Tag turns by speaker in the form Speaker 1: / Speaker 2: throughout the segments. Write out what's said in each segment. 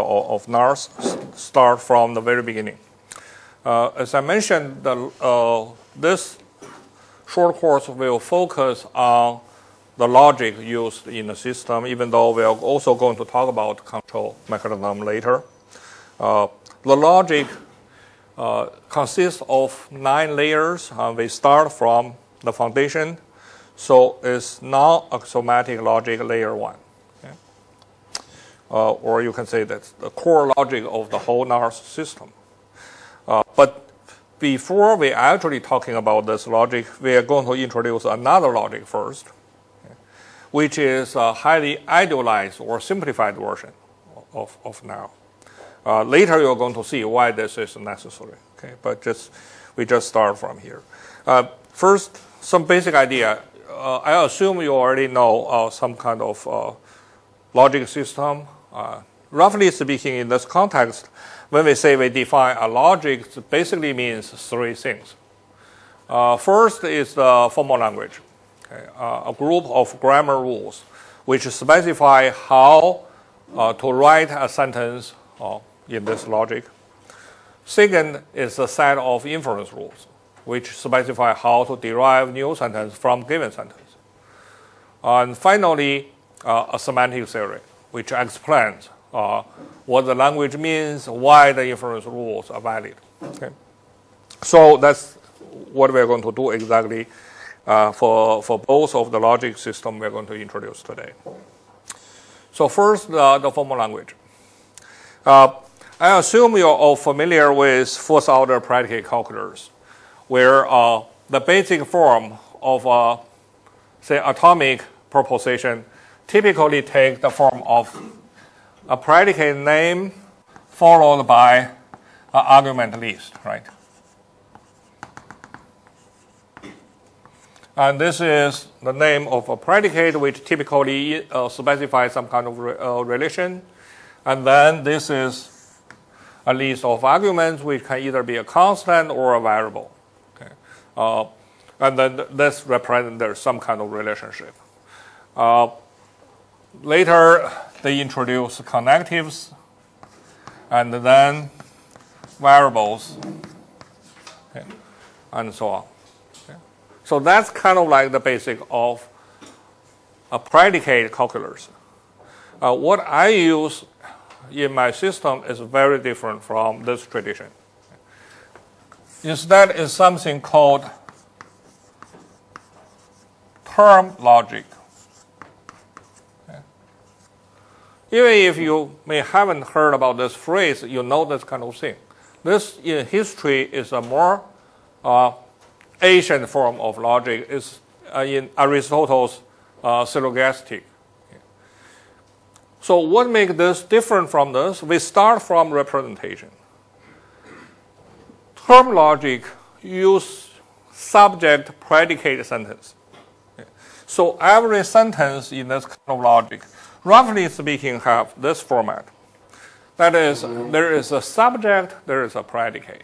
Speaker 1: of NARS start from the very beginning. Uh, as I mentioned, the, uh, this short course will focus on the logic used in the system, even though we are also going to talk about control mechanism later. Uh, the logic uh, consists of nine layers. Uh, we start from the foundation, so it's non-axiomatic logic layer one. Uh, or you can say that's the core logic of the whole NARS system. Uh, but before we actually talking about this logic, we are going to introduce another logic first, which is a highly idealized or simplified version of, of NAL. Uh, later, you're going to see why this is necessary. Okay, but just we just start from here. Uh, first, some basic idea. Uh, I assume you already know uh, some kind of uh, logic system. Uh, roughly speaking, in this context, when we say we define a logic, it basically means three things. first is the formal language, okay, a group of grammar rules which specify how to write a sentence in this logic. Second is a set of inference rules, which specify how to derive new sentence from given sentence. And finally, uh, a semantic theory, which explains uh, what the language means, why the inference rules are valid. Okay? So that's what we're going to do exactly uh, for, for both of the logic system we're going to introduce today. So first, uh, the formal language. Uh, I assume you're all familiar with first order predicate calculus, where uh, the basic form of, uh, say, atomic proposition typically take the form of a predicate name followed by an argument list, right? And this is the name of a predicate which typically uh, specifies some kind of re uh, relation. And then this is a list of arguments which can either be a constant or a variable. Okay? Uh, and then this represents some kind of relationship. Later, they introduce connectives and then variables okay? and so on. Okay? So that's kind of like the basic of a predicate calculus. Uh, what I use in my system is very different from this tradition. Instead, is something called term logic. Even if you may haven't heard about this phrase, you know this kind of thing. This in history is a more uh, ancient form of logic. It's uh, in Aristotle's uh, syllogistic. So what makes this different from this? We start from representation. Term logic use subject predicate sentence. So every sentence in this kind of logic, roughly speaking, have this format. That is, there is a subject, there is a predicate.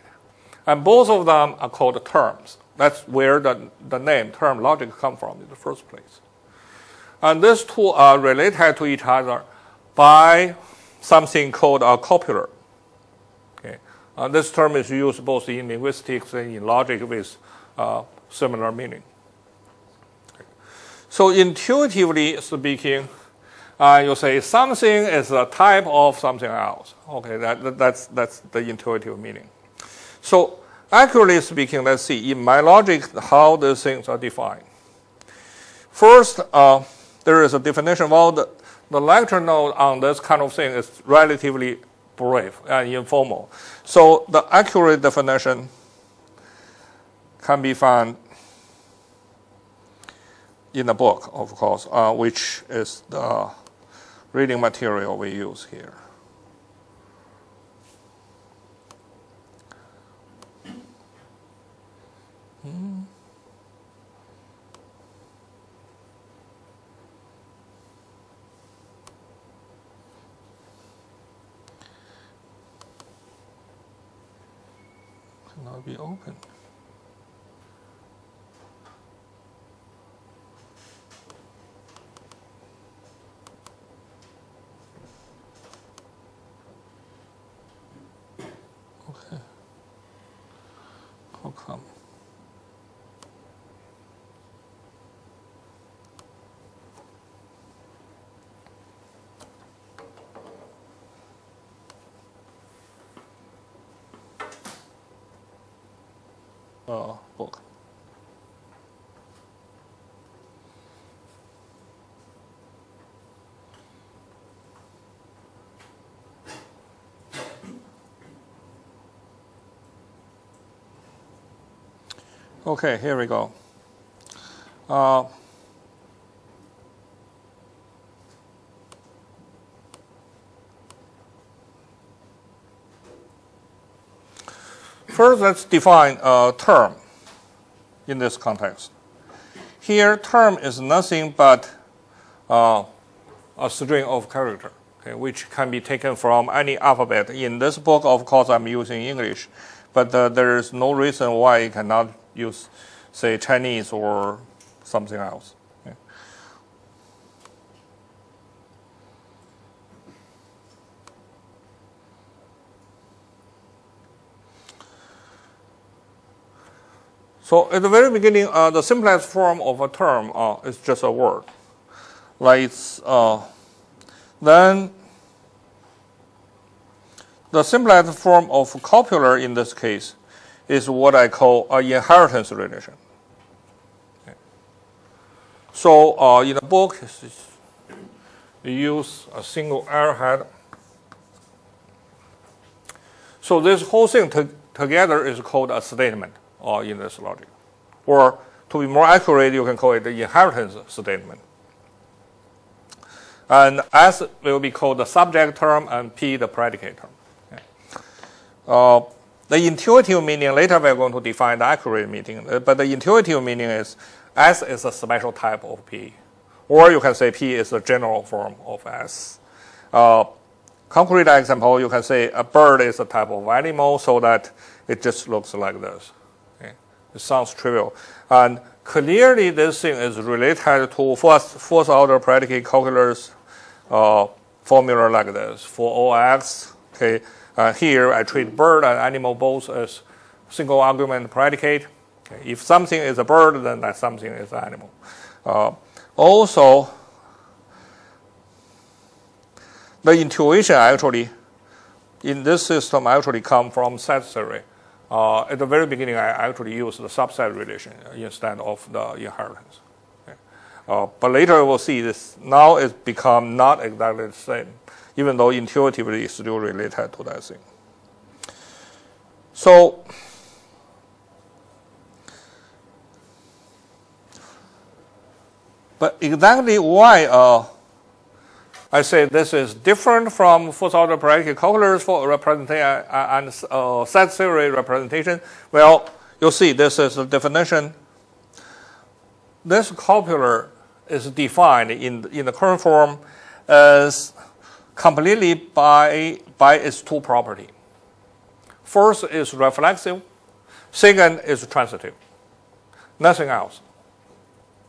Speaker 1: And both of them are called terms. That's where the, the name term logic come from in the first place. And these two are related to each other by something called a copular. Okay. Uh, this term is used both in linguistics and in logic with uh, similar meaning. Okay. So intuitively speaking, uh, you say something is a type of something else. Okay, that, that, that's, that's the intuitive meaning. So accurately speaking, let's see in my logic how these things are defined. First, uh, there is a definition. Well, the, the lecture note on this kind of thing is relatively brief and informal. So the accurate definition can be found in the book, of course, uh, which is the reading material we use here. Hmm. cannot be open. Come. Uh, book. Okay, here we go. Uh, first, let's define a term in this context. Here, term is nothing but uh, a string of character, okay, which can be taken from any alphabet. In this book, of course, I'm using English, but uh, there is no reason why it cannot use, say, Chinese or something else. So at the very beginning, uh, the simplest form of a term uh, is just a word. Like uh, then the simplest form of copular in this case is what I call an inheritance relation. So uh, in the book, you use a single arrowhead. So this whole thing together is called a statement uh, in this logic. Or to be more accurate, you can call it the inheritance statement. And S will be called the subject term and P the predicate term. Okay. Uh, the intuitive meaning, later we're going to define the accurate meaning, uh, but the intuitive meaning is S is a special type of P. Or you can say P is a general form of S. Uh, concrete example, you can say a bird is a type of animal so that it just looks like this. Okay? It sounds trivial. And clearly this thing is related to first, first order predicate calculus uh, formula like this. For all x, okay, uh, here, I treat bird and animal both as single argument predicate. If something is a bird, then that something is an animal. Uh, also, the intuition actually in this system actually come from set theory. Uh, at the very beginning, I actually used the subset relation instead of the inheritance. Okay. Uh, but later we'll see this. Now it's become not exactly the same even though intuitively it's still related to that thing. So, but exactly why uh, I say this is different from first order predicate calculus for representation uh, and uh, set theory representation. Well, you'll see this is a definition. This copular is defined in, in the current form as completely by, by its two property. First is reflexive. Second is transitive. Nothing else.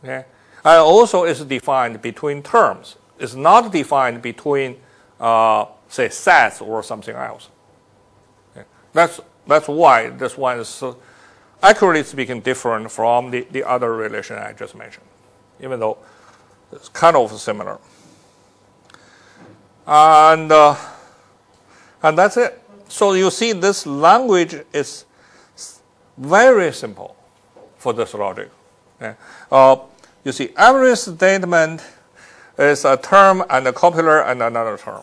Speaker 1: Okay? And also is defined between terms. It's not defined between, uh, say, sets or something else. Okay? That's, that's why this one is, accurately speaking, different from the, the other relation I just mentioned, even though it's kind of similar and uh, and that's it. So you see, this language is very simple for this logic. Okay? Uh, you see, every statement is a term and a copular and another term.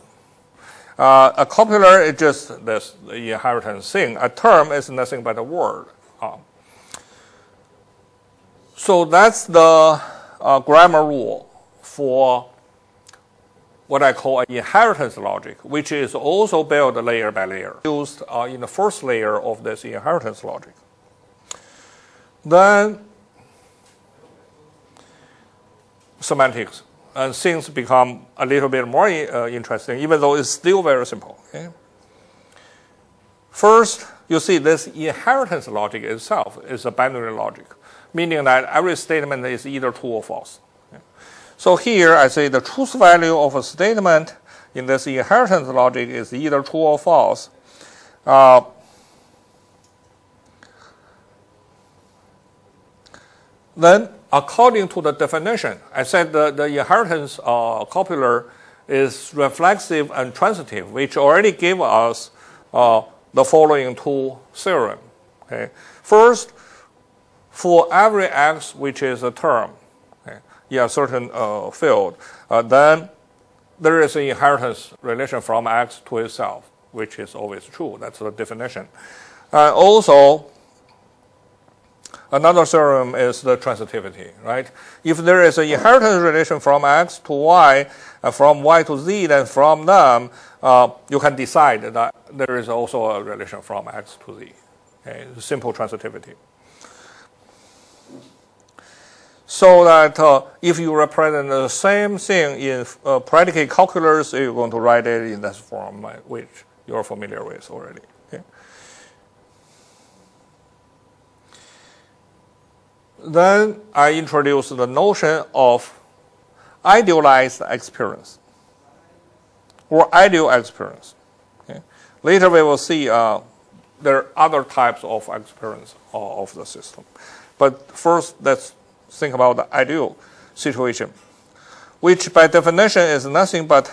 Speaker 1: Uh, a copular is just this inheritance thing. A term is nothing but a word. Uh, so that's the uh, grammar rule for what I call an inheritance logic, which is also built layer by layer, used uh, in the first layer of this inheritance logic. Then semantics, and things become a little bit more uh, interesting, even though it's still very simple. Okay? First, you see this inheritance logic itself is a binary logic, meaning that every statement is either true or false. So here I say the truth value of a statement in this inheritance logic is either true or false. Uh, then according to the definition, I said the, the inheritance uh, copular is reflexive and transitive, which already gave us uh, the following two theorem. Okay. First, for every x which is a term in a certain uh, field, uh, then there is an inheritance relation from x to itself, which is always true. That's the definition. Uh, also, another theorem is the transitivity, right? If there is an inheritance relation from x to y, uh, from y to z, then from them, uh, you can decide that there is also a relation from x to z. Okay? Simple transitivity. So that uh, if you represent the same thing in uh, predicate calculus, you're going to write it in this form, which you're familiar with already. Then I introduce the notion of idealized experience or ideal experience. Okay? Later we will see uh, there are other types of experience of the system. But first, let's think about the ideal situation, which by definition is nothing but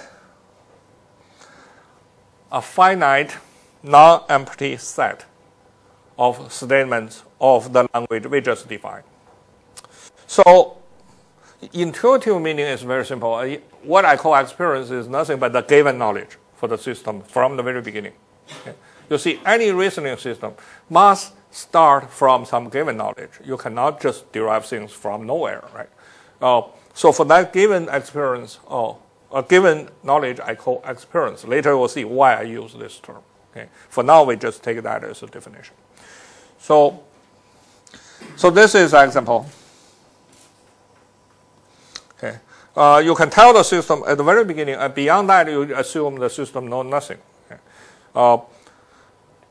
Speaker 1: a finite, non-empty set of statements of the language we just defined. So intuitive meaning is very simple. What I call experience is nothing but the given knowledge for the system from the very beginning. Okay? You see, any reasoning system must start from some given knowledge. You cannot just derive things from nowhere, right? Uh, so for that given experience, or uh, a given knowledge, I call experience. Later we'll see why I use this term. Okay? For now, we just take that as a definition. So, so this is an example. Okay. Uh, you can tell the system at the very beginning, and beyond that, you assume the system knows nothing. Okay. Uh,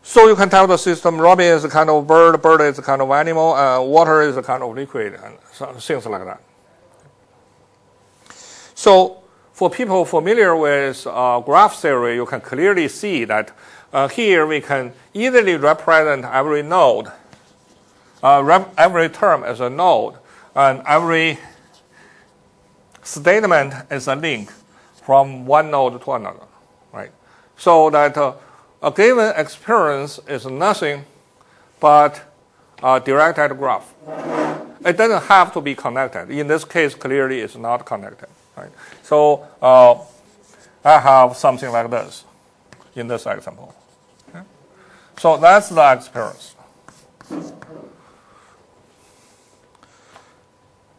Speaker 1: so you can tell the system robin is a kind of bird, bird is a kind of animal, uh, water is a kind of liquid, and things like that. So for people familiar with uh, graph theory, you can clearly see that uh, here we can easily represent every node, uh, every term as a node, and every statement is a link from one node to another, right? So that uh, a given experience is nothing but a directed graph. It doesn't have to be connected. In this case, clearly it's not connected. Right? So uh, I have something like this in this example. Okay? So that's the experience.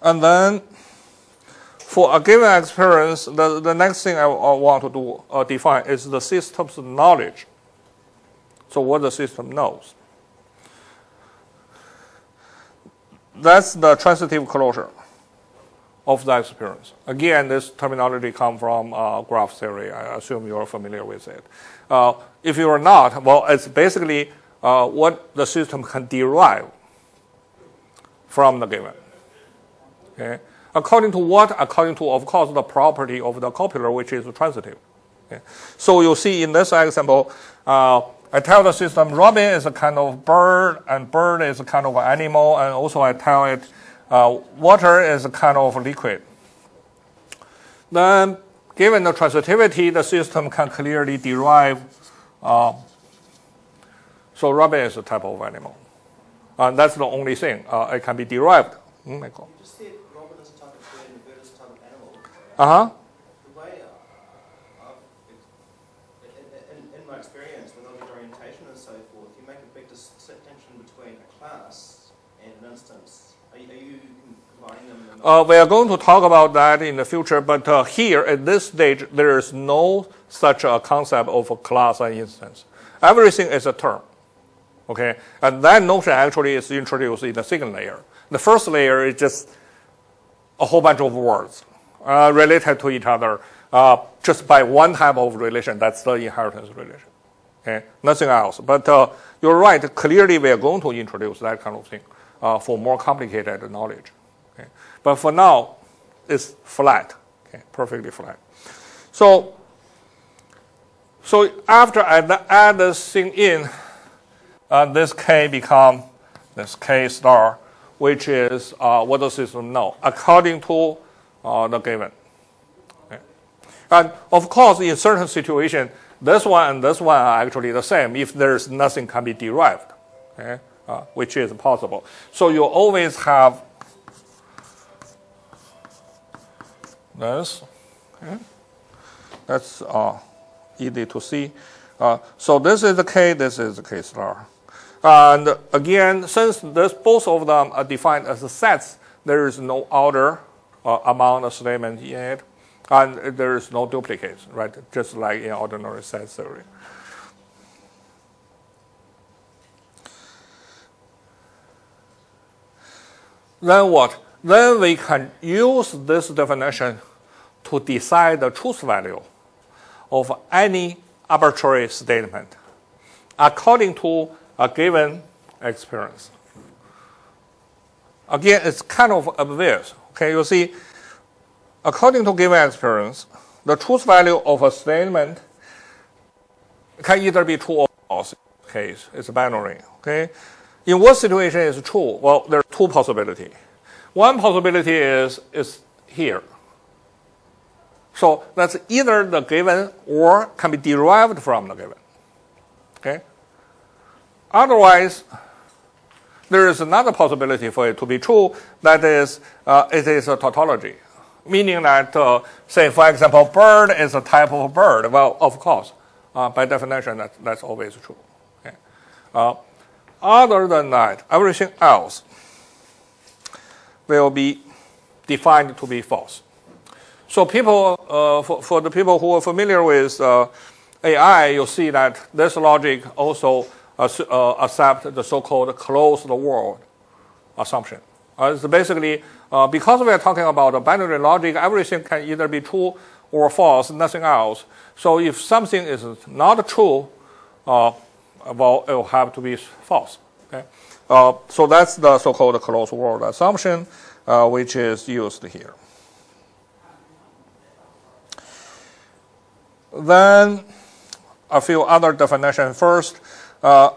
Speaker 1: And then for a given experience, the, the next thing I, I want to do uh, define is the system's knowledge. So what the system knows. That's the transitive closure of the experience. Again, this terminology comes from uh, graph theory. I assume you're familiar with it. Uh, if you are not, well, it's basically uh, what the system can derive from the given. Okay? According to what? According to, of course, the property of the copular, which is transitive. Okay? So you see in this example, uh, I tell the system robin is a kind of bird, and bird is a kind of animal, and also I tell it uh, water is a kind of liquid. Then, given the transitivity, the system can clearly derive. Uh, so robin is a type of animal. And that's the only thing. Uh, it can be derived.
Speaker 2: Mm, Michael. You just said robin is a type of bird and bird is a type of animal.
Speaker 1: Uh huh. Uh, we are going to talk about that in the future, but uh, here at this stage, there is no such a concept of a class and instance. Everything is a term. Okay, and that notion actually is introduced in the second layer. The first layer is just a whole bunch of words uh, related to each other uh, just by one type of relation. That's the inheritance relation. Okay, nothing else. But uh, you're right. Clearly, we are going to introduce that kind of thing uh, for more complicated knowledge. But for now, it's flat, okay, perfectly flat. So, so after I add this thing in, uh, this k become this k star which is uh, what the system know according to uh, the given. And of course, in certain situation, this one and this one are actually the same if there's nothing can be derived, okay? uh, which is possible. So you always have this. Okay? That's uh, easy to see. Uh, so this is the K, this is the K star. And again, since this, both of them are defined as sets, there is no order uh, among the statements in it, and there is no duplicates, right? Just like in ordinary set theory. Then what? Then we can use this definition to decide the truth value of any arbitrary statement according to a given experience. Again, it's kind of obvious. Okay, you see, according to given experience, the truth value of a statement can either be true or false. Case it's binary. Okay, in what situation is true? Well, there are two possibilities. One possibility is is here. So that's either the given or can be derived from the given. Okay. Otherwise, there is another possibility for it to be true. That is, uh, it is a tautology, meaning that, uh, say, for example, bird is a type of bird. Well, of course, uh, by definition, that, that's always true. Okay. Uh, other than that, everything else will be defined to be false. So people, uh, for, for the people who are familiar with uh, AI, you'll see that this logic also uh, uh, accept the so-called closed world assumption. Uh, it's basically uh, because we are talking about a binary logic, everything can either be true or false, nothing else. So if something is not true, uh, well, it will have to be false. Okay? Uh, so that's the so-called closed world assumption, which is used here. Then a few other definitions. First, uh,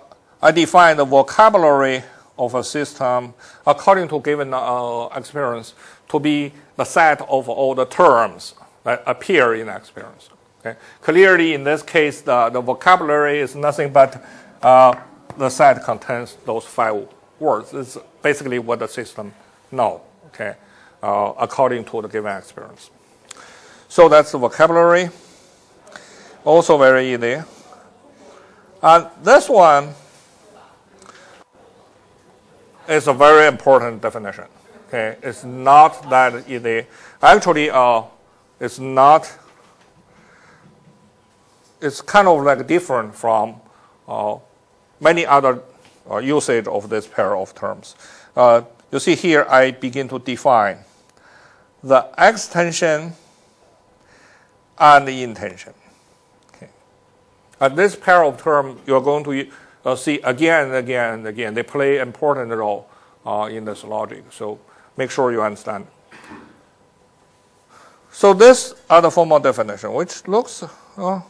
Speaker 1: I define the vocabulary of a system according to given uh, experience to be the set of all the terms that appear in experience. Okay? Clearly, in this case, the, the vocabulary is nothing but uh, the set contains those five words. It's basically what the system know, okay, uh, according to the given experience. So that's the vocabulary. Also very easy. And this one is a very important definition. Okay, it's not that easy. Actually, uh, it's not. It's kind of like different from uh, many other uh, usage of this pair of terms. Uh, you see here, I begin to define the extension and the intension. And this pair of terms you're going to uh, see again and again and again. They play an important role uh, in this logic. So make sure you understand. So this are the formal definition, which looks uh,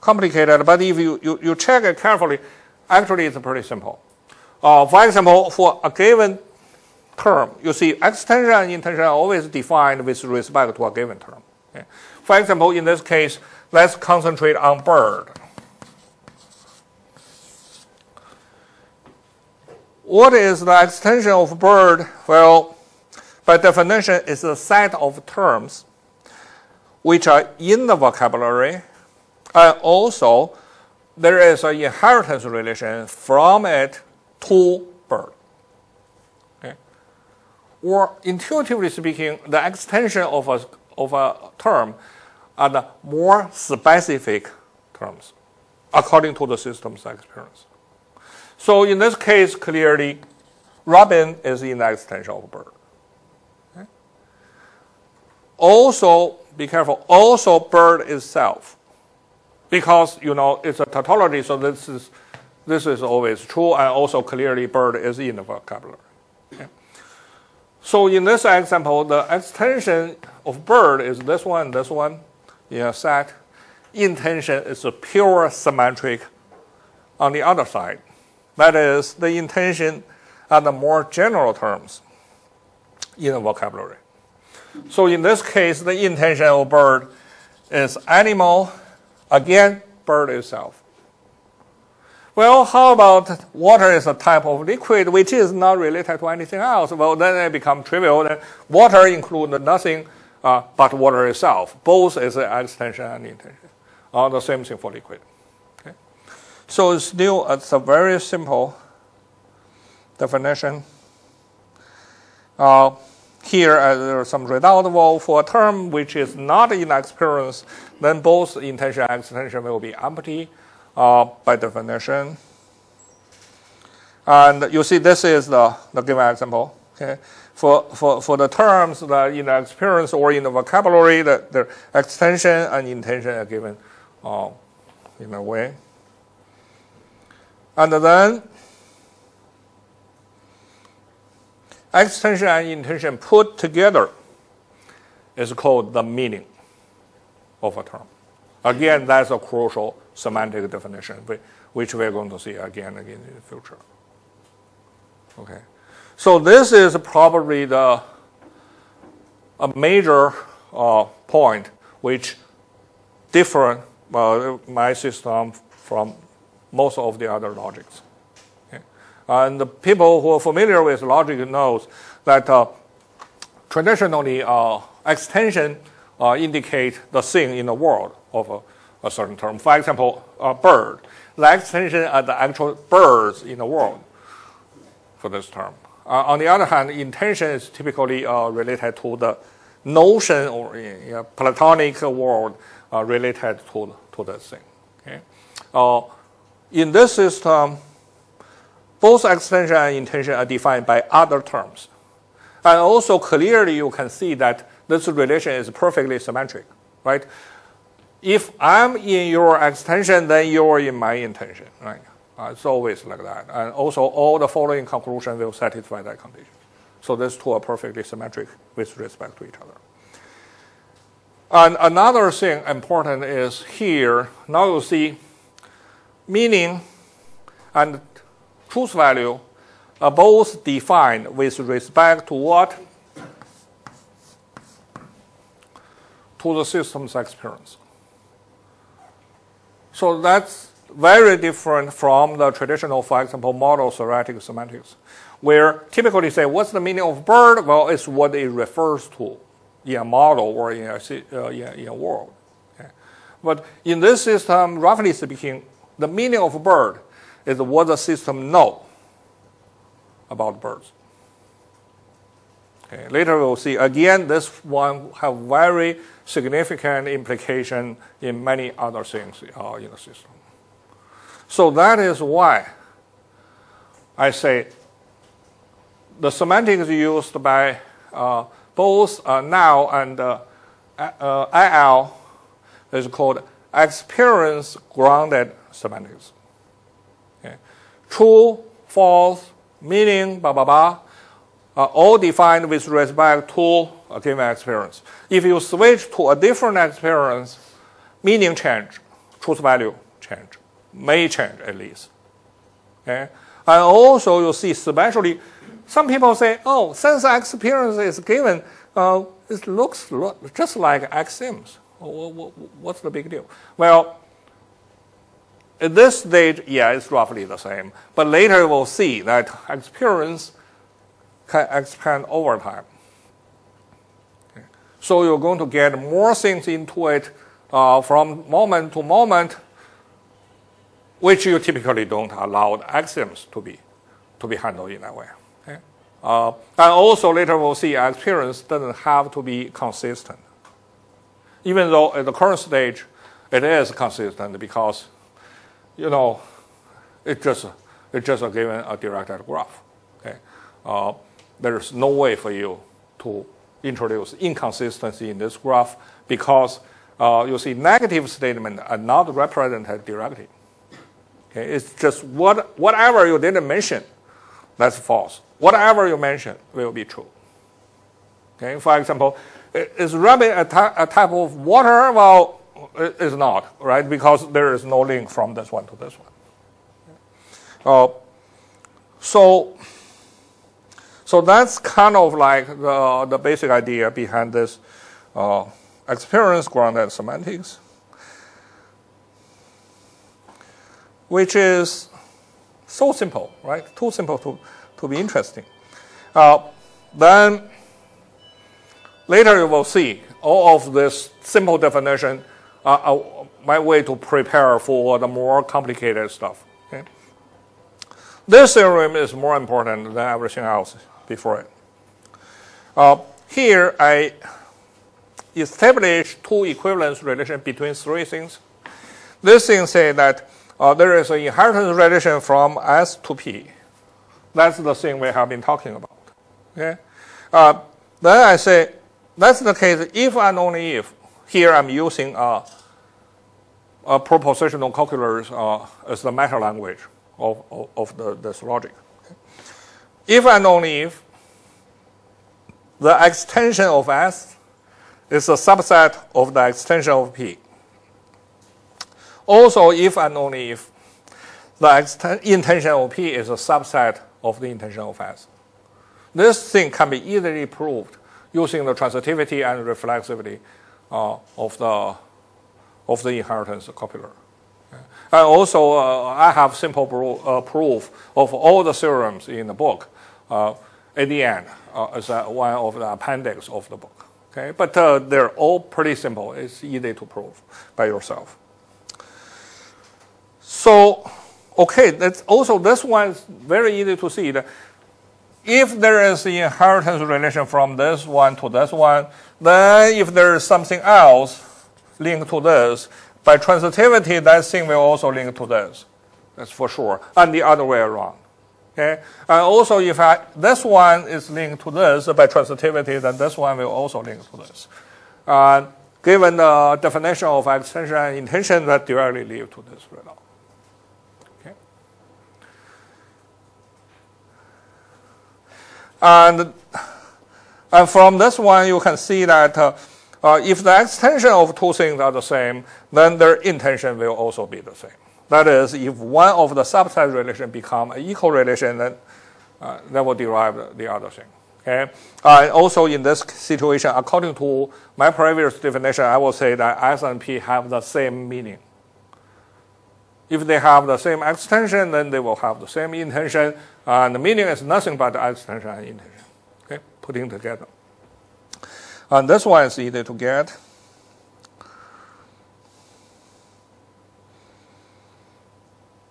Speaker 1: complicated, but if you, you, you check it carefully, actually it's pretty simple. Uh, for example, for a given term, you see extension and intension are always defined with respect to a given term. Okay? For example, in this case, let's concentrate on bird. What is the extension of bird? Well, by definition, it's a set of terms which are in the vocabulary, and also there is an inheritance relation from it to bird. Okay? Or intuitively speaking, the extension of a, of a term are the more specific terms according to the system's experience. So in this case, clearly, robin is in the extension of a bird. Okay? Also, be careful, also bird itself. Because, you know, it's a tautology, so this is, this is always true, and also clearly bird is in the vocabulary. So in this example, the extension of bird is this one, this one, in a set. Intension is a pure symmetric on the other side. That is, the intension are the more general terms in the vocabulary. So in this case, the intension of bird is animal, again, bird itself. Well, how about water is a type of liquid which is not related to anything else? Well, then it becomes trivial. Then water includes nothing uh, but water itself. Both is an extension and intension. All the same thing for liquid. Okay? So it's still it's a very simple definition. Uh, here uh, there is some result for a term which is not in experience, then both intension and extension will be empty uh, by definition. And you see this is the, the given example. Okay? For, for, for the terms that in the experience or in the vocabulary, the, the extension and intension are given uh, in a way. And then extension and intension put together is called the meaning of a term. Again, that's a crucial semantic definition, which we're going to see again and again in the future. Okay, so this is probably the a major uh, point which differ uh, my system from most of the other logics. And the people who are familiar with logic knows that uh, traditionally uh, extension uh, indicate the thing in the world of a, a certain term. For example, a bird. The extension are the actual birds in the world for this term. Uh, on the other hand, intension is typically uh, related to the notion or in a Platonic world uh, related to, to this thing. Okay? in this system, both extension and intension are defined by other terms. And also clearly you can see that this relation is perfectly symmetric, right? If I'm in your extension, then you're in my intension, right? Uh, it's always like that. And also all the following conclusion will satisfy that condition. So these two are perfectly symmetric with respect to each other. And another thing important is here, now you see meaning and truth value are both defined with respect to what? To the system's experience. So that's very different from the traditional, for example, model theoretic semantics, where typically say, what's the meaning of bird? Well, it's what it refers to in a model or in a, uh, in a world. Okay. But in this system, roughly speaking, the meaning of bird is what the system know about birds. Okay, later we'll see again this one have very significant implication in many other things uh, in the system. So that is why I say the semantics used by uh, both uh, NAL and uh, uh IL is called experience grounded semantics true, false, meaning, blah, blah, blah, are all defined with respect to a given experience. If you switch to a different experience, meaning change, truth value change, may change at least. Okay? And also you see, especially, some people say, oh, since experience is given, uh, it looks just like axioms. What's the big deal? Well, at this stage, yeah, it's roughly the same. But later we'll see that experience can expand over time. Okay. So you're going to get more things into it uh, from moment to moment, which you typically don't allow axioms to be, to be handled in that way. Okay? Uh, and also later we'll see experience doesn't have to be consistent. Even though at the current stage, it is consistent because you know, it just it just given a directed graph. Okay, uh, there's no way for you to introduce inconsistency in this graph because uh, you see negative statements are not represented directly. Okay, it's just what whatever you didn't mention, that's false. Whatever you mention will be true. Okay, for example, is rabbit a, a type of water? Well, it's not, right? Because there is no link from this one to this one. Uh, so So that's kind of like the, the basic idea behind this uh, experience grounded semantics, which is so simple, right? Too simple to, to be interesting. Uh, then later you will see all of this simple definition are my way to prepare for the more complicated stuff. Okay? This theorem is more important than everything else before it. Uh, here I establish two equivalence relation between three things. This thing say that uh, there is an inheritance relation from S to P. That's the thing we have been talking about. Okay? Uh, then I say that's the case if and only if. Here I'm using a, a propositional calculus uh, as the meta language of, of, of the, this logic. Okay? If and only if the extension of S is a subset of the extension of P. Also, if and only if the intension of P is a subset of the intension of S. This thing can be easily proved using the transitivity and reflexivity uh, of the of the inheritance copular. And also, uh, I have simple uh, proof of all the theorems in the book uh, at the end uh, as one of the appendix of the book. Okay, but uh, they're all pretty simple. It's easy to prove by yourself. So, okay, that's also this one's very easy to see. That if there is an inheritance relation from this one to this one, then if there is something else linked to this, by transitivity, that thing will also link to this. That's for sure. And the other way around. Okay? And also, if I, this one is linked to this by transitivity, then this one will also link to this. Uh, given the definition of extension and intension, that directly lead to this result. Okay? And, and from this one, you can see that uh, uh, if the extension of two things are the same, then their intension will also be the same. That is, if one of the subset relation become an equal relation, then uh, that will derive the other thing. Okay. Uh, also, in this situation, according to my previous definition, I will say that S and P have the same meaning. If they have the same extension, then they will have the same intension, and the meaning is nothing but the extension and intension. Okay, putting together. And this one is easy to get.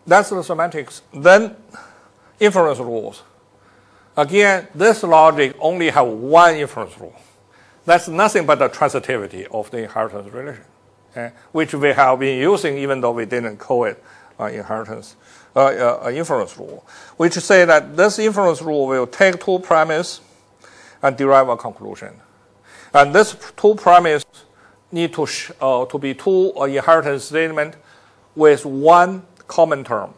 Speaker 1: That's the semantics. Then inference rules. Again, this logic only have one inference rule. That's nothing but the transitivity of the inheritance relation, okay? which we have been using even though we didn't call it uh, inheritance uh, uh, inference rule, which say that this inference rule will take two premises and derive a conclusion. And this two premises need to, uh, to be two inheritance statement with one common term.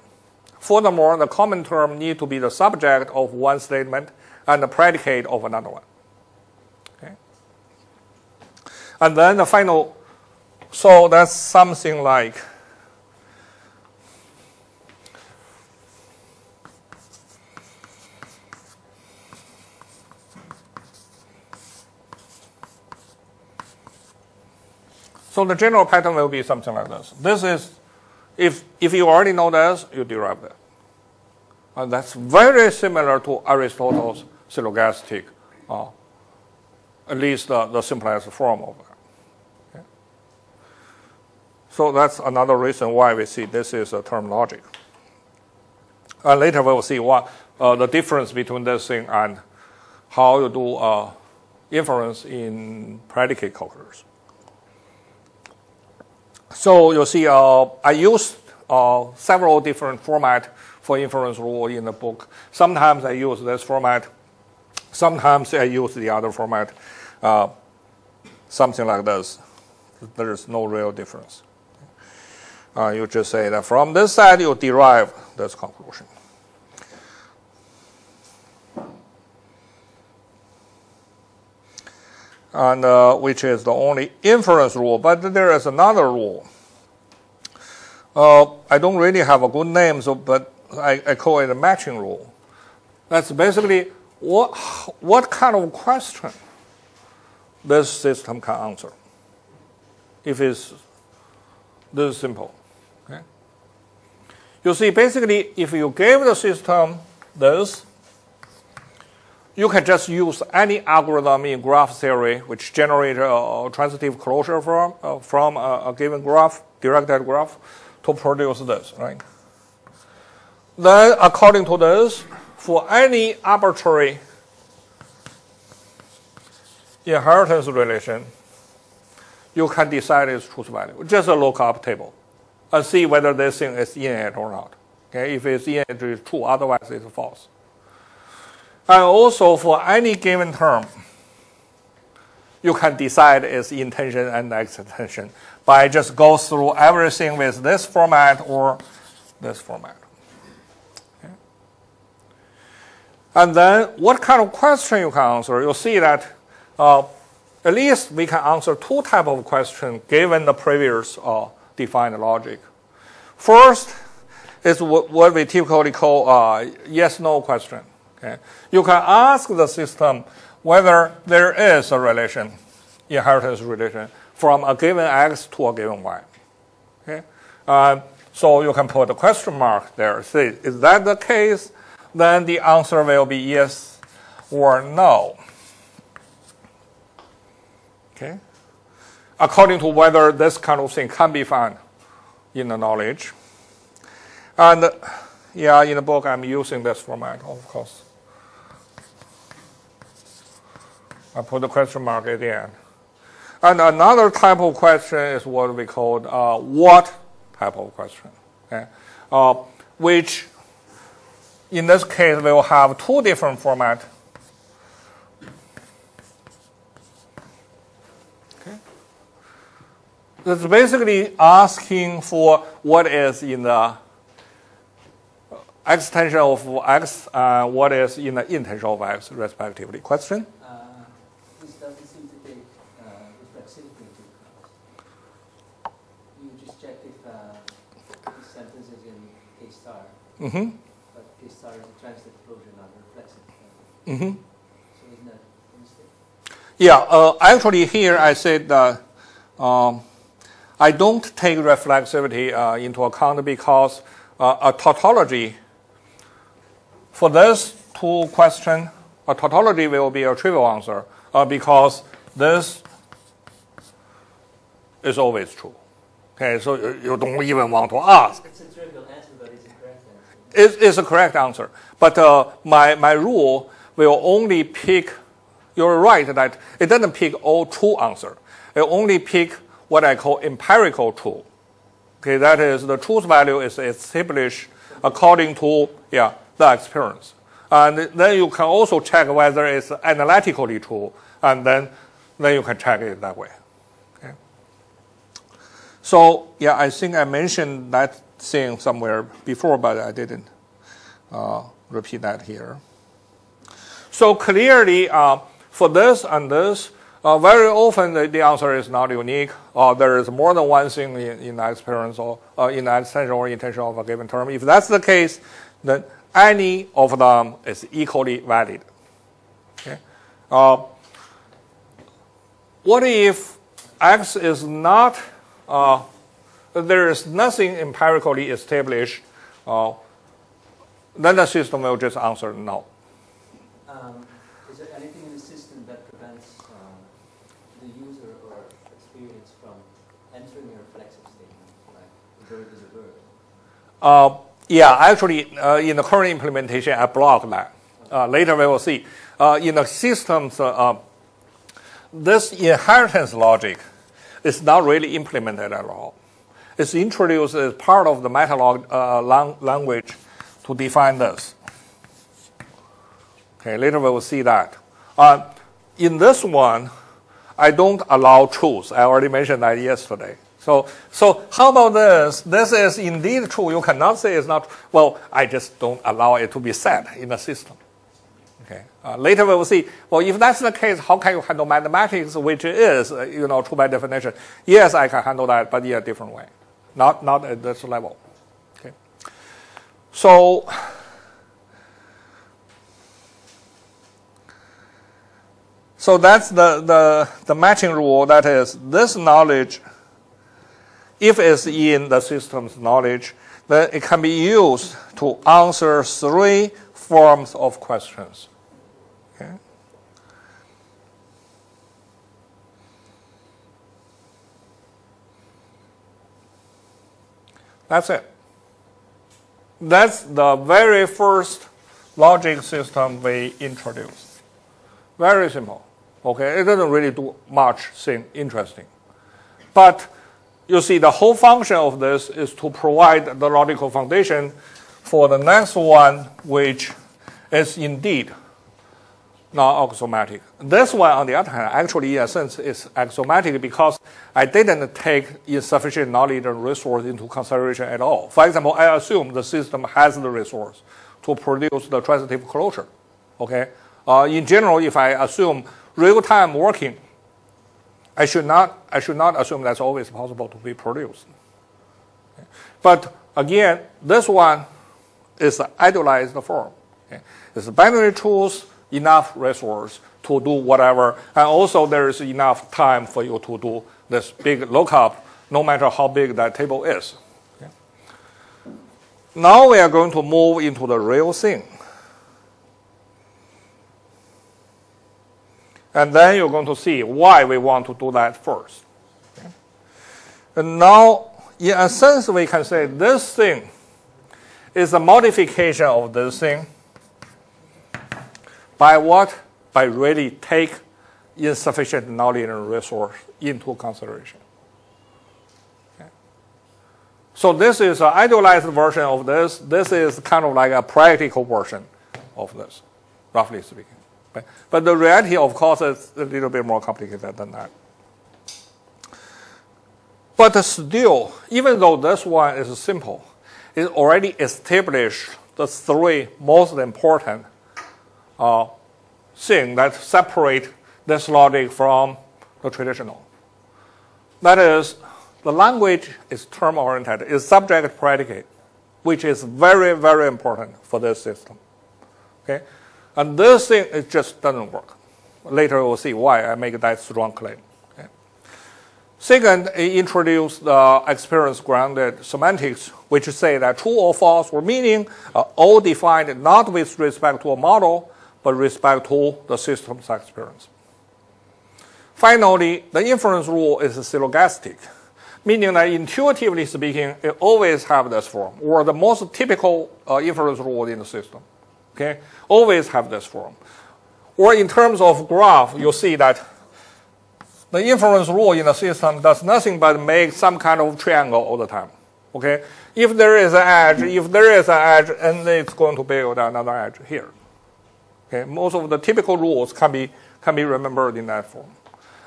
Speaker 1: Furthermore, the common term need to be the subject of one statement and the predicate of another one. Okay? And then the final, so that's something like So the general pattern will be something like this. This is if, if you already know this, you derive that. And that's very similar to Aristotle's syllogistic, uh, at least uh, the simplest form of that. Okay? So that's another reason why we see this is a term logic. And later we will see what uh, the difference between this thing and how you do uh, inference in predicate calculus. So you see, uh, I use uh, several different format for inference rule in the book. Sometimes I use this format. Sometimes I use the other format, uh, something like this. There is no real difference. Uh, you just say that from this side you derive this conclusion. And uh, which is the only inference rule. But there is another rule. Uh, I don't really have a good name, so but I, I call it a matching rule. That's basically what, what kind of question this system can answer if it's this simple. Okay? You see, basically, if you give the system this, you can just use any algorithm in graph theory which generate a transitive closure from, uh, from a, a, given graph, directed graph, to produce this, right? Then, according to this, for any arbitrary inheritance relation, you can decide its truth value. Just a lookup table and see whether this thing is in it or not. Okay, if it's in it, it's true, otherwise it's false. And also for any given term, you can decide its intension and extension by just go through everything with this format or this format. Okay. And then what kind of question you can answer? You'll see that uh, at least we can answer two type of question given the previous uh, defined logic. First is what, what we typically call uh, yes-no question. Okay? You can ask the system whether there is a relation, inheritance relation, from a given x to a given y. Okay? Uh, so you can put a question mark there. See, is that the case? Then the answer will be yes or no. Okay? According to whether this kind of thing can be found in the knowledge. And yeah, in the book, I'm using this format, of course. I put the question mark at the end. And another type of question is what we call uh, what type of question, okay? uh, which in this case will have two different formats It's basically asking for what is in the extension of x and what is in the intension of x, respectively. Question?
Speaker 3: Uh, this doesn't seem to take uh, reflexivity into account. You just check if uh, the sentence is in K star.
Speaker 1: Mm-hmm.
Speaker 3: But K star is a transitive closure, not a reflexive.
Speaker 1: Mm-hmm.
Speaker 3: So isn't that mistake?
Speaker 1: Yeah, uh, actually here I said that um, I don't take reflexivity uh, into account because uh, a tautology for this two question, a tautology will be a trivial answer uh, because this is always true. Okay, so you don't even want to ask.
Speaker 3: It's a trivial answer,
Speaker 1: It is a correct answer. But uh, my, my rule will only pick, you're right that it doesn't pick all true answer. It only pick what I call empirical true. Okay, that is the truth value is established according to yeah the experience. And then you can also check whether it's analytically true, and then then you can check it that way. Okay. So yeah, I think I mentioned that thing somewhere before, but I didn't uh, repeat that here. So clearly, uh, for this and this, uh, very often the, the, answer is not unique, or there is more than one thing in, in the experience or uh, in the extension or intension of a given term. If that's the case, then any of them is equally valid. Okay? Uh, what if x is not, uh, there is nothing empirically established, uh, then the system will just answer no.
Speaker 3: Um, is there anything in the system that prevents the user or experience from entering a reflexive statement, like bird is a bird?
Speaker 1: Uh, yeah, actually, uh, in the current implementation, I block that. Uh, later we will see. Uh, in the systems, uh, uh, this inheritance logic is not really implemented at all. It's introduced as part of the meta lang language to define this. Okay, later we will see that. in this one, I don't allow truth. I already mentioned that yesterday. So, so how about this? This is indeed true. You cannot say it's not. Well, I just don't allow it to be said in the system. Okay. Uh, later we will see. Well, if that's the case, how can you handle mathematics, which is uh, you know true by definition? Yes, I can handle that, but in a different way, not not at this level. Okay. So So that's the, the, the matching rule. That is, this knowledge, if it's in the system's knowledge, then it can be used to answer three forms of questions. Okay? That's it. That's the very first logic system we introduced. Very simple. Okay, it doesn't really do much thing interesting. But you see, the whole function of this is to provide the logical foundation for the next one, which is indeed non-axiomatic. This one, on the other hand, actually, in a sense, is axiomatic because I didn't take insufficient knowledge and resource into consideration at all. For example, I assume the system has the resource to produce the transitive closure. Okay. Uh, in general, if I assume real-time working, I should not I should not assume that's always possible to be produced. Okay. But again, this one is an idealized form. Okay. It's binary truth enough resource to do whatever, and also there is enough time for you to do this big lookup, no matter how big that table is. Okay. Now we are going to move into the real thing. And then you're going to see why we want to do that first. Okay. And now, in a sense, we can say this thing is a modification of this thing by what? By really take insufficient knowledge and resource into consideration. So this is an idealized version of this. This is kind of like a practical version of this, roughly speaking. Okay. But the reality, of course, is a little bit more complicated than that. But still, even though this one is simple, it already established the three most important uh, thing that separate this logic from the traditional. That is, the language is term-oriented, is subject-predicate, which is very, very important for this system. Okay, and this thing it just doesn't work. Later we'll see why I make that strong claim. Second, it introduced the experience-grounded semantics, which say that true or false or meaning are all defined not with respect to a model, but respect to the system's experience. Finally, the inference rule is syllogistic, meaning that intuitively speaking, it always have this form, or the most typical uh, inference rule in the system. Okay, always have this form. Or in terms of graph, you'll see that the inference rule in the system does nothing but make some kind of triangle all the time. Okay, if there is an edge, if there is an edge, and it's going to build another edge here. Okay, most of the typical rules can be, can be remembered in that form.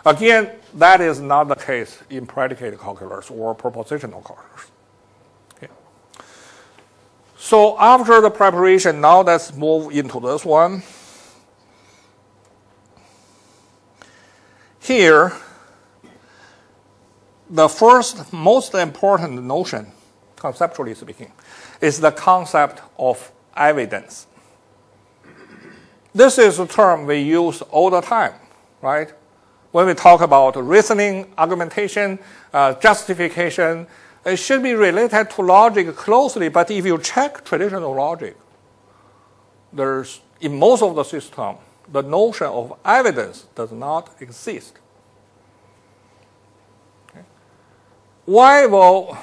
Speaker 1: Again, that is not the case in predicate calculus or propositional calculus. Okay. So after the preparation, now let's move into this one. Here, the first most important notion, conceptually speaking, is the concept of evidence. This is a term we use all the time, right? When we talk about reasoning, argumentation, uh, justification, it should be related to logic closely, but if you check traditional logic, there's, in most of the system, the notion of evidence does not exist. Okay. Why? Well,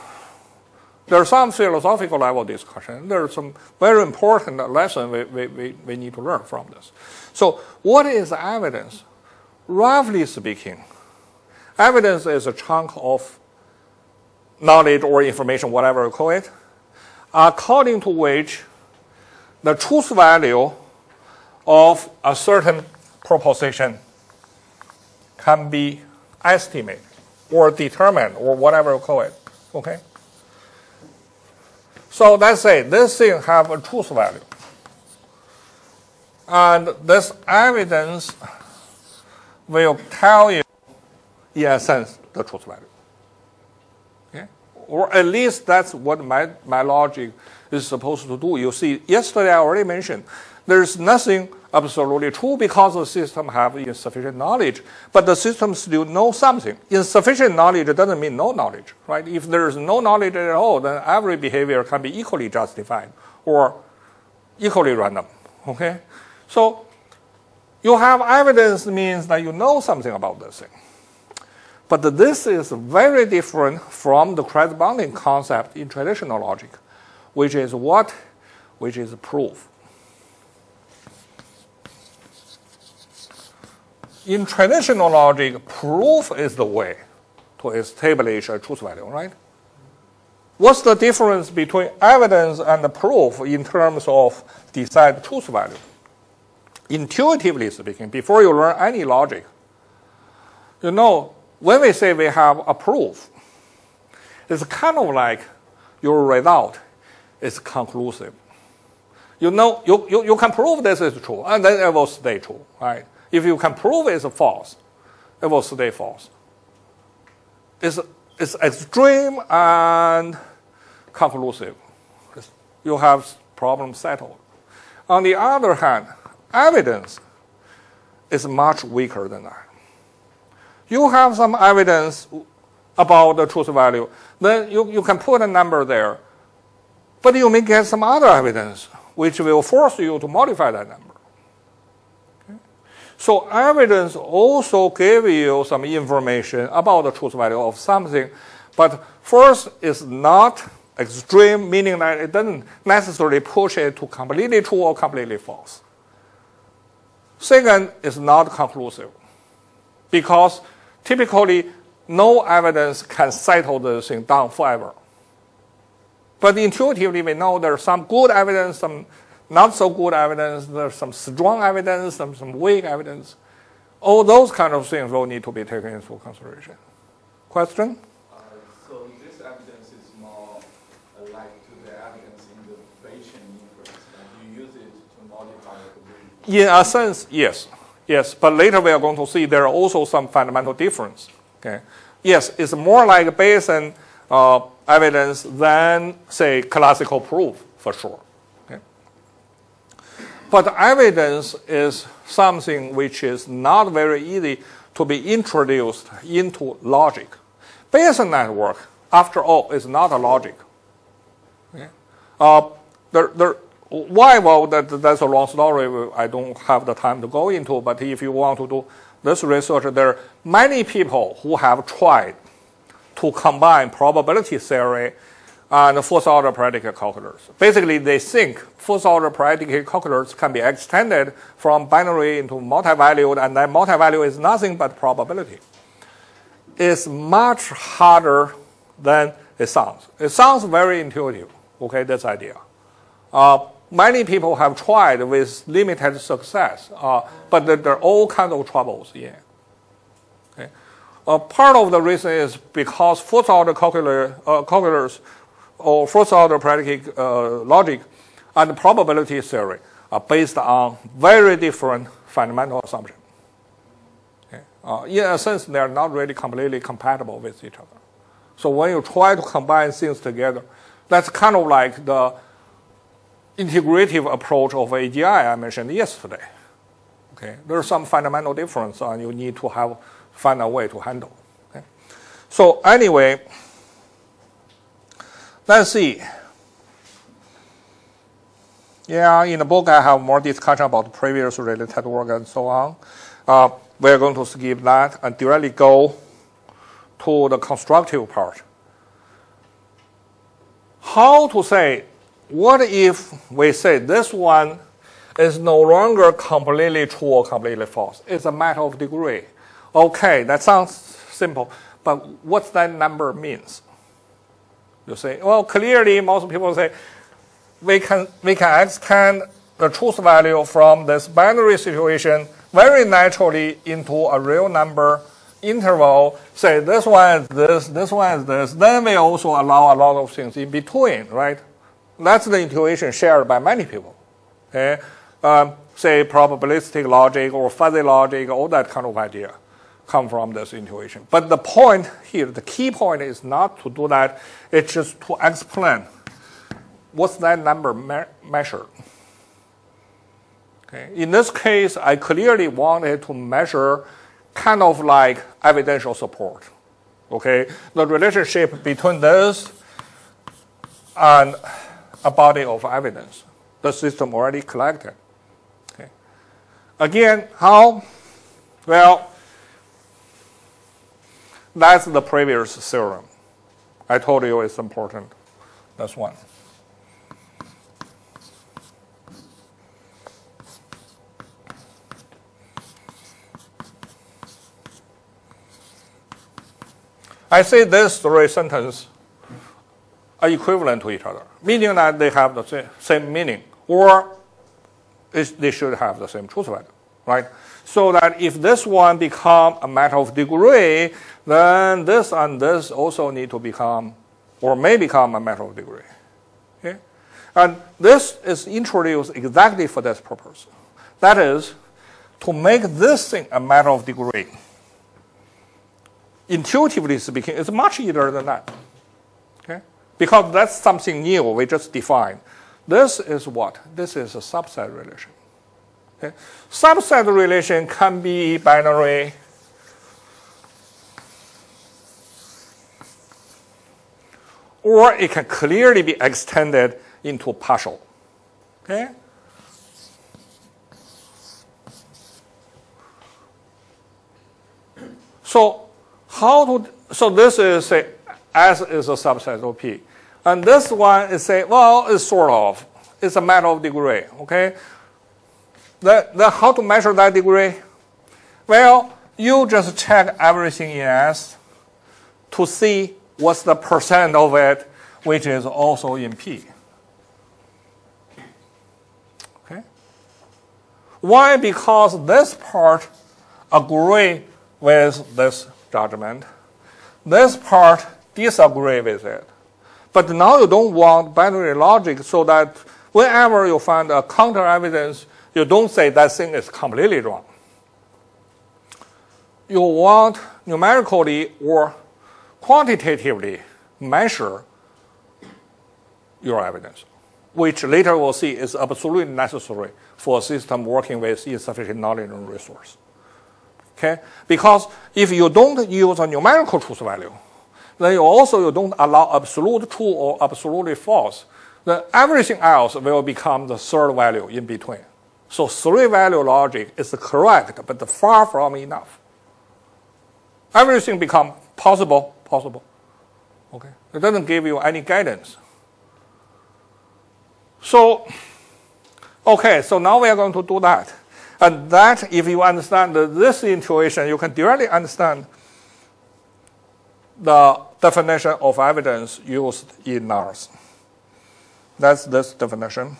Speaker 1: there's some philosophical level discussion. There's some very important lesson we, we, we, we need to learn from this. So what is evidence? Roughly speaking, evidence is a chunk of knowledge or information, whatever you call it, according to which the truth value of a certain proposition can be estimated or determined or whatever you call it. Okay? So let's say this thing have a truth value. And this evidence will tell you, in a sense, the truth value. Okay? or at least that's what my, my logic is supposed to do. You see, yesterday I already mentioned there's nothing absolutely true because the system have insufficient knowledge, but the system still knows something. Insufficient knowledge doesn't mean no knowledge, right? If there's no knowledge at all, then every behavior can be equally justified or equally random, okay? So you have evidence means that you know something about this thing. But this is very different from the corresponding concept in traditional logic, which is what? Which is proof. In traditional logic, proof is the way to establish a truth value, right? What's the difference between evidence and proof in terms of decide truth value? Intuitively speaking, before you learn any logic, you know, when we say we have a proof, it's kind of like your result is conclusive. You know, you, you, you can prove this is true, and then it will stay true, right? If you can prove it's false, it will stay false. It's, it's extreme and conclusive. You have problem settled. On the other hand, evidence is much weaker than that. You have some evidence about the truth value, then you, you can put a number there, but you may get some other evidence which will force you to modify that number. So evidence also give you some information about the truth value of something, but first is not extreme, meaning that it doesn't necessarily push it to completely true or completely false. Second is not conclusive, because typically no evidence can settle the thing down forever. But intuitively, we know there's some good evidence, some not so good evidence, there's some strong evidence, some, some weak evidence. All those kind of things will need to be taken into consideration. Question?
Speaker 4: Uh, so this evidence is more like to the evidence in the Bayesian inference, and you use it to modify the belief.
Speaker 1: In a sense, yes. Yes, but later we are going to see there are also some fundamental difference. Okay. Yes, it's more like Bayesian uh, evidence than, say, classical proof, for sure. But evidence is something which is not very easy to be introduced into logic. Bayesian network, after all, is not a logic. Okay? Uh, there, there, why? Well, that, that's a long story. I don't have the time to go into. But if you want to do this research, there are many people who have tried to combine probability theory and first order predicate calculus. Basically, they think first order predicate calculus can be extended from binary into multi-valued, and that multi-value is nothing but probability. It's much harder than it sounds. It sounds very intuitive, okay, this idea. Uh, many people have tried with limited success, uh, but there are all kinds of troubles Yeah. Okay. Uh, part of the reason is because first order calculus, uh, or first order predicate uh, logic and probability theory are based on very different fundamental assumptions. Okay? Uh, in a sense, they are not really completely compatible with each other. So when you try to combine things together, that's kind of like the integrative approach of AGI I mentioned yesterday. Okay, there's some fundamental difference, and you need to have find a way to handle. Okay? So anyway. Let's see. Yeah, in the book I have more discussion about previous related work and so on. Uh, we're going to skip that and directly go to the constructive part. How to say, what if we say this one is no longer completely true or completely false? It's a matter of degree. Okay, that sounds simple, but what that number means? You say, well, clearly most people say we can we can extend the truth value from this binary situation very naturally into a real number interval. Say this one is this, this one is this. Then we also allow a lot of things in between, right? That's the intuition shared by many people. Okay, um, say probabilistic logic or fuzzy logic, all that kind of idea. Come from this intuition. But the point here, the key point is not to do that, it's just to explain what's that number me- measured. Okay. In this case, I clearly wanted to measure kind of like evidential support. Okay, the relationship between this and a body of evidence the system already collected. Okay. Again, how? Well, that's the previous theorem. I told you it's important. That's one. I say these three sentences are equivalent to each other, meaning that they have the same meaning, or they should have the same truth value, right? So that if this one become a matter of degree, then this and this also need to become, or may become a matter of degree. Okay? And this is introduced exactly for this purpose. That is, to make this thing a matter of degree. Intuitively speaking, it's much easier than that. Okay? Because that's something new we just defined. This is what? This is a subset relation. Okay? Subset relation can be binary. Or it can clearly be extended into partial. Okay? So how to so this is say S is a subset of P. And this one is say, well, it's sort of. It's a matter of degree. Okay? Then, then how to measure that degree? Well, you just check everything in S to see what's the percent of it which is also in P. Okay? Why? Because this part agree with this judgment. This part disagree with it. But now you don't want binary logic so that whenever you find a counter evidence, you don't say that thing is completely wrong. You want numerically or quantitatively measure your evidence, which later we'll see is absolutely necessary for a system working with insufficient knowledge and resource. Okay? Because if you don't use a numerical truth value, then you also you don't allow absolute true or absolutely false, then everything else will become the third value in between. So three value logic is correct, but far from enough. Everything become possible, possible. Okay? It doesn't give you any guidance. So, okay, so now we are going to do that. And that, if you understand this intuition, you can directly understand the definition of evidence used in NARS. That's this definition.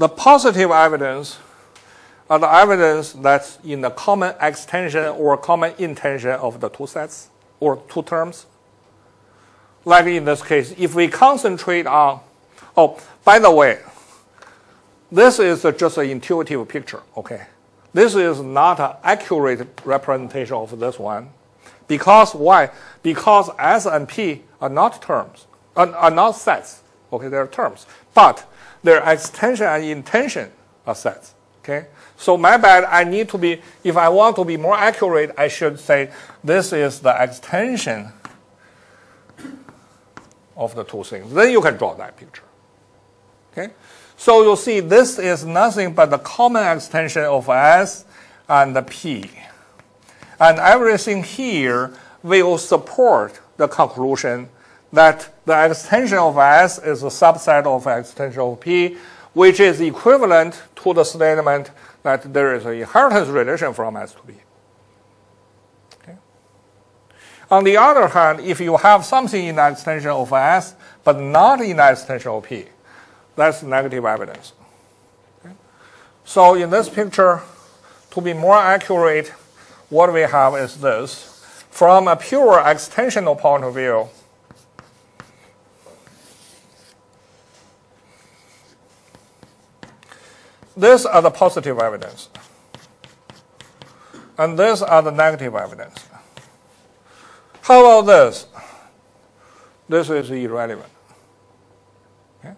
Speaker 1: The positive evidence are the evidence that's in the common extension or common intension of the two sets or two terms. Like in this case, if we concentrate on, oh, by the way, this is just an intuitive picture, okay? This is not an accurate representation of this one. Because why? Because S and P are not terms, are, are not sets. Okay, they're terms. But their extension and intension are sets. Okay? So my bad, I need to be, if I want to be more accurate, I should say this is the extension of the two things. Then you can draw that picture. Okay? So you see, this is nothing but the common extension of S and P. And everything here will support the conclusion that the extension of S is a subset of extension of P, which is equivalent to the statement that there is an inheritance relation from S to P. On the other hand, if you have something in the extension of S, but not in the extension of P, that's negative evidence. Okay? So in this picture, to be more accurate, what we have is this. From a pure extensional point of view, these are the positive evidence. And these are the negative evidence. How about this? This is irrelevant. Okay?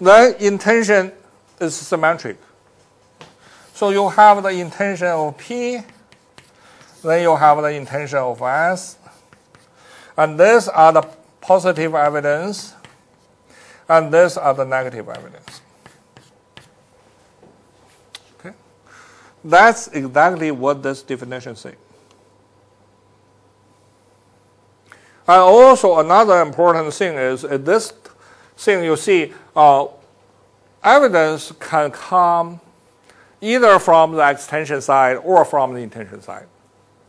Speaker 1: The intension is symmetric. So you have the intension of P, then you have the intension of S, and these are the positive evidence, and these are the negative evidence. That's exactly what this definition says. And also another important thing is uh, this thing you see, uh, evidence can come either from the extension side or from the intension side.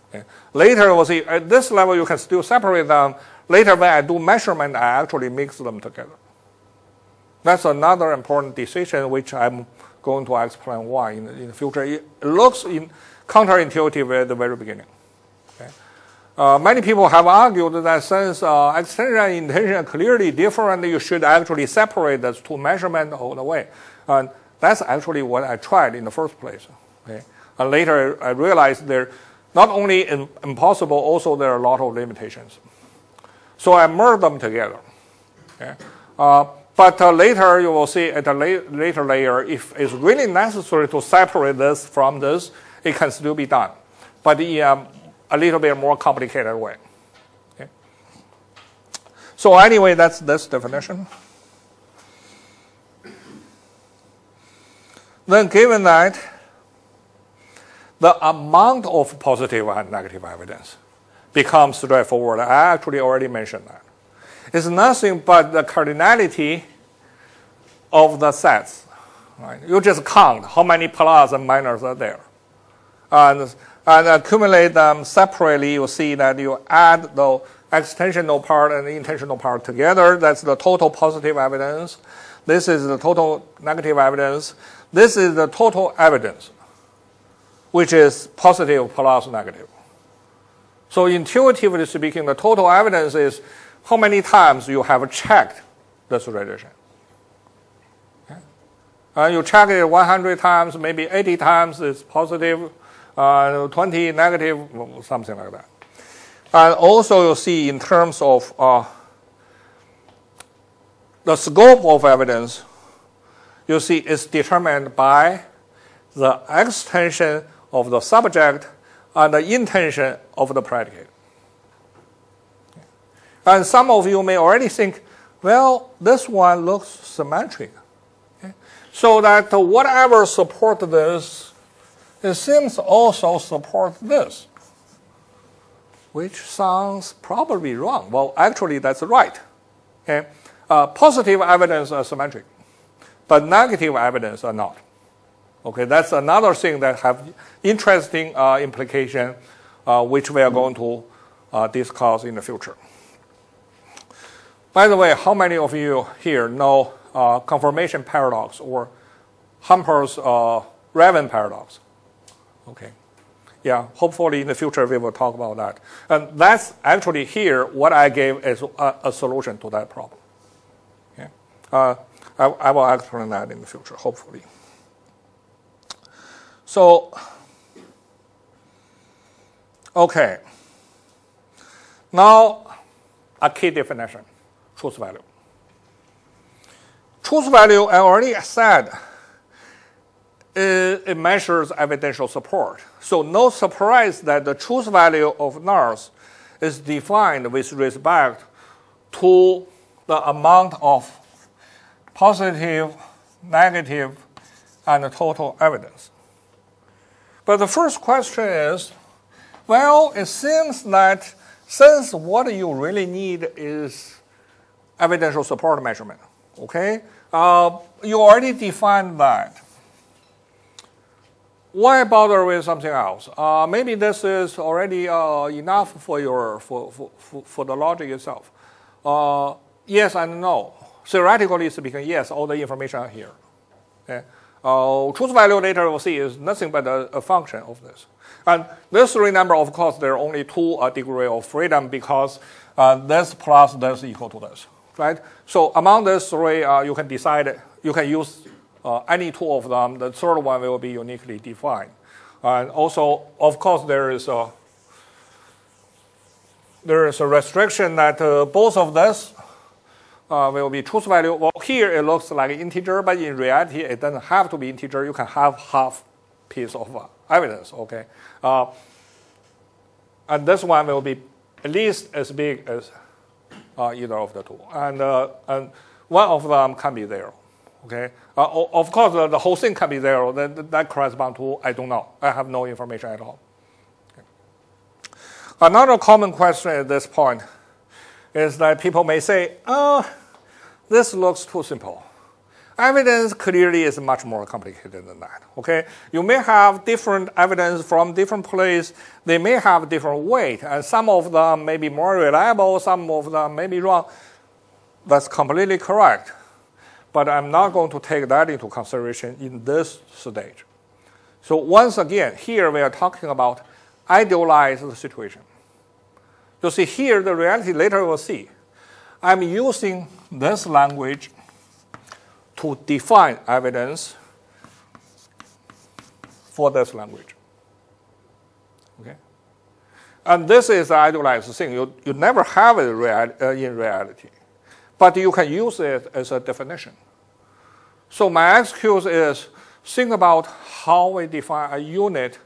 Speaker 1: Okay. Later we'll see, at this level you can still separate them. Later when I do measurement, I actually mix them together. That's another important decision which I'm going to explain why in, in the future. It looks in counterintuitive at the very beginning. Okay? Uh, many people have argued that since uh, extension and intension are clearly different, you should actually separate those two measurements all the way. And that's actually what I tried in the first place. Okay? And later I realized they're not only impossible, also there are a lot of limitations. So I merged them together. Okay? Uh, but uh, later you will see at a la- later layer, if it's really necessary to separate this from this, it can still be done. But in um, a little bit more complicated way. Okay? So anyway, that's this definition. Then given that the amount of positive and negative evidence becomes straightforward, I actually already mentioned that. It's nothing but the cardinality of the sets. Right? You just count how many plus and minus are there. And and accumulate them separately, you see that you add the extensional part and the intensional part together. That's the total positive evidence. This is the total negative evidence. This is the total evidence, which is positive plus negative. So intuitively speaking, the total evidence is how many times you have checked this relation. Okay? Uh, you check it 100 times, maybe 80 times it's positive uh, 20 negative, something like that. And also you see in terms of uh, the scope of evidence, you see it's determined by the extension of the subject and the intension of the predicate. And some of you may already think, well, this one looks symmetric. Okay? So that whatever support this it seems also support this, which sounds probably wrong. Well, actually, that's right. Okay? Uh, positive evidence are symmetric, but negative evidence are not. Okay, that's another thing that have interesting uh, implication, uh, which we are going to uh, discuss in the future. By the way, how many of you here know uh, confirmation paradox or Hempel's uh, Raven paradox? Okay. Yeah, hopefully in the future we will talk about that. And that's actually here what I gave as a, a solution to that problem. Okay. Uh, I, I will explain that in the future, hopefully. So, okay. Now, a key definition, truth value. Truth value, I already said, it, it measures evidential support. So no surprise that the truth value of NARS is defined with respect to the amount of positive, negative, and total evidence. But the first question is, well, it seems that since what you really need is evidential support measurement, okay, uh, you already defined that why bother with something else? Uh, maybe this is already uh, enough for your for, for, for the logic itself. Uh, yes and no. Theoretically speaking, yes, all the information are here. Okay? Uh, truth value later we'll see is nothing but a, a, function of this. And this three number, of course, there are only two uh, degree of freedom because this plus this equal to this, right? So among these three, you can decide, you can use uh, any two of them, the third one will be uniquely defined. And also, of course, there is a there is a restriction that uh, both of this uh, will be truth value. Well, here it looks like integer, but in reality, it doesn't have to be integer. You can have half piece of uh, evidence, okay? Uh, and this one will be at least as big as uh, either of the two. And, uh, and one of them can be zero, okay? Uh, of course, the whole thing can be zero. That, that corresponds to, I don't know. I have no information at all. Another common question at this point is that people may say, oh, this looks too simple. Evidence clearly is much more complicated than that. Okay, you may have different evidence from different places. They may have different weight, and some of them may be more reliable. Some of them may be wrong. That's completely correct. But I'm not going to take that into consideration in this stage. So once again, here we are talking about idealized situation. You see here, the reality later we'll see. I'm using this language to define evidence for this language. Okay? And this is the idealized thing. You, you never have it real, uh, in reality. But you can use it as a definition. So my excuse is think about how we define a unit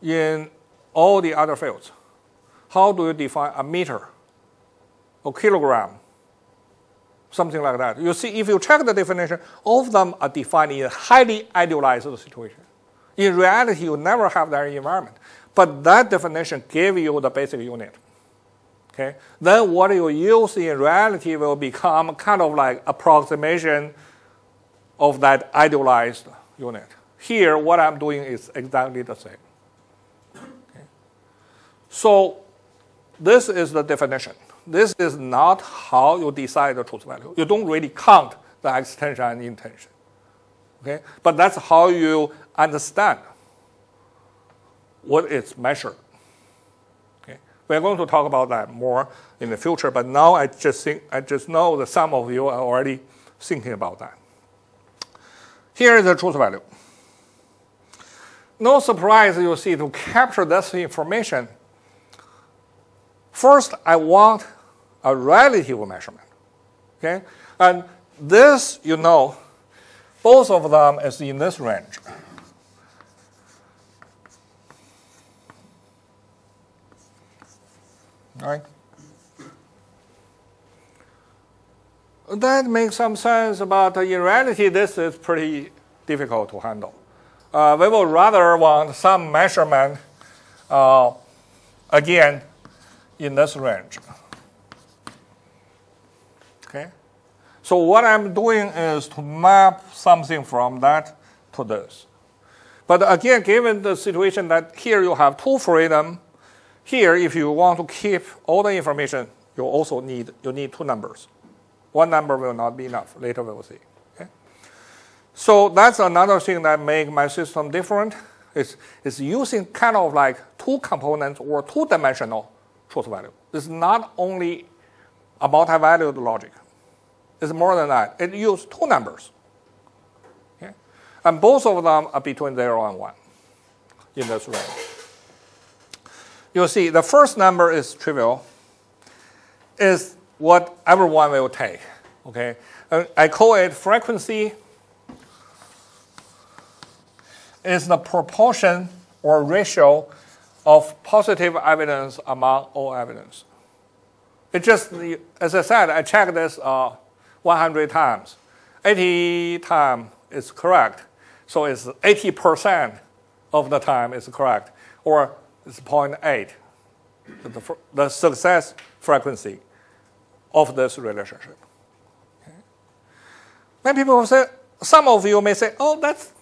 Speaker 1: in all the other fields. How do you define a meter or kilogram? Something like that. You see, if you check the definition, all of them are defined in a highly idealized situation. In reality, you never have that environment. But that definition gave you the basic unit. Okay? Then what you use in reality will become kind of like approximation of that idealized unit. Here, what I'm doing is exactly the same. Okay? So this is the definition. This is not how you decide the truth value. You don't really count the extension and intension. Okay? But that's how you understand what is measured. Okay? We're going to talk about that more in the future, but now I just think I just know that some of you are already thinking about that. Here is the truth value. No surprise you see to capture this information First, I want a relative measurement. Okay? And this, you know, both of them is in this range. Right? That makes some sense, but in reality, this is pretty difficult to handle. Uh, we would rather want some measurement, uh, again, in this range. Okay? So what I'm doing is to map something from that to this. But again, given the situation that here you have two freedom, here if you want to keep all the information, you also need you need two numbers. One number will not be enough. Later we will see. Okay? So that's another thing that make my system different. Is is using kind of like two components or two dimensional truth value. It's not only a multi-valued logic. It's more than that. It uses two numbers. Okay? And both of them are between 0 and 1 in this range. You'll see the first number is trivial, is what everyone will take. Okay? And I call it frequency is the proportion or ratio of positive evidence among all evidence. It just, as I said, I checked this uh, 100 times. 80 times is correct. So it's 80% of the time is correct, or it's 0.8, the, the success frequency of this relationship. Okay. Many people will say, some of you may say, oh, that's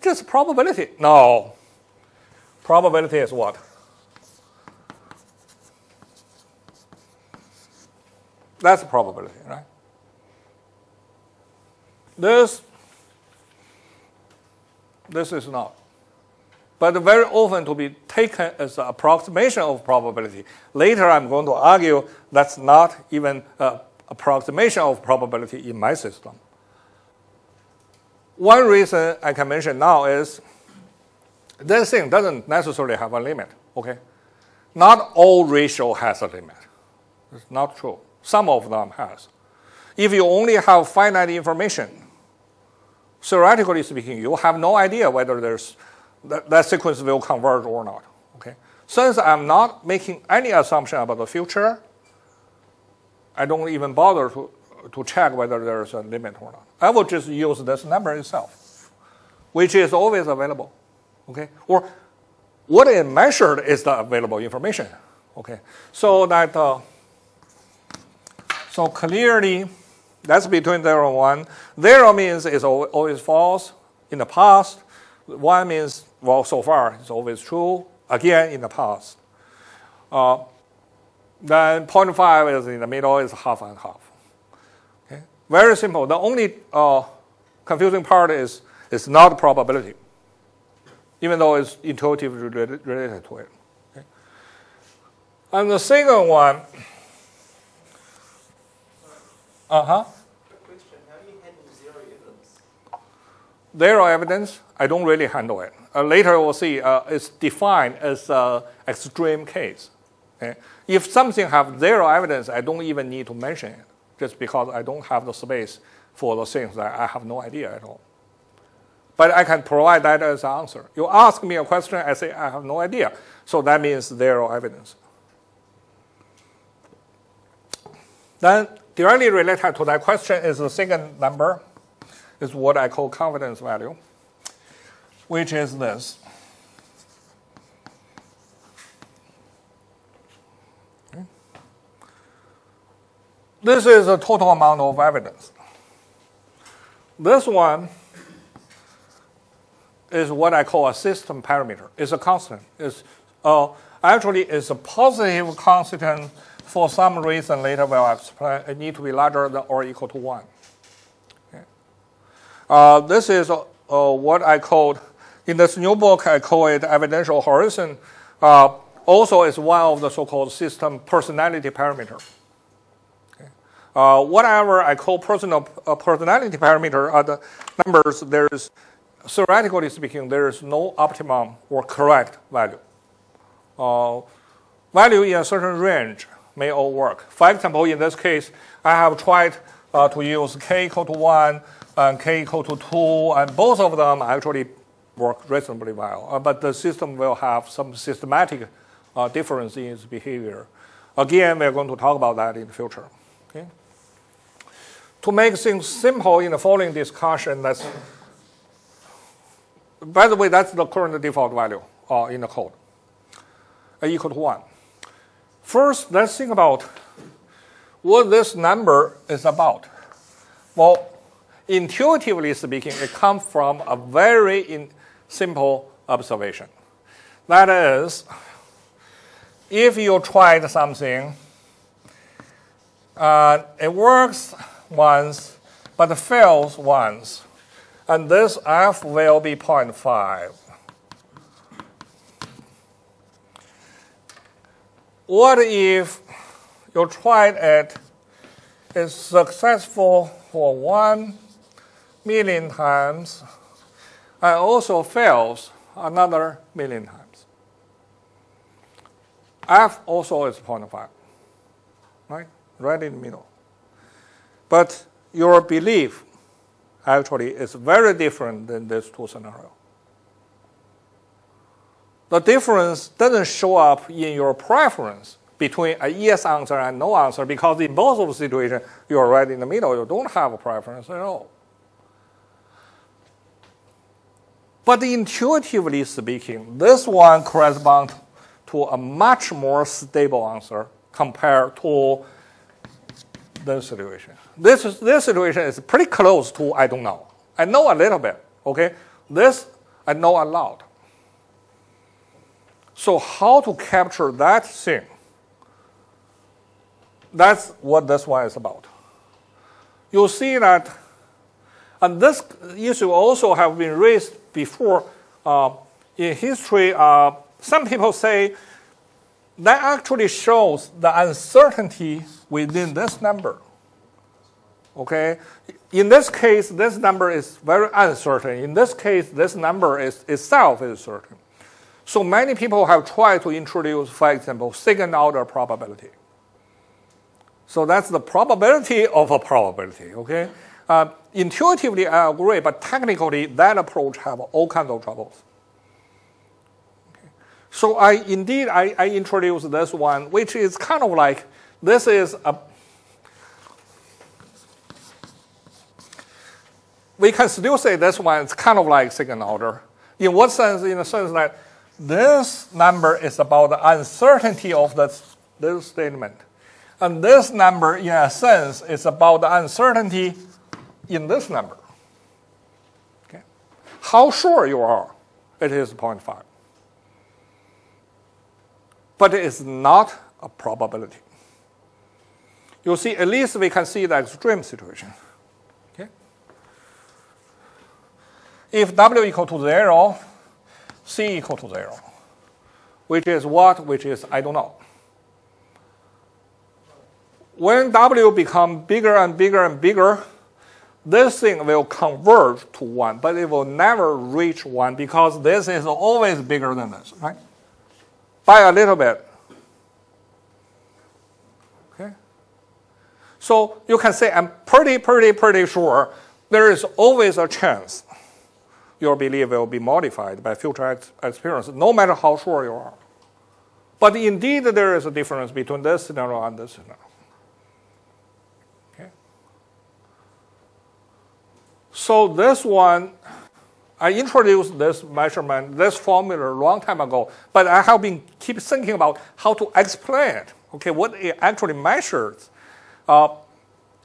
Speaker 1: just probability. No, Probability is what? That's probability, right? This, this is not. But very often to be taken as an approximation of probability. Later I'm going to argue that's not even an approximation of probability in my system. one reason I can mention now is this thing doesn't necessarily have a limit, okay? Not all ratio has a limit. It's not true. Some of them has. If you only have finite information, theoretically speaking, you have no idea whether there's that, that sequence will converge or not. Okay. Since I'm not making any assumption about the future, I don't even bother to, to check whether there's a limit or not. I will just use this number itself, which is always available. Okay. Or what it measured is the available information. Okay. So that uh, so clearly that's between 0 and 1. 0 means it's always false in the past. 1 means, well, so far it's always true, again in the past. Uh, then 0.5 is in the middle, is half and half. Okay? Very simple. The only uh, confusing part is it's not probability, even though it's intuitively related, to it. Okay? And the second one, uh huh.
Speaker 2: Question, how do you handle zero evidence?
Speaker 1: Zero evidence, I don't really handle it. Uh, later we'll see uh, it's defined as an extreme case. Okay? If something have zero evidence, I don't even need to mention it, just because I don't have the space for the things that I have no idea at all. But I can provide that as an answer. You ask me a question, I say I have no idea. So that means zero evidence. Then directly related to that question is the second number, is what I call confidence value, which is this. This is the total amount of evidence. This one is what I call a system parameter. It's a constant. It's uh, actually it's a positive constant for some reason later we'll explain, it need to be larger than or equal to 1. Uh, this is uh, what I called, in this new book, I call it evidential horizon. Uh, also, is one of the so-called system personality parameter. Okay. Uh, whatever I call personal uh, personality parameter are the numbers. There's theoretically speaking, there is no optimum or correct value. Uh, value in a certain range may all work. For example, in this case, I have tried uh, to use k equal to 1 and k equal to 2, and both of them actually work reasonably well. Uh, but the system will have some systematic uh, difference in its behavior. Again, we're going to talk about that in the future. Okay? To make things simple in the following discussion, that's, by the way, that's the current default value uh, in the code, equal to 1. First, let's think about what this number is about. Well, intuitively speaking, it comes from a very simple observation. That is, if you tried something, uh, it works once, but fails once, and this f will be 0.5. What if you tried it, it is successful for one million times and also fails another million times? F also is 0.5, right? Right in the middle. But your belief actually is very different than these two scenarios the difference doesn't show up in your preference between a yes answer and no answer because in both of the situations, you're right in the middle. You don't have a preference at all. But intuitively speaking, this one corresponds to a much more stable answer compared to this situation. This, is, this situation is pretty close to I don't know. I know a little bit, okay? This I know a lot. So how to capture that thing? That's what this one is about. You'll see that, and this issue also have been raised before uh, in history. Uh, some people say that actually shows the uncertainty within this number. Okay, in this case, this number is very uncertain. In this case, this number is itself is certain. So many people have tried to introduce, for example, second order probability. So that's the probability of a probability. Okay, uh, intuitively I agree, but technically that approach have all kinds of troubles. Okay. So I indeed I, I introduced this one, which is kind of like this is a we can still say this one is kind of like second order. In what sense? In the sense that this number is about the uncertainty of this, this statement. And this number, in a sense, is about the uncertainty in this number. Okay? How sure you are it is 0.5. But it is not a probability. You see, at least we can see the extreme situation. If W equal to 0, C equal to 0, which is what? Which is I don't know. When W become bigger and bigger and bigger, this thing will converge to 1, but it will never reach 1 because this is always bigger than this, right? By a little bit. Okay? So you can say, I'm pretty, pretty, pretty sure there is always a chance your belief will be modified by future ex experience, no matter how sure you are. But indeed, there is a difference between this scenario and this scenario. Okay. So this one, I introduced this measurement, this formula a long time ago, but I have been keep thinking about how to explain it. Okay, what it actually measures. Uh,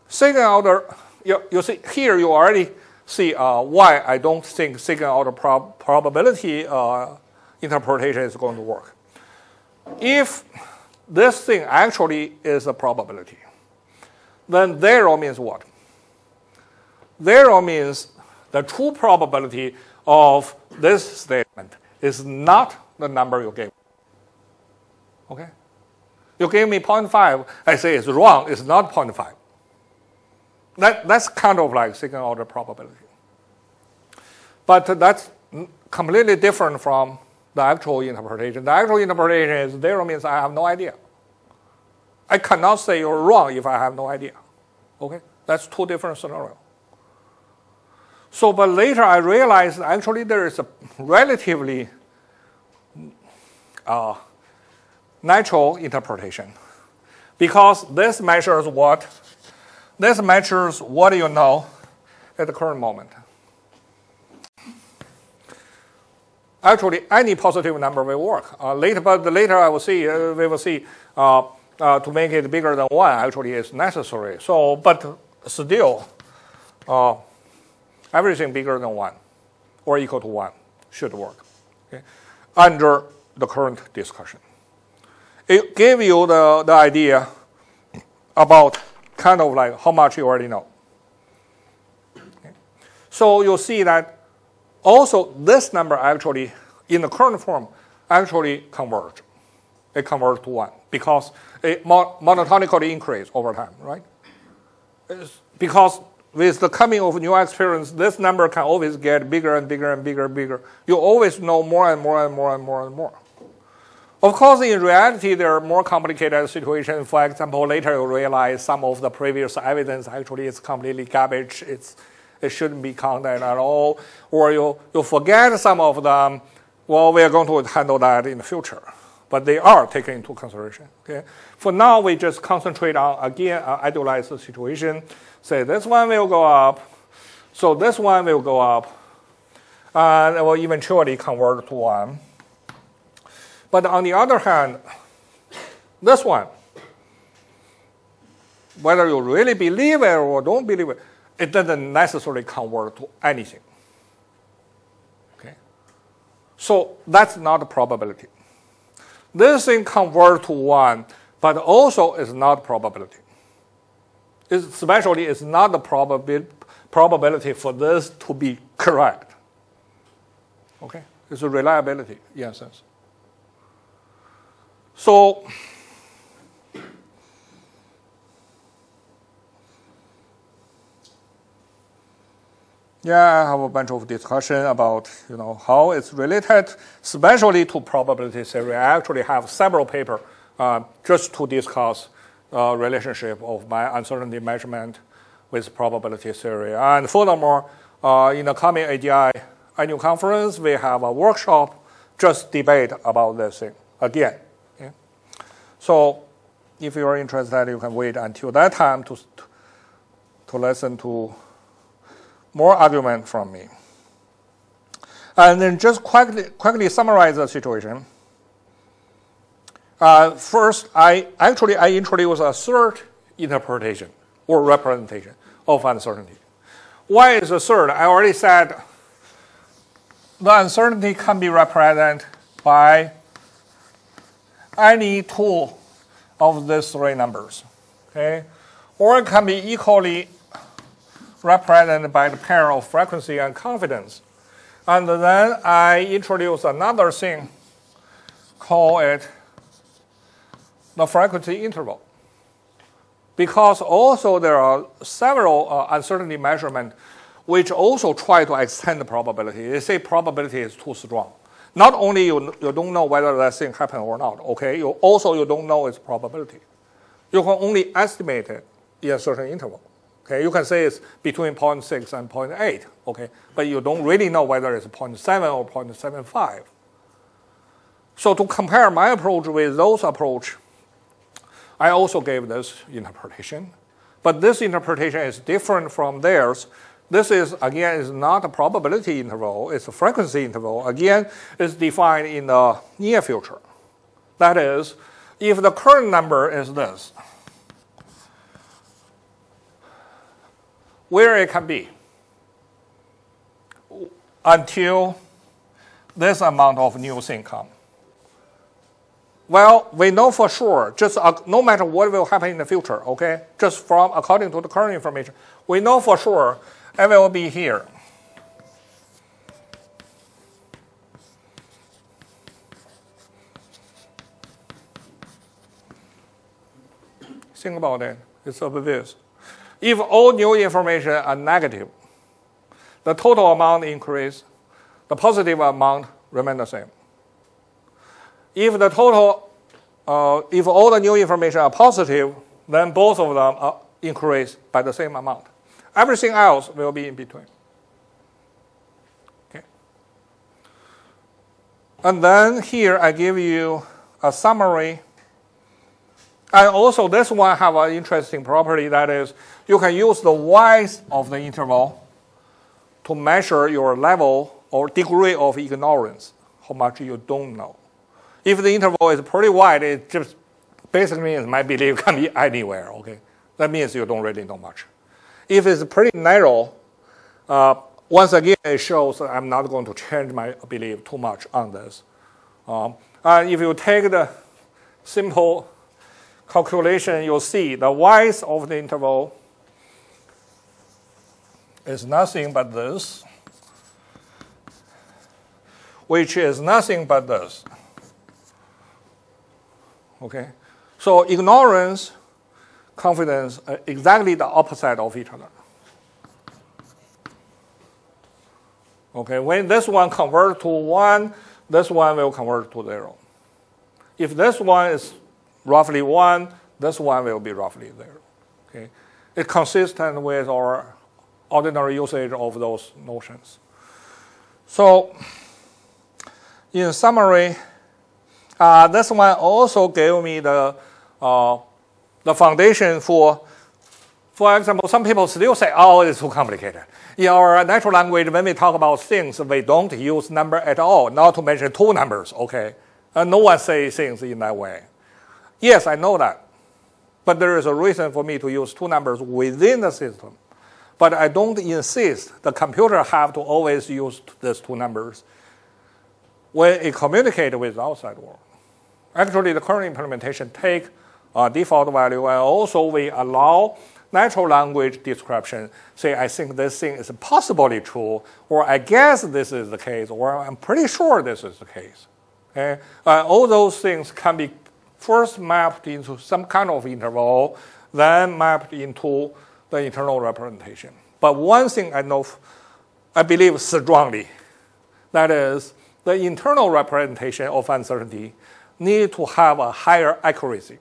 Speaker 1: second order, you, you see here you already see uh, why I don't think second order prob probability uh, interpretation is going to work. If this thing actually is a probability, then zero means what? Zero means the true probability of this statement is not the number you gave. Okay? You gave me 0.5, I say it's wrong, it's not 0.5. That, that's kind of like second order probability. But that's completely different from the actual interpretation. The actual interpretation is zero means I have no idea. I cannot say you're wrong if I have no idea. Okay? That's two different scenarios. So, but later I realized actually there is a relatively uh, natural interpretation because this measures what this measures what you know at the current moment. Actually, any positive number will work. Uh, later, but later I will see, uh, we will see uh, uh to make it bigger than 1 actually is necessary. So, but still, uh, everything bigger than 1 or equal to 1 should work okay? under the current discussion. It gave you the, the idea about kind of like how much you already know. Okay. So you'll see that also this number actually, in the current form, actually converge. It converges to 1 because it monotonically increase over time, right? It's because with the coming of new experience, this number can always get bigger and bigger and bigger and bigger. You always know more and more and more and more and more. Of course, in reality, there are more complicated situations. For example, later you realize some of the previous evidence actually is completely garbage. It's, it shouldn't be counted at all. Or you, you forget some of them. Well, we are going to handle that in the future. But they are taken into consideration. Okay? For now, we just concentrate on, again, an idealized situation. Say this one will go up. So this one will go up. And it will eventually convert to 1. But on the other hand, this one, whether you really believe it or don't believe it, it doesn't necessarily convert to anything. Okay? So that's not a probability. This thing converts to one, but also is not probability. Especially, it's not the probabil probability for this to be correct. Okay? It's a reliability in a sense. So, yeah, I have a bunch of discussion about you know how it's related, especially to probability theory. I actually have several paper uh, just to discuss uh, relationship of my uncertainty measurement with probability theory. And furthermore, uh, in the coming AGI annual conference, we have a workshop just debate about this thing again. So if you are interested, you can wait until that time to, to listen to more argument from me. And then just quickly, quickly summarize the situation. Uh, first, I actually I introduce a third interpretation or representation of uncertainty. Why is a third? I already said the uncertainty can be represented by any two of these three numbers, okay? Or it can be equally represented by the pair of frequency and confidence. And then I introduce another thing, call it the frequency interval. Because also there are several uh, uncertainty measurement which also try to extend the probability. They say probability is too strong. Not only you, you don't know whether that thing happened or not, okay, you also you don't know its probability. You can only estimate it in a certain interval. Okay, you can say it's between 0.6 and 0.8, okay, but you don't really know whether it's 0.7 or 0.75. So to compare my approach with those approach, I also gave this interpretation. But this interpretation is different from theirs. This is, again, is not a probability interval, it's a frequency interval. Again, it's defined in the near future. That is, if the current number is this, where it can be until this amount of new thing come. Well, we know for sure, just uh, no matter what will happen in the future, okay, just from according to the current information, we know for sure it will be here. Think about it. It's obvious. If all new information are negative, the total amount increase, the positive amount remain the same. If the total, uh, if all the new information are positive, then both of them are increase by the same amount. Everything else will be in between. Okay. And then here I give you a summary and also this one have an interesting property that is you can use the width of the interval to measure your level or degree of ignorance, how much you don't know. If the interval is pretty wide, it just basically means my belief can be anywhere, okay? That means you don't really know much. If it's pretty narrow, uh, once again, it shows I'm not going to change my belief too much on this. Um, and if you take the simple calculation, you'll see the width of the interval is nothing but this, which is nothing but this. Okay? So ignorance, confidence are exactly the opposite of each other. Okay, when this one converts to 1, this one will convert to 0. If this one is roughly 1, this one will be roughly 0. Okay? It's consistent with our ordinary usage of those notions. So, in summary, uh, this one also gave me the, uh, the foundation for, for example, some people still say, oh, it's too complicated. In our natural language, when we talk about things, we don't use number at all, not to mention two numbers, okay? No one says things in that way. Yes, I know that. But there is a reason for me to use two numbers within the system. But I don't insist the computer have to always use these two numbers when it communicates with the outside world. Actually, the current implementation take a default value and also we allow natural language description. Say, I think this thing is possibly true, or I guess this is the case, or I'm pretty sure this is the case. Okay? Uh, all those things can be first mapped into some kind of interval, then mapped into the internal representation. But one thing I know I believe strongly. That is, the internal representation of uncertainty need to have a higher accuracy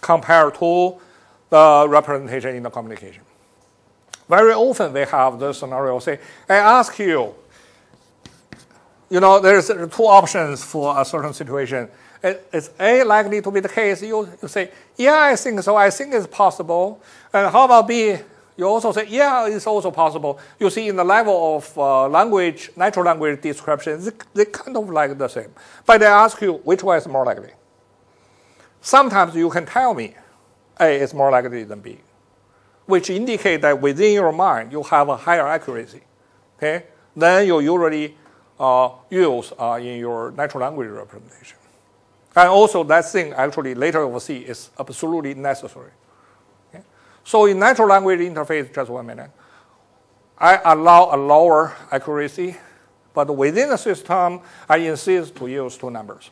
Speaker 1: compared to the representation in the communication. Very often they have this scenario say, I ask you, you know, there's two options for a certain situation. Is A likely to be the case? You, you say, yeah, I think so. I think it's possible. And how about B? You also say, yeah, it's also possible. You see, in the level of uh, language, natural language description, they, kind of like the same. But I ask you, which one is more likely? Sometimes you can tell me A is more likely than B, which indicate that within your mind you have a higher accuracy. Okay, then you usually uh, use uh, in your natural language representation. And also that thing actually later you will see is absolutely necessary. So in natural language interface, just one minute, I allow a lower accuracy, but within the system, I insist to use two numbers.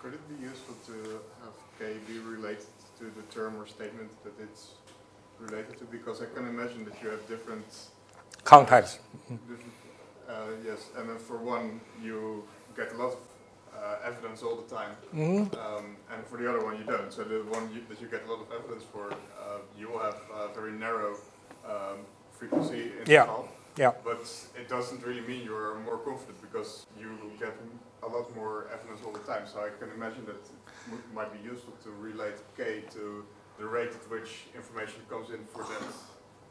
Speaker 5: Could it be useful to have k be related to the term or statement that it's related to? Because I can imagine that you have different
Speaker 1: Context.
Speaker 5: different, uh, yes, and then for one, you get a lot of uh, evidence all the time,
Speaker 1: Mhm.
Speaker 5: um, and for the other one, you don't. So the one you, that you get a lot of evidence for, uh, you will have a very narrow um, frequency interval.
Speaker 1: Yeah. Yeah.
Speaker 5: But it doesn't really mean you're more confident because you get a lot more evidence all the time. So I can imagine that it might be useful to relate k to the rate at which information comes in for that.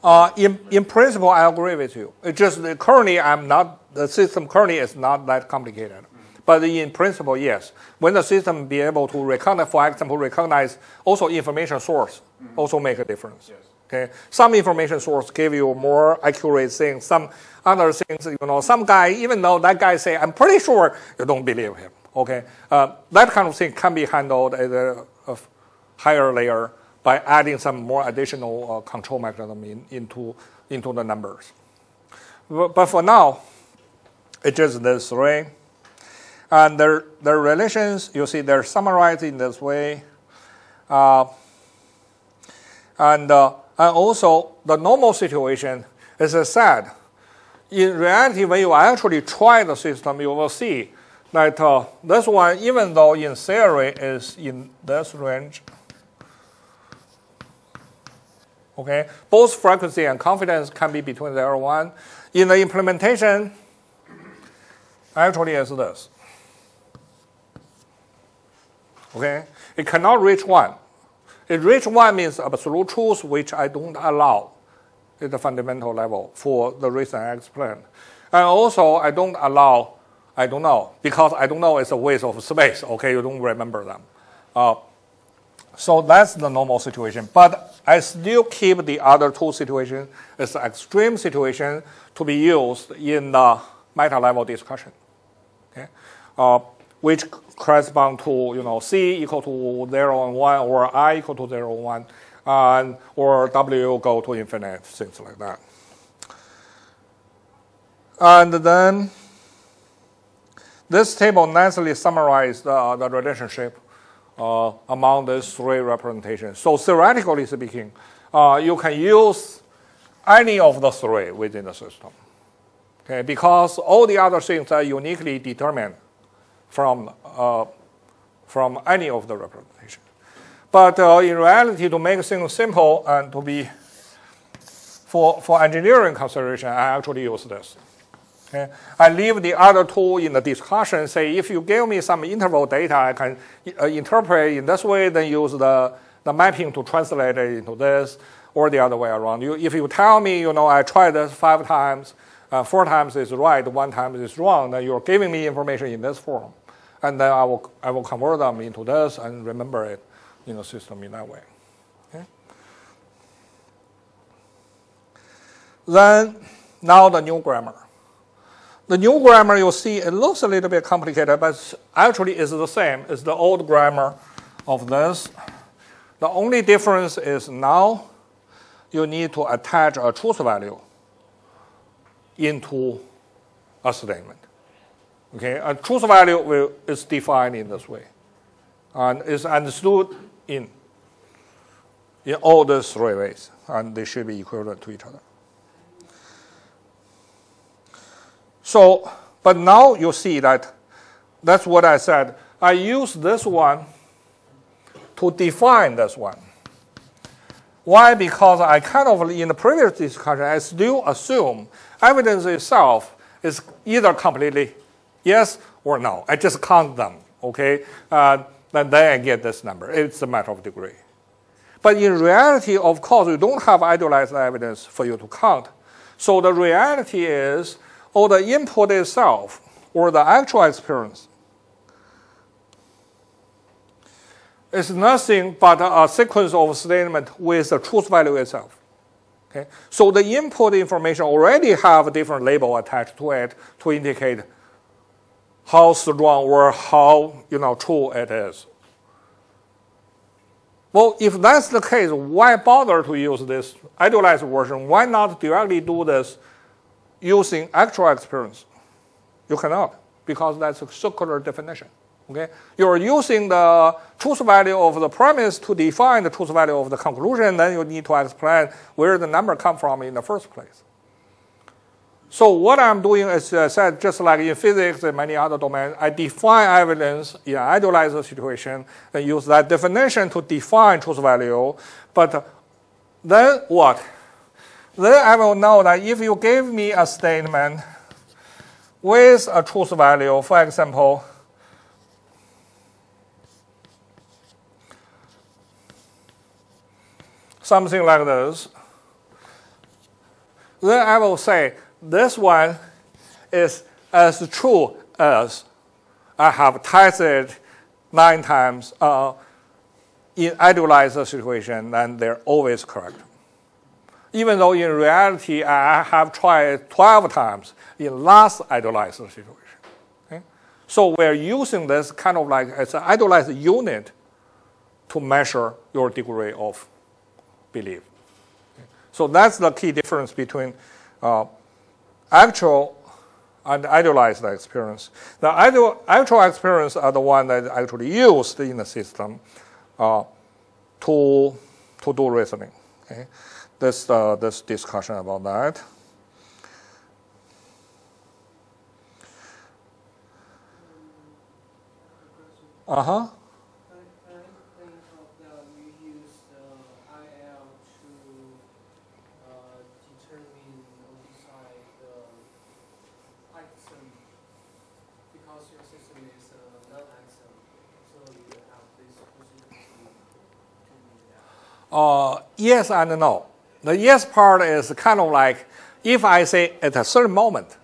Speaker 1: Uh, in, in principle, I agree with you. It's just currently, I'm not, the system currently is not that complicated. But in principle, yes. When the system be able to recognize, for example, recognize also information source, also make a difference.
Speaker 5: Yes.
Speaker 1: Okay, some information source give you more accurate things. Some other things, you know, some guy, even though that guy say, I'm pretty sure, you don't believe him. Okay, uh, that kind of thing can be handled at a, a higher layer by adding some more additional uh, control mechanism in, into into the numbers. But, but for now, it is this three, and their their relations. You see, they're summarized in this way. Uh, and, uh, and also, the normal situation is sad. In reality, when you actually try the system, you will see that uh, this one, even though in theory is in this range, okay, both frequency and confidence can be between 0 and 1. In the implementation, actually is this. Okay, it cannot reach 1. It reach 1 means absolute truth, which I don't allow at the fundamental level for the reason I explained. And also, I don't allow, I don't know, because I don't know is a waste of space, okay, you don't remember them. Uh, so that's the normal situation. But I still keep the other two situations as extreme situation to be used in the meta-level discussion. Okay? Uh, which correspond to you know c equal to 0 and 1 or i equal to 0 and 1 and or w go to infinite things like that. And then this table nicely summarizes the, the relationship uh, among these three representations. So theoretically speaking uh, you can use any of the three within the system. Okay because all the other things are uniquely determined from, uh, from any of the representation. But uh, in reality, to make things simple and to be for, for engineering consideration, I actually use this. Okay? I leave the other two in the discussion. Say, if you give me some interval data, I can uh, interpret in this way, then use the, the mapping to translate it into this, or the other way around. You, if you tell me, you know, I tried this five times, uh, four times is right, one time is wrong, then you're giving me information in this form. And then I will, I will convert them into this and remember it in the system in that way. Okay? Then, now the new grammar. The new grammar, you'll see, it looks a little bit complicated, but actually is the same as the old grammar of this. The only difference is now you need to attach a truth value into a statement. Okay, a truth value will, is defined in this way, and is understood in in all these three ways, and they should be equivalent to each other. So, but now you see that that's what I said. I use this one to define this one. Why? Because I kind of, in the previous discussion, I still assume evidence itself is either completely yes or no. I just count them, okay? Uh, and then I get this number. It's a matter of degree. But in reality, of course, you don't have idealized evidence for you to count. So the reality is, or the input itself, or the actual experience, is nothing but a sequence of statements with the truth value itself. Okay? So the input information already have a different label attached to it to indicate how strong or how you know, true it is. Well, if that's the case, why bother to use this idealized version? Why not directly do this using actual experience? You cannot, because that's a circular definition. Okay? You're using the truth value of the premise to define the truth value of the conclusion, then you need to explain where the number come from in the first place. So what I'm doing is uh, said just like in physics and many other domains, I define evidence in an idealized situation and use that definition to define truth value. But then what? Then I will know that if you give me a statement with a truth value, for example, something like this, then I will say this one is as true as I have tested nine times uh, in idealized situation, and they're always correct. Even though in reality I have tried 12 times in last idealized situation. Okay? So we're using this kind of like as an idealized unit to measure your degree of believe. So that's the key difference between uh, actual and idealized experience. The ideal, actual experience are the one that actually used in the system uh, to, to do reasoning. Okay? This, uh, this discussion about that. Uh-huh. Uh, yes and no. The yes part is kind of like if I say at a certain moment,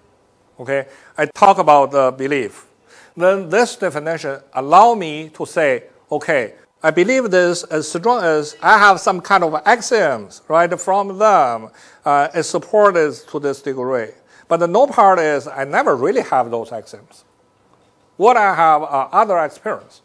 Speaker 1: okay, I talk about the belief, then this definition allow me to say, okay, I believe this as strong as I have some kind of axioms, right, from them. Uh, it supported to this degree. But the no part is I never really have those axioms. What I have are other experience.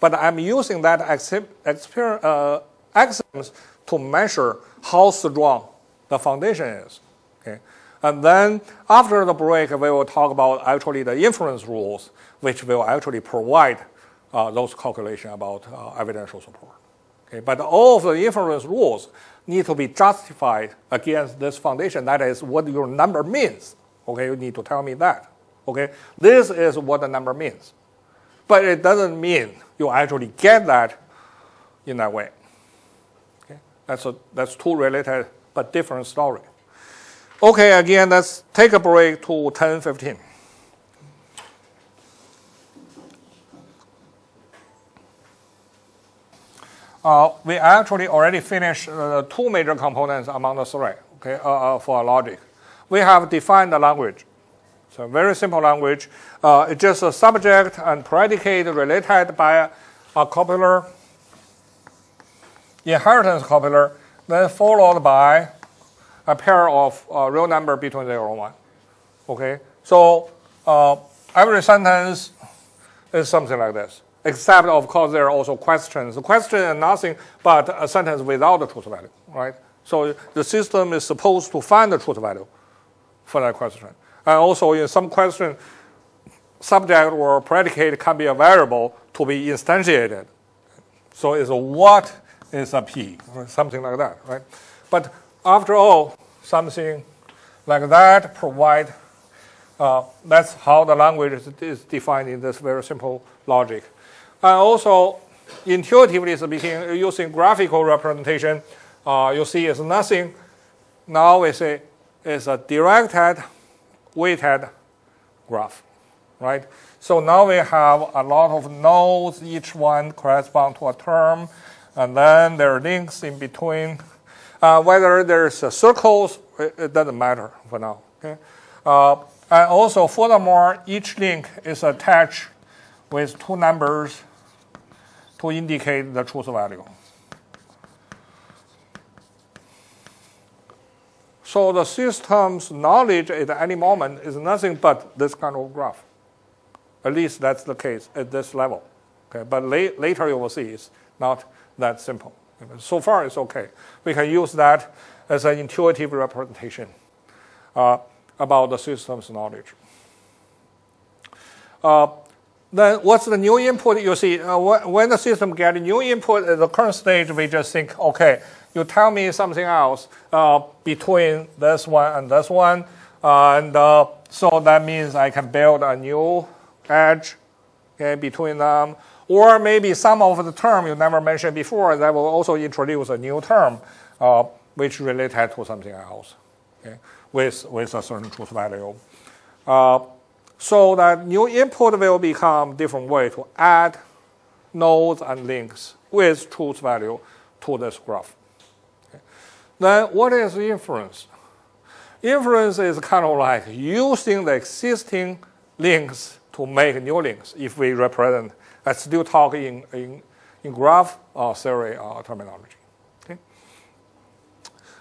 Speaker 1: But I'm using that experience, uh, axioms to measure how strong the foundation is. Okay? And then after the break, we will talk about actually the inference rules, which will actually provide uh, those calculations about uh, evidential support. Okay? But all of the inference rules need to be justified against this foundation. That is what your number means. Okay, you need to tell me that. Okay, this is what the number means. But it doesn't mean you actually get that in that way. That's, a, that's two related but different story. Okay, again, let's take a break to 10:15. Uh, we actually already finished uh, two major components among the three okay, uh, uh for logic. We have defined the language. So very simple language. Uh, it's just a subject and predicate related by a copula inheritance copula, then followed by a pair of uh, real number between 0 and 1. Okay, so uh, every sentence is something like this. Except, of course, there are also questions. The question is nothing but a sentence without the truth value, right? So the system is supposed to find the truth value for that question. And also, in some question, subject or predicate can be a variable to be instantiated. So it's a what is a P, something like that, right? But after all, something like that provide Uh, that's how the language is, defined in this very simple logic. And also, intuitively speaking, using graphical representation, uh, you see it's nothing. Now we say it's a directed, weighted graph, right? So now we have a lot of nodes, each one correspond to a term, and then there are links in between. Uh, whether there's circles, it, it, doesn't matter for now. Okay? Uh, and also, furthermore, each link is attached with two numbers to indicate the truth value. So the system's knowledge at any moment is nothing but this kind of graph. At least that's the case at this level. Okay, but la- later you will see it's not that simple. So far it's okay. We can use that as an intuitive representation uh, about the system's knowledge. Uh, then what's the new input? You see, uh, when the system gets a new input at the current stage, we just think, okay, you tell me something else uh, between this one and this one, uh, and uh, so that means I can build a new edge okay, between them. Or maybe some of the term you never mentioned before that will also introduce a new term uh, which related to something else okay, with, with a certain truth value. Uh, so that new input will become different way to add nodes and links with truth value to this graph. Okay. Then what is inference? Inference is kind of like using the existing links to make new links if we represent, I still talk in, in, in graph uh, theory uh, terminology. Okay?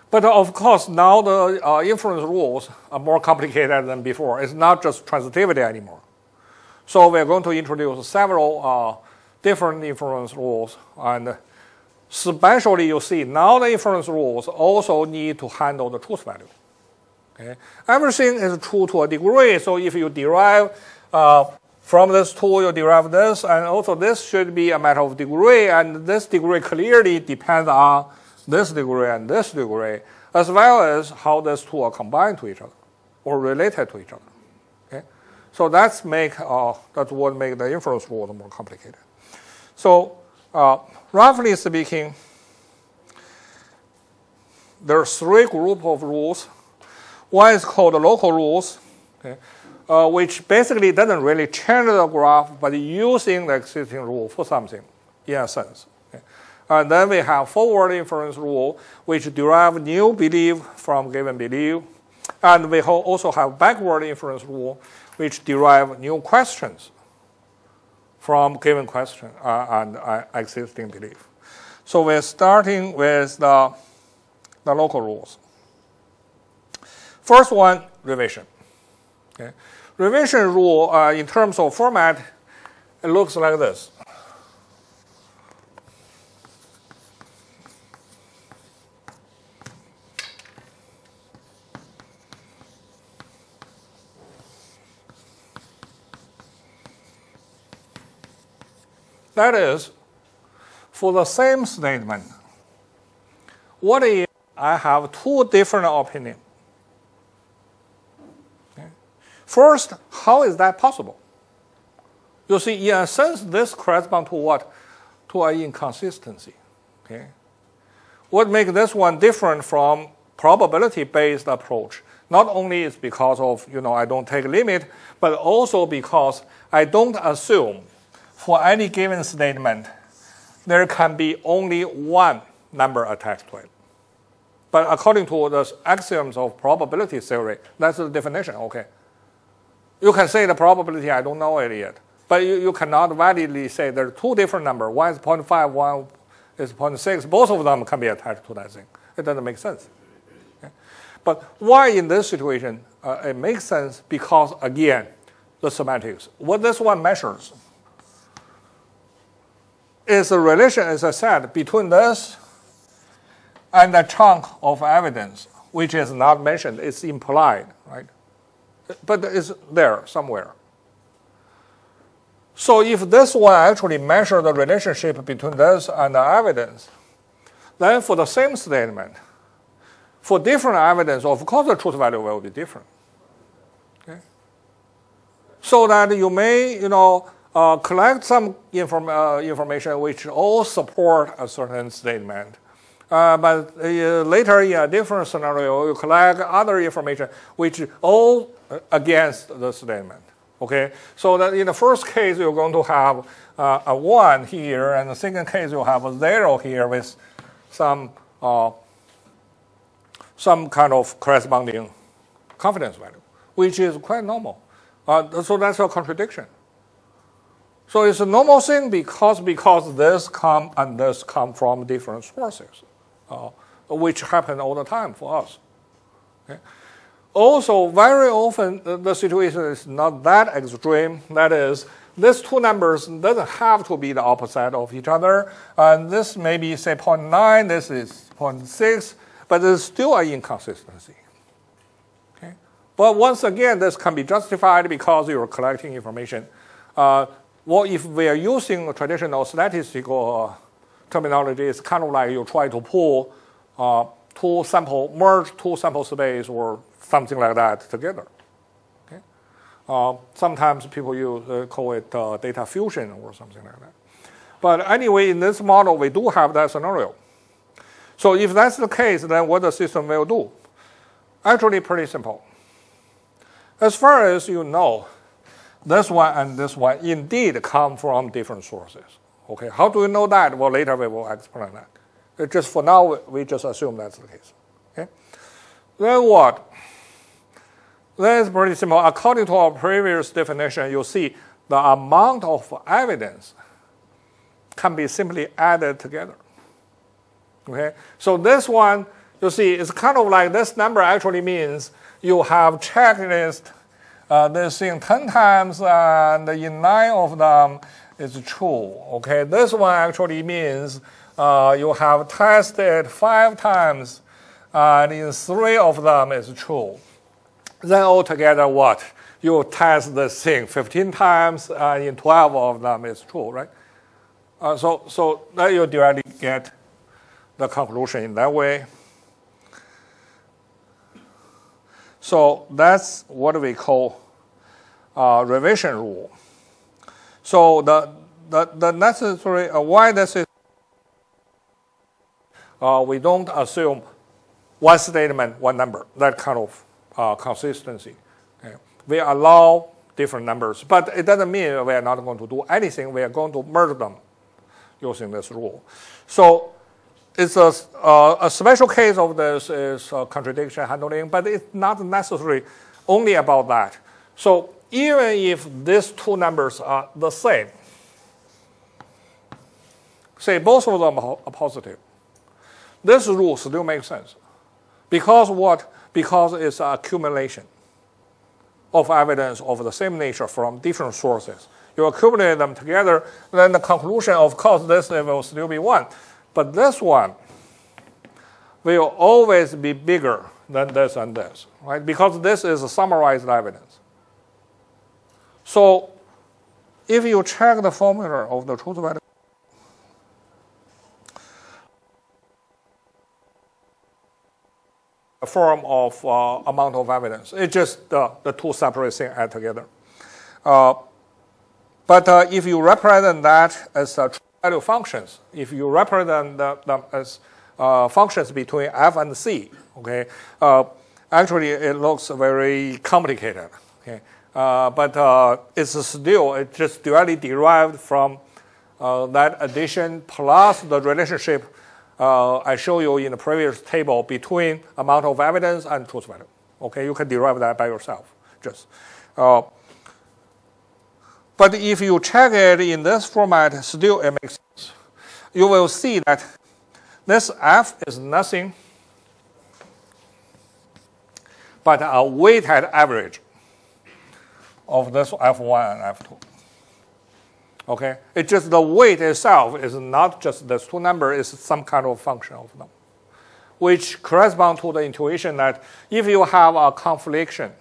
Speaker 1: But of course, now the uh, inference rules are more complicated than before. It's not just transitivity anymore. So we're going to introduce several uh, different inference rules. And especially you see now the inference rules also need to handle the truth value. Okay? Everything is true to a degree. So if you derive uh, from this tool, you derive this, and also this should be a matter of degree, and this degree clearly depends on this degree and this degree, as well as how these two are combined to each other or related to each other. Okay? So that's make uh, that's what make the inference rule more complicated. So uh, roughly speaking, there are three group of rules. One is called local rules. Okay? Uh, which basically doesn't really change the graph, but using the existing rule for something, in a sense. Okay. And then we have forward inference rule, which derive new belief from given belief. And we also have backward inference rule, which derive new questions from given question uh, and uh, existing belief. So we're starting with the, the local rules. First one, revision. Okay revision rule uh, in terms of format, it looks like this. That is, for the same statement, what if I have two different opinions? First, how is that possible? You see, in a sense, this corresponds to what? To an inconsistency. Okay? What makes this one different from probability-based approach? Not only is because of, you know, I don't take limit, but also because I don't assume for any given statement there can be only one number attached to it. But according to the axioms of probability theory, that's the definition, okay? You can say the probability, I don't know it yet. But you, you cannot validly say there are two different numbers. One is 0.5, one is 0.6. Both of them can be attached to that thing. It doesn't make sense. Okay? But why in this situation uh, it makes sense? Because, again, the semantics. What this one measures is a relation, as I said, between this and a chunk of evidence, which is not mentioned. It's implied, right? But it's there somewhere. So if this one actually measures the relationship between this and the evidence, then for the same statement, for different evidence, of course the truth value will be different. Okay? so that you may, you know, uh, collect some inform, uh, information which all support a certain statement. Uh, but uh, later in a different scenario, you collect other information which all against the statement. Okay, so that in the first case you're going to have uh, a one here, and the second case you have a zero here with some uh, some kind of corresponding confidence value, which is quite normal. Uh, so that's a contradiction. So it's a normal thing because because this come and this come from different sources, uh, which happen all the time for us. Okay? Also, very often the, the situation is not that extreme. That is, these two numbers doesn't have to be the opposite of each other. And this may be say 0.9, this is 0.6, but there's still an inconsistency. Okay? But once again, this can be justified because you're collecting information. Uh, well, if we are using traditional statistical uh, terminology, it's kind of like you try to pull uh, two sample, merge two sample space or something like that together. Okay? Uh, sometimes people use, uh, call it uh, data fusion or something like that. But anyway, in this model, we do have that scenario. So if that's the case, then what the system will do? Actually, pretty simple. As far as you know, this one and this one indeed come from different sources. Okay, how do we know that? Well, later we will explain that. Just for now, we just assume that's the case. Okay, then what? Then it's pretty simple. According to our previous definition, you see the amount of evidence can be simply added together. Okay, so this one, you see, it's kind of like this number actually means you have checklist uh, this thing 10 times and in nine of them it's true. Okay, this one actually means uh, you have tested five times and in three of them is true. Then altogether what? You test the thing 15 times and in 12 of them it's true, right? Uh, so, so then you directly get the conclusion in that way. So that's what we call uh, revision rule. So the, the, the necessary, uh, why this is, uh, we don't assume one statement, one number, that kind of uh, consistency. Okay. We allow different numbers, but it doesn't mean we are not going to do anything. We are going to merge them using this rule. So it's a, uh, a special case of this is uh, contradiction handling, but it's not necessarily only about that. So even if these two numbers are the same, say both of them are positive, this rule still makes sense. Because what? Because it's an accumulation of evidence of the same nature from different sources. You accumulate them together, then the conclusion, of course, this will still be one. But this one will always be bigger than this and this, right? Because this is summarized evidence. So if you check the formula of the truth value, a form of uh, amount of evidence. It's just uh, the two separate things add together. Uh, but uh, if you represent that as uh, value functions, if you represent them as uh, functions between f and c, okay, actually it looks very complicated. Okay, but it's still it's just directly derived from that addition plus the relationship Uh, I show you in the previous table between amount of evidence and truth value. Okay, you can derive that by yourself. Just. Uh, but if you check it in this format, still it makes sense. You will see that this f is nothing but a weighted average of this f1 and f2. Okay, it's just the weight itself is not just these two numbers, it's some kind of function of them, which correspond to the intuition that if you have a confliction,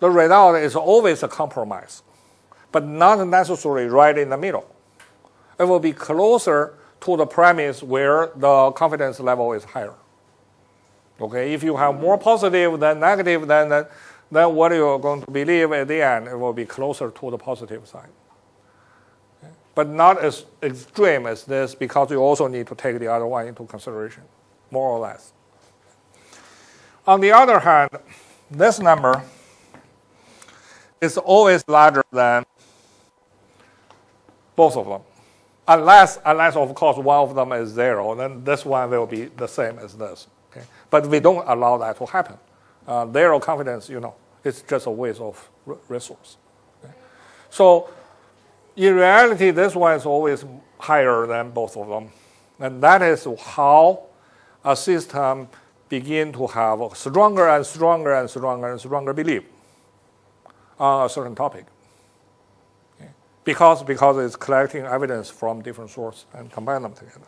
Speaker 1: the result is always a compromise but not necessarily right in the middle. It will be closer to the premise where the confidence level is higher. Okay, if you have more positive than negative, then then what you're going to believe at the end, it will be closer to the positive side. But not as extreme as this because you also need to take the other one into consideration, more or less. On the other hand, this number is always larger than both of them. Unless, unless of course one of them is zero, then this one will be the same as this. Okay? But we don't allow that to happen. Uh, zero confidence, you know, it's just a waste of resource. Okay? So in reality, this one is always higher than both of them. And that is how a system begin to have a stronger and stronger and stronger and stronger belief on a certain topic because, because it's collecting evidence from different sources and combine them together.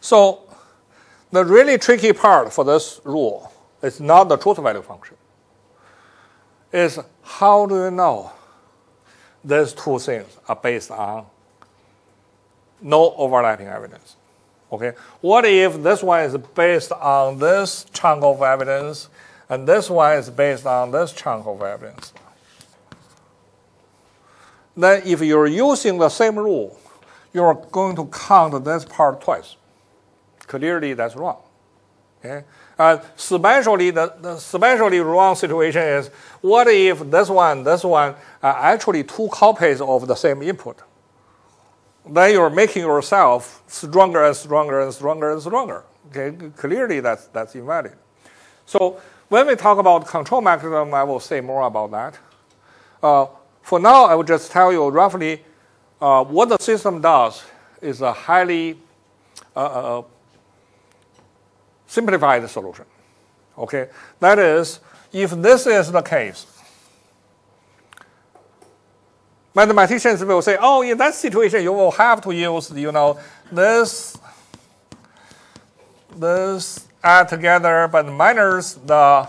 Speaker 1: So the really tricky part for this rule is not the truth value function. It's how do you know these two things are based on no overlapping evidence? Okay, what if this one is based on this chunk of evidence and this one is based on this chunk of evidence. Then if you're using the same rule, you're going to count this part twice. Clearly that's wrong. Okay? Especially the, the especially wrong situation is what if this one, this one are actually two copies of the same input? Then you're making yourself stronger and stronger and stronger and stronger. Okay, clearly that's that's invalid. So when we talk about control mechanism, I will say more about that. Uh, for now, I will just tell you roughly uh, what the system does is a highly uh, uh simplified solution. Okay, that is, if this is the case, mathematicians will say, oh, in that situation, you will have to use, you know, this, this add together, but minus the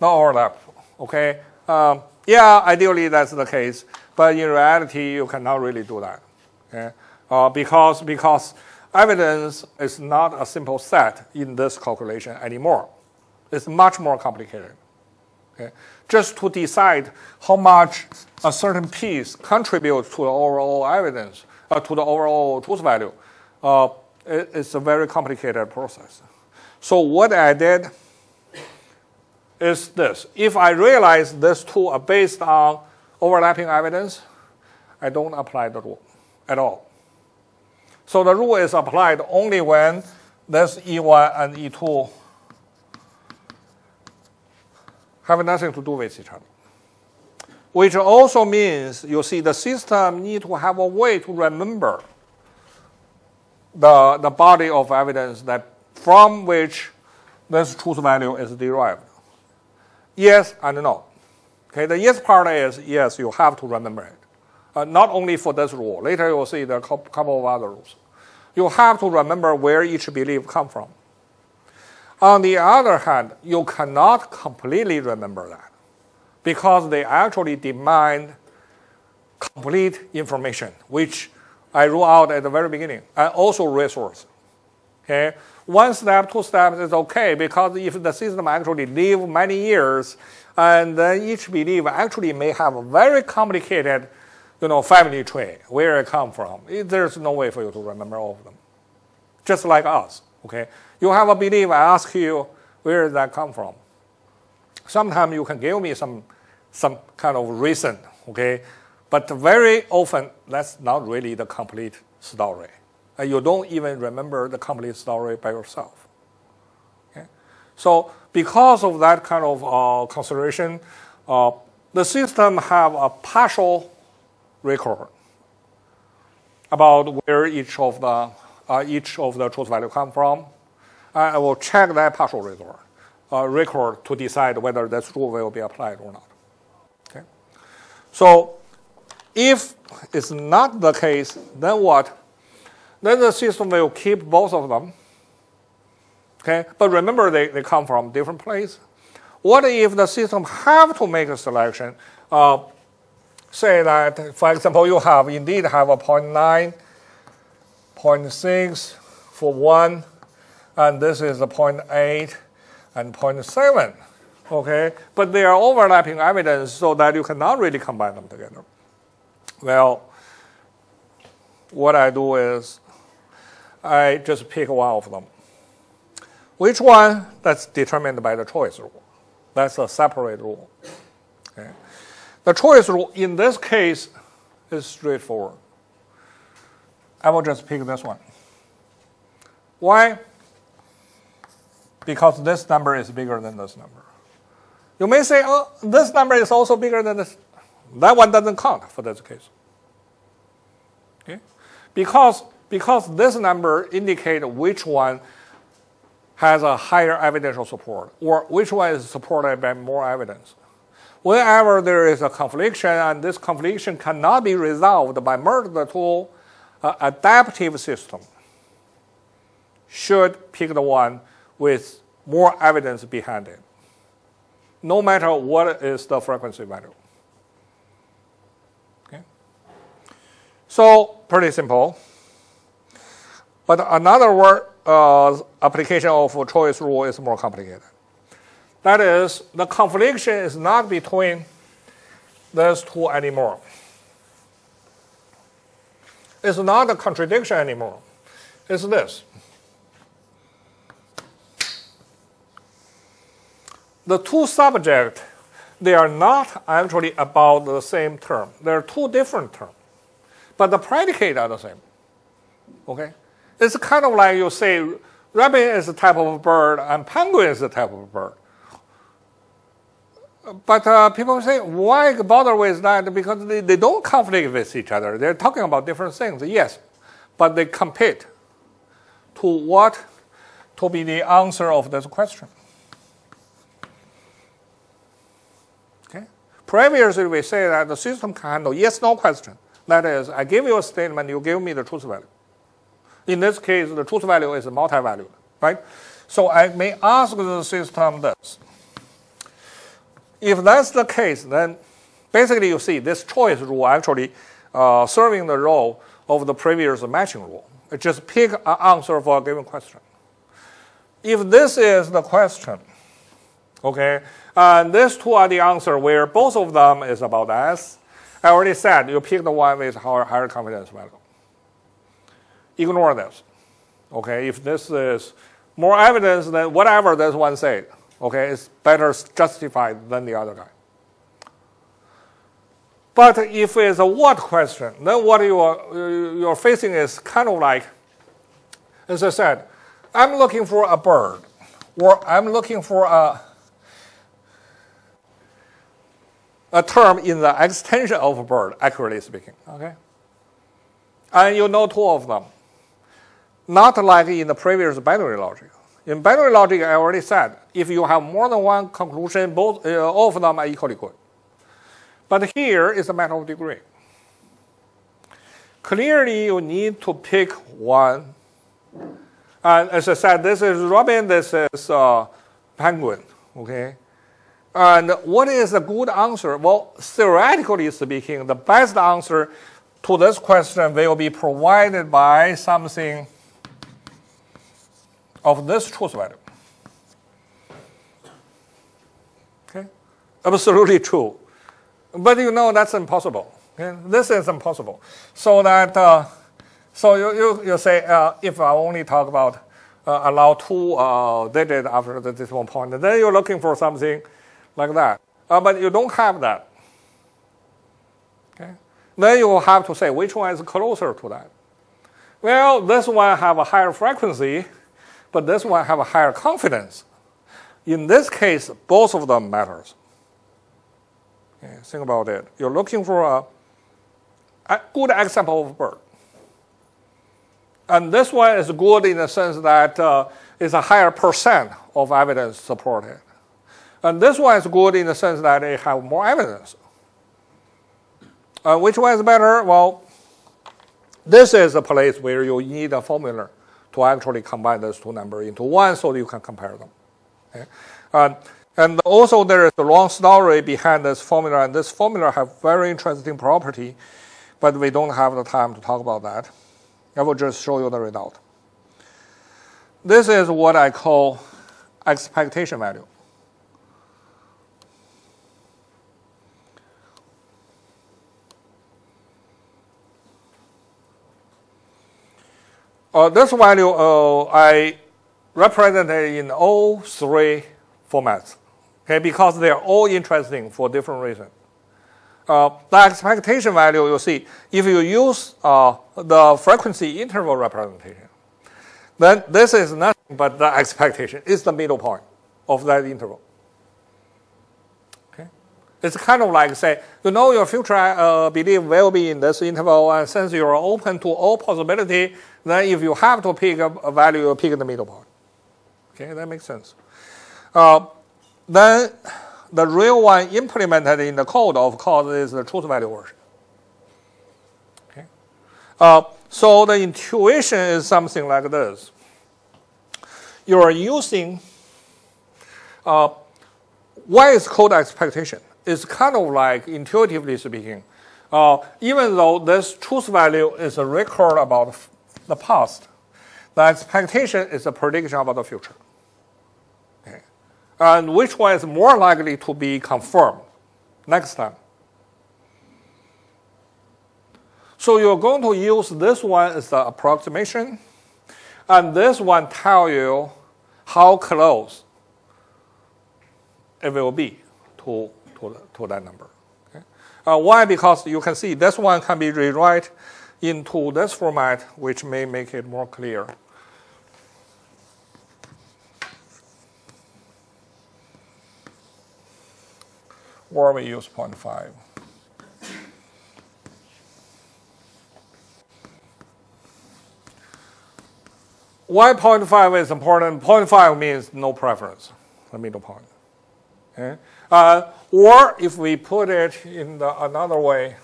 Speaker 1: no overlap. Okay. Um, yeah, ideally that's the case, but in reality you cannot really do that. Okay. Uh, because because evidence is not a simple set in this calculation anymore. It's much more complicated. Okay. Just to decide how much a certain piece contributes to the overall evidence, uh, to the overall truth value, uh, it's a very complicated process. So what I did is this. If I realize these two are based on overlapping evidence, I don't apply the rule at all. So the rule is applied only when this E1 and E2 have nothing to do with each other. Which also means, you see, the system need to have a way to remember the, the body of evidence that from which this truth value is derived. Yes and no. Okay, the yes part is yes, you have to remember it. Uh, not only for this rule. Later you'll see a couple of other rules. You have to remember where each belief come from. On the other hand, you cannot completely remember that because they actually demand complete information, which I rule out at the very beginning, and also resource. Okay, one step, two steps is okay because if the system actually live many years, and then each belief actually may have a very complicated, you know, family tree where it come from. There's no way for you to remember all of them. Just like us, okay? You have a belief, I ask you, where did that come from? Sometimes you can give me some, some kind of reason, okay? But very often, that's not really the complete story. And you don't even remember the complete story by yourself. Okay? So because of that kind of uh, consideration, uh, the system have a partial record about where each of the uh, each of the truth value come from. I will check that partial record, uh, record to decide whether that rule will be applied or not. Okay. So if it's not the case, then what? Then the system will keep both of them. Okay, but remember they, they come from different places. What if the system have to make a selection? Uh, say that, for example, you have indeed have a 0.9, 0.6, for 1, and this is a 0.8 and 0.7. Okay, but they are overlapping evidence so that you cannot really combine them together. Well, what I do is I just pick one of them. Which one? That's determined by the choice rule. That's a separate rule. Okay. The choice rule in this case is straightforward. I will just pick this one. Why? Because this number is bigger than this number. You may say, oh, this number is also bigger than this. That one doesn't count for this case. Okay? Because, because this number indicates which one has a higher evidential support, or which one is supported by more evidence. Whenever there is a confliction, and this confliction cannot be resolved by merge the two uh, adaptive system, should pick the one with more evidence behind it, no matter what is the frequency value. Okay? So, pretty simple. But another word, uh, application of choice rule is more complicated. That is, the confliction is not between these two anymore. It's not a contradiction anymore. It's this. The two subjects, they are not actually about the same term. They're two different terms. But the predicate are the same. Okay? It's kind of like you say rabbit is a type of bird and penguin is a type of bird. But uh, people say, why bother with that? Because they, they don't conflict with each other. They're talking about different things, yes. But they compete to what? To be the answer of this question. Okay? Previously, we say that the system can handle yes no question. That is, I give you a statement, you give me the truth value. In this case, the truth value is multi-valued, right? So I may ask the system this. If that's the case, then basically you see this choice rule actually uh, serving the role of the previous matching rule. It just pick an answer for a given question. If this is the question, okay, and these two are the answer where both of them is about S, I already said you pick the one with higher confidence value. Ignore this. Okay, if this is more evidence than whatever this one said, Okay, it's better justified than the other guy. But if it's a what question, then what you are you're facing is kind of like, as I said, I'm looking for a bird, or I'm looking for a a term in the extension of a bird, accurately speaking. Okay, and you know two of them, not like in the previous binary logic. In binary logic, I already said, if you have more than one conclusion, both uh, all of them are equally good. But here is a matter of degree. Clearly, you need to pick one. And as I said, this is robin, this is uh, penguin. Okay. And what is a good answer? Well, theoretically speaking, the best answer to this question will be provided by something of this truth value. Okay? Absolutely true. But you know that's impossible. Okay? This is impossible. So that, uh, so you, you, you say, uh, if I only talk about uh, allow two uh, digits after the decimal point, then you're looking for something like that. Uh, but you don't have that. Okay? Then you have to say which one is closer to that. Well, this one have a higher frequency, but this one have a higher confidence. In this case, both of them matters. Okay, think about it. You're looking for a, good example of bird. And this one is good in the sense that uh, it's a higher percent of evidence supported. And this one is good in the sense that it have more evidence. Uh, which one is better? Well, this is a place where you need a formula to actually combine those two numbers into one so you can compare them. Okay? Uh, and also there is a long story behind this formula, and this formula have very interesting property, but we don't have the time to talk about that. I will just show you the result. this is what I call expectation value. Uh, this value uh, I represented in all three formats, okay, because they are all interesting for different reasons. Uh, the expectation value, you see, if you use uh, the frequency interval representation, then this is nothing but the expectation. It's the middle point of that interval. It's kind of like say, you know your future uh, belief will be in this interval, and since you're open to all possibility, then if you have to pick a, value, you pick the middle point. Okay, that makes sense. Uh, then the real one implemented in the code, of course, is the truth value version. Okay. Uh, so the intuition is something like this. You are using uh, why is code expectation? It's kind of like intuitively speaking. Uh, even though this truth value is a record about the past, the expectation is a prediction about the future and which one is more likely to be confirmed next time. So you're going to use this one as the approximation, and this one tell you how close it will be to, to, to that number. Okay? Uh, why? Because you can see this one can be rewrite into this format, which may make it more clear. or we use 0.5. Why 0.5 is important? 0.5 means no preference, Let the middle point. Okay? Uh, or if we put it in the, another way,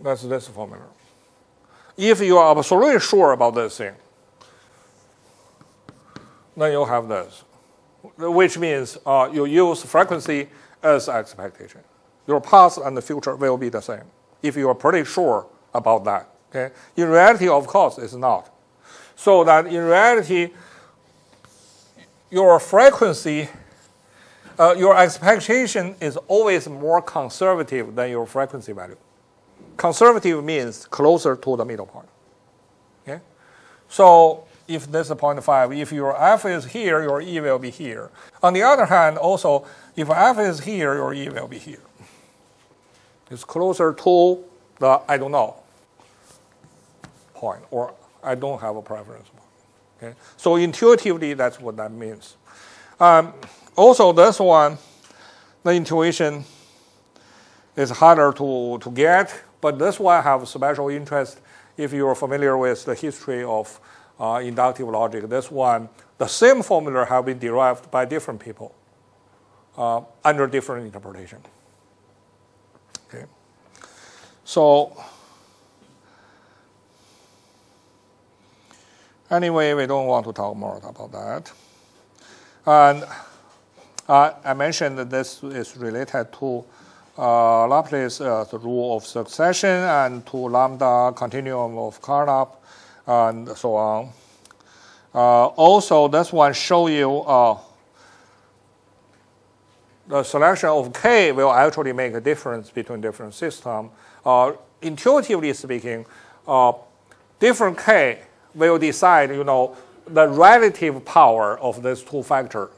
Speaker 1: that's this formula. If you are absolutely sure about this thing, then you have this, which means uh, you use frequency as expectation. Your past and the future will be the same if you are pretty sure about that. Okay? In reality, of course, it's not. So that in reality, your frequency, uh, your expectation is always more conservative than your frequency value. Conservative means closer to the middle point. Okay? So if this is 0.5, if your f is here, your e will be here. On the other hand, also, if f is here, your e will be here. It's closer to the I don't know point, or I don't have a preference point. Okay? So intuitively, that's what that means. Um, also, this one, the intuition is harder to, to get, but this one have special interest if you're familiar with the history of uh, inductive logic. This one, the same formula have been derived by different people uh, under different interpretation. Okay, so anyway, we don't want to talk more about that. And uh, I mentioned that this is related to uh, uh, the rule of succession and to lambda continuum of Carnap and so on. Uh, also, this one show you uh, the selection of k will actually make a difference between different systems. Uh, intuitively speaking, uh, different k will decide, you know, the relative power of these two factors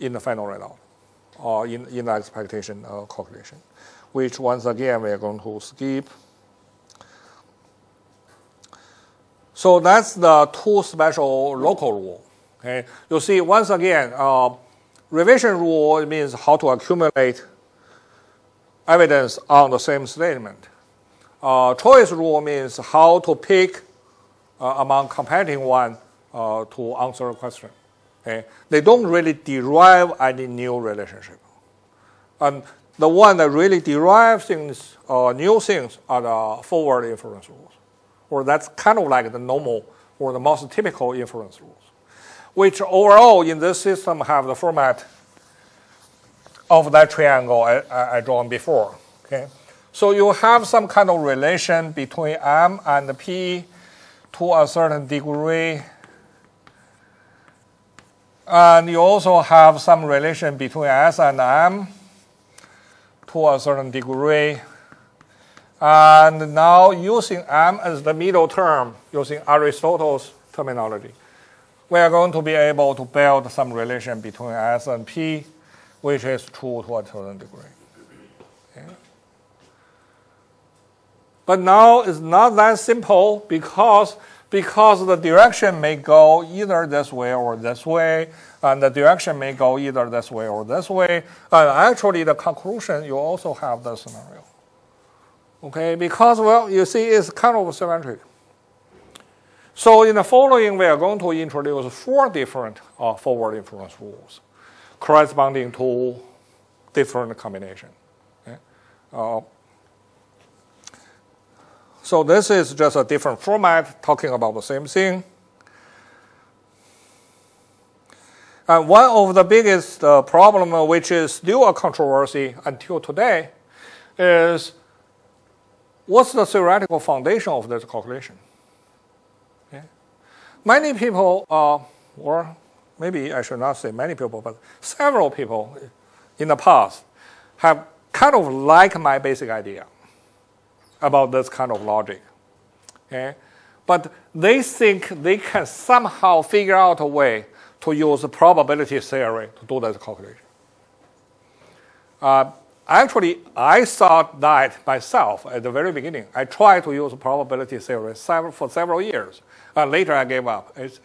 Speaker 1: in the final result, or in, in the expectation uh, calculation, which once again we are going to skip. So that's the two special local rule. Okay, you see once again, uh, revision rule means how to accumulate evidence on the same statement. Uh, choice rule means how to pick among competing one uh, to answer a question. Okay, they don't really derive any new relationship, and the one that really derive things, uh, new things, are the forward inference rules or that's kind of like the normal or the most typical inference rules, which overall in this system have the format of that triangle I, I, I drawn before. Okay, So you have some kind of relation between M and P to a certain degree. And you also have some relation between S and M to a certain degree. And now using M as the middle term, using Aristotle's terminology, we are going to be able to build some relation between S and P, which is true to a certain degree. But now it's not that simple because, because the direction may go either this way or this way, and the direction may go either this way or this way. And actually, the conclusion, you also have the scenario. Okay, because, well, you see, it's kind of symmetric. So in the following, we are going to introduce four different uh, forward inference rules corresponding to different combination. Okay? Uh, so this is just a different format talking about the same thing. And one of the biggest uh, problem, uh, which is still a controversy until today, is what's the theoretical foundation of this calculation? Okay. Many people, uh, or maybe I should not say many people, but several people in the past have kind of like my basic idea about this kind of logic. Okay? But they think they can somehow figure out a way to use probability theory to do that calculation. Uh, actually, I thought that myself at the very beginning. I tried to use probability theory several, for several years. Uh, later, I gave up. It's,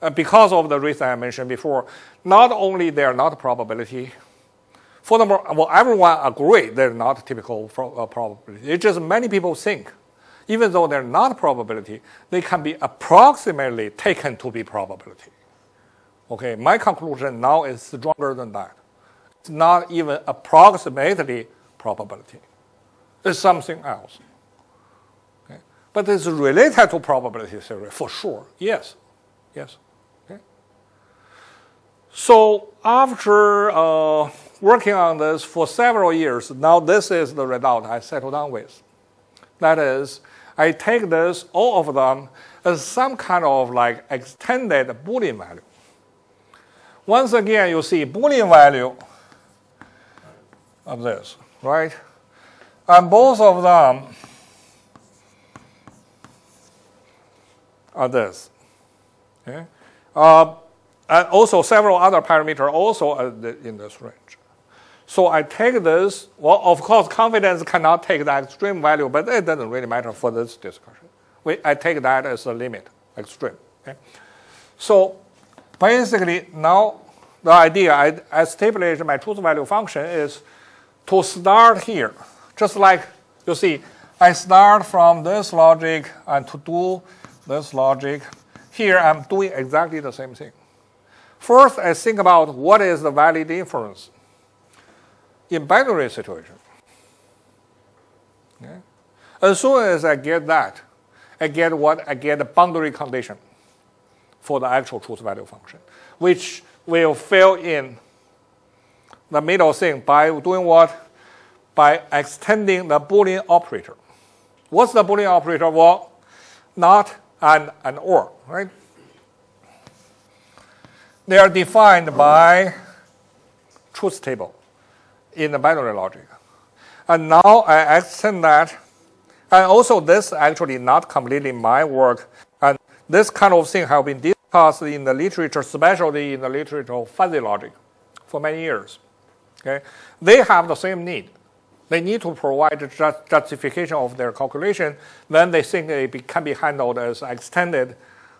Speaker 1: uh, because of the reason I mentioned before. Not only they're not probability, furthermore, well, everyone agree they're not typical uh, probability. It's just many people think, even though they're not probability, they can be approximately taken to be probability. Okay, my conclusion now is stronger than that. It's not even approximately probability. It's something else. Okay? But it's related to probability theory for sure. Yes. Yes. Okay. So after uh, working on this for several years, now this is the result I settled down with. That is, I take this, all of them, as some kind of like extended Boolean value. Once again, you see Boolean value of this, right? And both of them are this. Okay? Uh, and also several other parameters also in this range. So I take this, well, of course, confidence cannot take the extreme value, but it doesn't really matter for this discussion. We, I take that as a limit, extreme. Okay? So basically, now the idea I, I established my truth value function is to start here, just like you see, I start from this logic and to do this logic here, I'm doing exactly the same thing. First, I think about what is the valid inference in binary situation. Okay? As soon as I get that, I get what? I get the boundary condition for the actual truth value function, which will fill in the middle thing by doing what? By extending the Boolean operator. What's the Boolean operator? Well, not and, and or, right? They are defined by truth table in the binary logic. And now I extend that, and also this actually not completely my work, and this kind of thing have been discussed in the literature, especially in the literature of fuzzy logic, for many years. Okay, they have the same need. They need to provide justification of their calculation. Then they think it can be handled as extended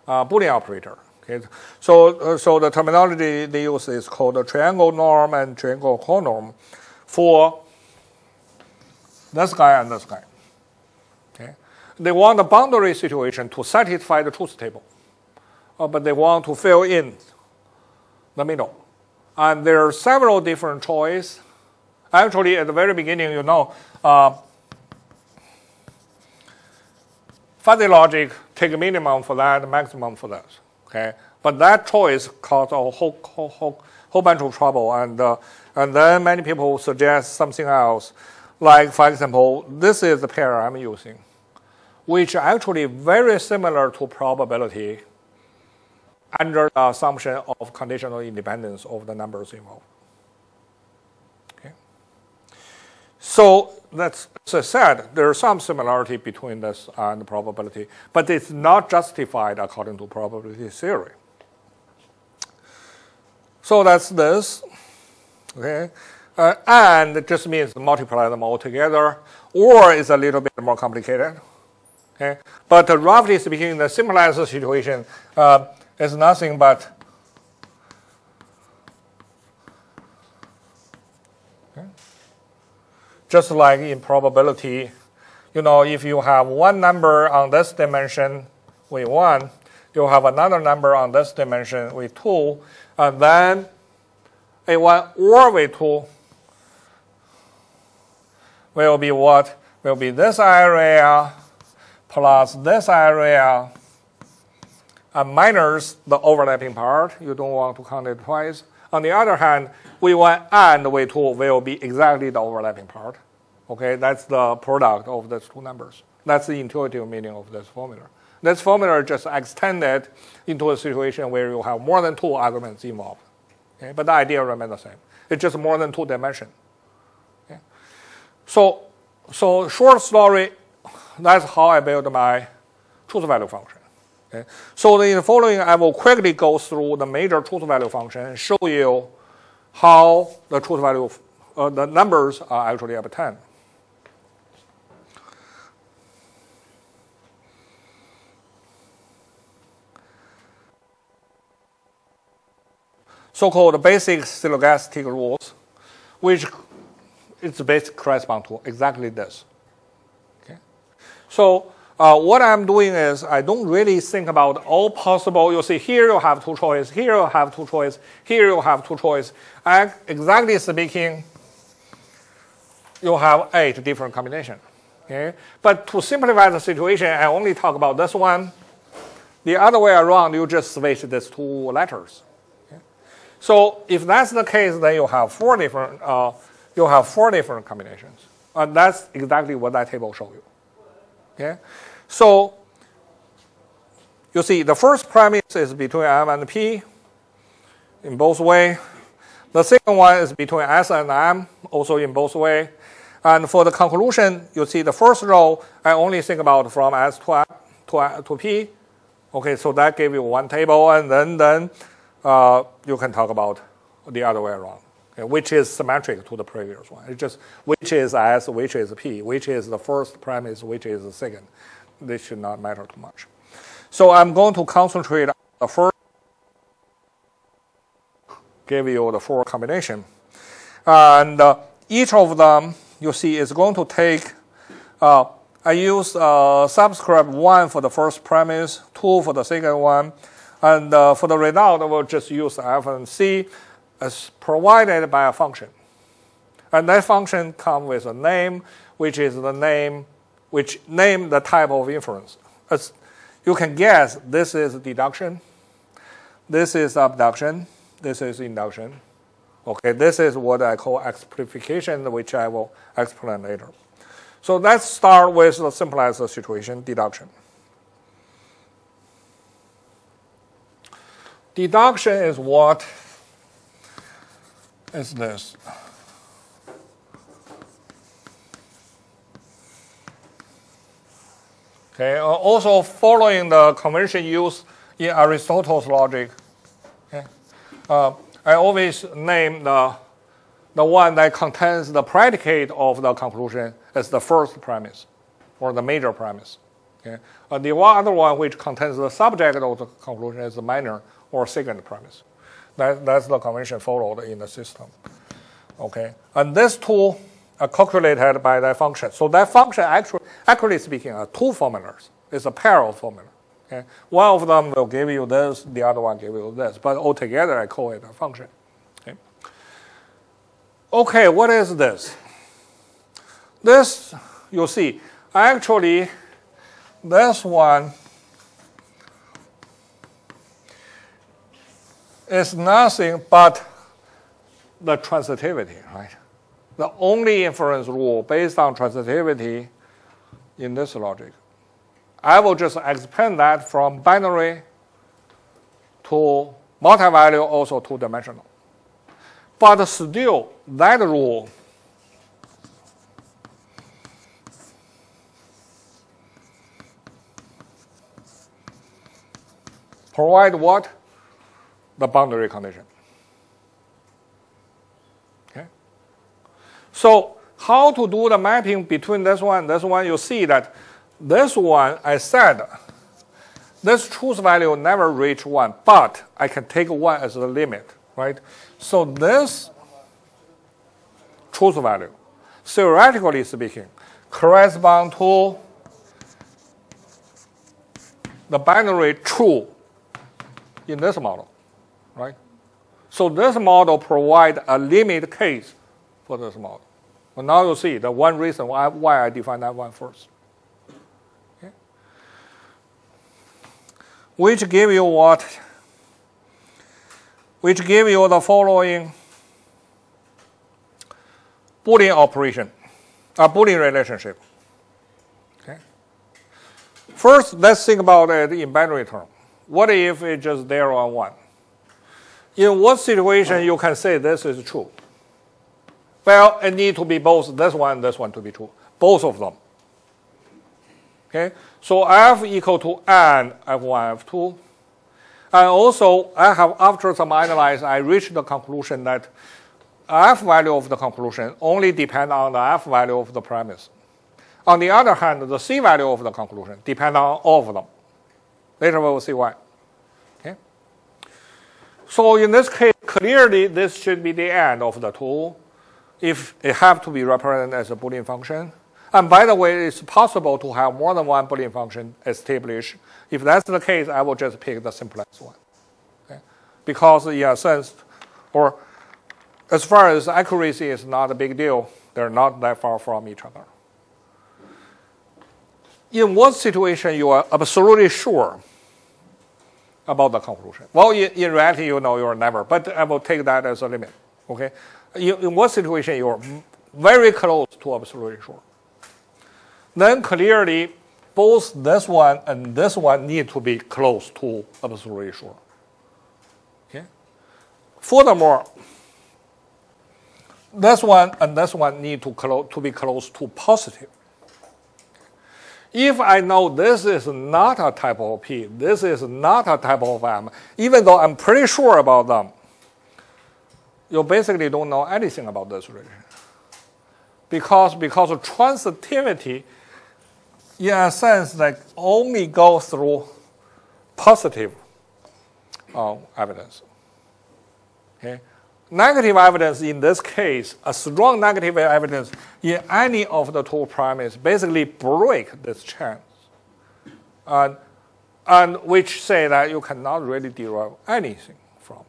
Speaker 1: uh, Boolean operator. Okay, so uh, so the terminology they use is called a triangle norm and triangle conorm for this guy and this guy. Okay, they want the boundary situation to satisfy the truth table, uh, but they want to fill in the middle, and there are several different choices Actually, at the very beginning, you know, uh, fuzzy logic take a minimum for that, maximum for that. Okay, but that choice caused a whole whole whole, whole bunch of trouble, and uh, and then many people suggest something else, like for example, this is the pair I'm using, which actually very similar to probability under the assumption of conditional independence of the numbers involved. Okay. So that's as I said, there's some similarity between this and probability, but it's not justified according to probability theory. So that's this. Okay. Uh, and it just means multiply them all together, or it's a little bit more complicated. Okay. But uh, roughly speaking, the simplest situation uh, is nothing but just like in probability, you know, if you have one number on this dimension with 1, you have another number on this dimension with 2, and then a1 or v2 will be what? Will be this area plus this area and minus the overlapping part. You don't want to count it twice. On the other hand, v1 and v2 will be exactly the overlapping part. Okay, that's the product of these two numbers. That's the intuitive meaning of this formula. This formula just extended into a situation where you have more than two arguments involved. Okay? But the idea remains the same. It's just more than two dimension. Okay? So, so short story, that's how I build my truth value function. Okay? So in the following, I will quickly go through the major truth value function and show you how the truth value, uh, the numbers are actually obtained. So-called basic syllogistic rules, which its base correspond to exactly this. Okay? So uh, what I'm doing is I don't really think about all possible. You see here you have two choices, here you have two choices, here you have two choices. And exactly speaking, you have eight different combinations. Okay? But to simplify the situation, I only talk about this one. The other way around, you just switch these two letters. So if that's the case, then you have four different uh, you have four different combinations. And that's exactly what that table shows you. Okay, so you see the first premise is between m and p in both way. The second one is between s and m, also in both way. And for the conclusion, you see the first row, I only think about from s to, m, to, to p. Okay, so that gave you one table, and then then uh, you can talk about the other way around, okay, which is symmetric to the previous one. It's just which is S, which is P, which is the first premise, which is the second. This should not matter too much. So I'm going to concentrate on the first, give you the four combination. And uh, each of them, you see, is going to take, uh, I use uh, subscript 1 for the first premise, 2 for the second one, and uh, for the result, we'll just use f and c as provided by a function. And that function comes with a name, which is the name, which name the type of inference. As you can guess, this is deduction, this is abduction, this is induction. Okay, this is what I call exemplification, which I will explain later. So let's start with the simplest situation, deduction. Deduction is what is this. Okay, uh, also following the convention used in Aristotle's logic. Okay, uh, I always name the the one that contains the predicate of the conclusion as the first premise, or the major premise. Okay, uh, the one other one which contains the subject of the conclusion is the minor or second premise. That, that's the convention followed in the system. Okay, and this two are calculated by that function. So that function actually, actually speaking, are two formulas. It's a pair of formula. Okay, one of them will give you this, the other one give you this, but altogether I call it a function. Okay. Okay, what is this? This you see, actually, this one is nothing but the transitivity, right? the only inference rule based on transitivity in this logic. I will just expand that from binary to multi-value, also two-dimensional. But still, that rule provide what? The boundary condition. Okay. So how to do the mapping between this one and this one? You see that this one, I said, this truth value never reach one, but I can take one as the limit, right? So this truth value, theoretically speaking, correspond to the binary true in this model, right? So this model provides a limit case for this model. But now you see the one reason why, why I define that one first. Okay? Which give you what? Which give you the following Boolean operation, a Boolean relationship. Okay. First, let's think about it in binary term. What if it's just 0 and 1? In what situation you can say this is true? Well, it need to be both this one and this one to be true. Both of them. Okay? So f equal to n f1, f2. And also, I have, after some analysis, I reached the conclusion that f value of the conclusion only depend on the f value of the premise. On the other hand, the c value of the conclusion depend on all of them. Later we will see why. So in this case, clearly this should be the end of the tool if it have to be represented as a Boolean function. And by the way, it's possible to have more than one Boolean function established. If that's the case, I will just pick the simplest one. Okay? Because in a sense, or as far as accuracy is not a big deal, they're not that far from each other. In what situation you are absolutely sure about the conclusion? Well, in, in reality, you know you're never, but I will take that as a limit. Okay? In, in what situation you're very close to absolutely sure? Then clearly, both this one and this one need to be close to absolutely sure. Okay? Furthermore, this one and this one need to, clo- to be close to positive. If I know this is not a type of P, this is not a type of M, even though I'm pretty sure about them, you basically don't know anything about this relation. Because, because of transitivity, in a sense, like only goes through positive uh, evidence. Okay? Negative evidence in this case, a strong negative evidence in any of the two premises basically break this chain. And, and which say that you cannot really derive anything from.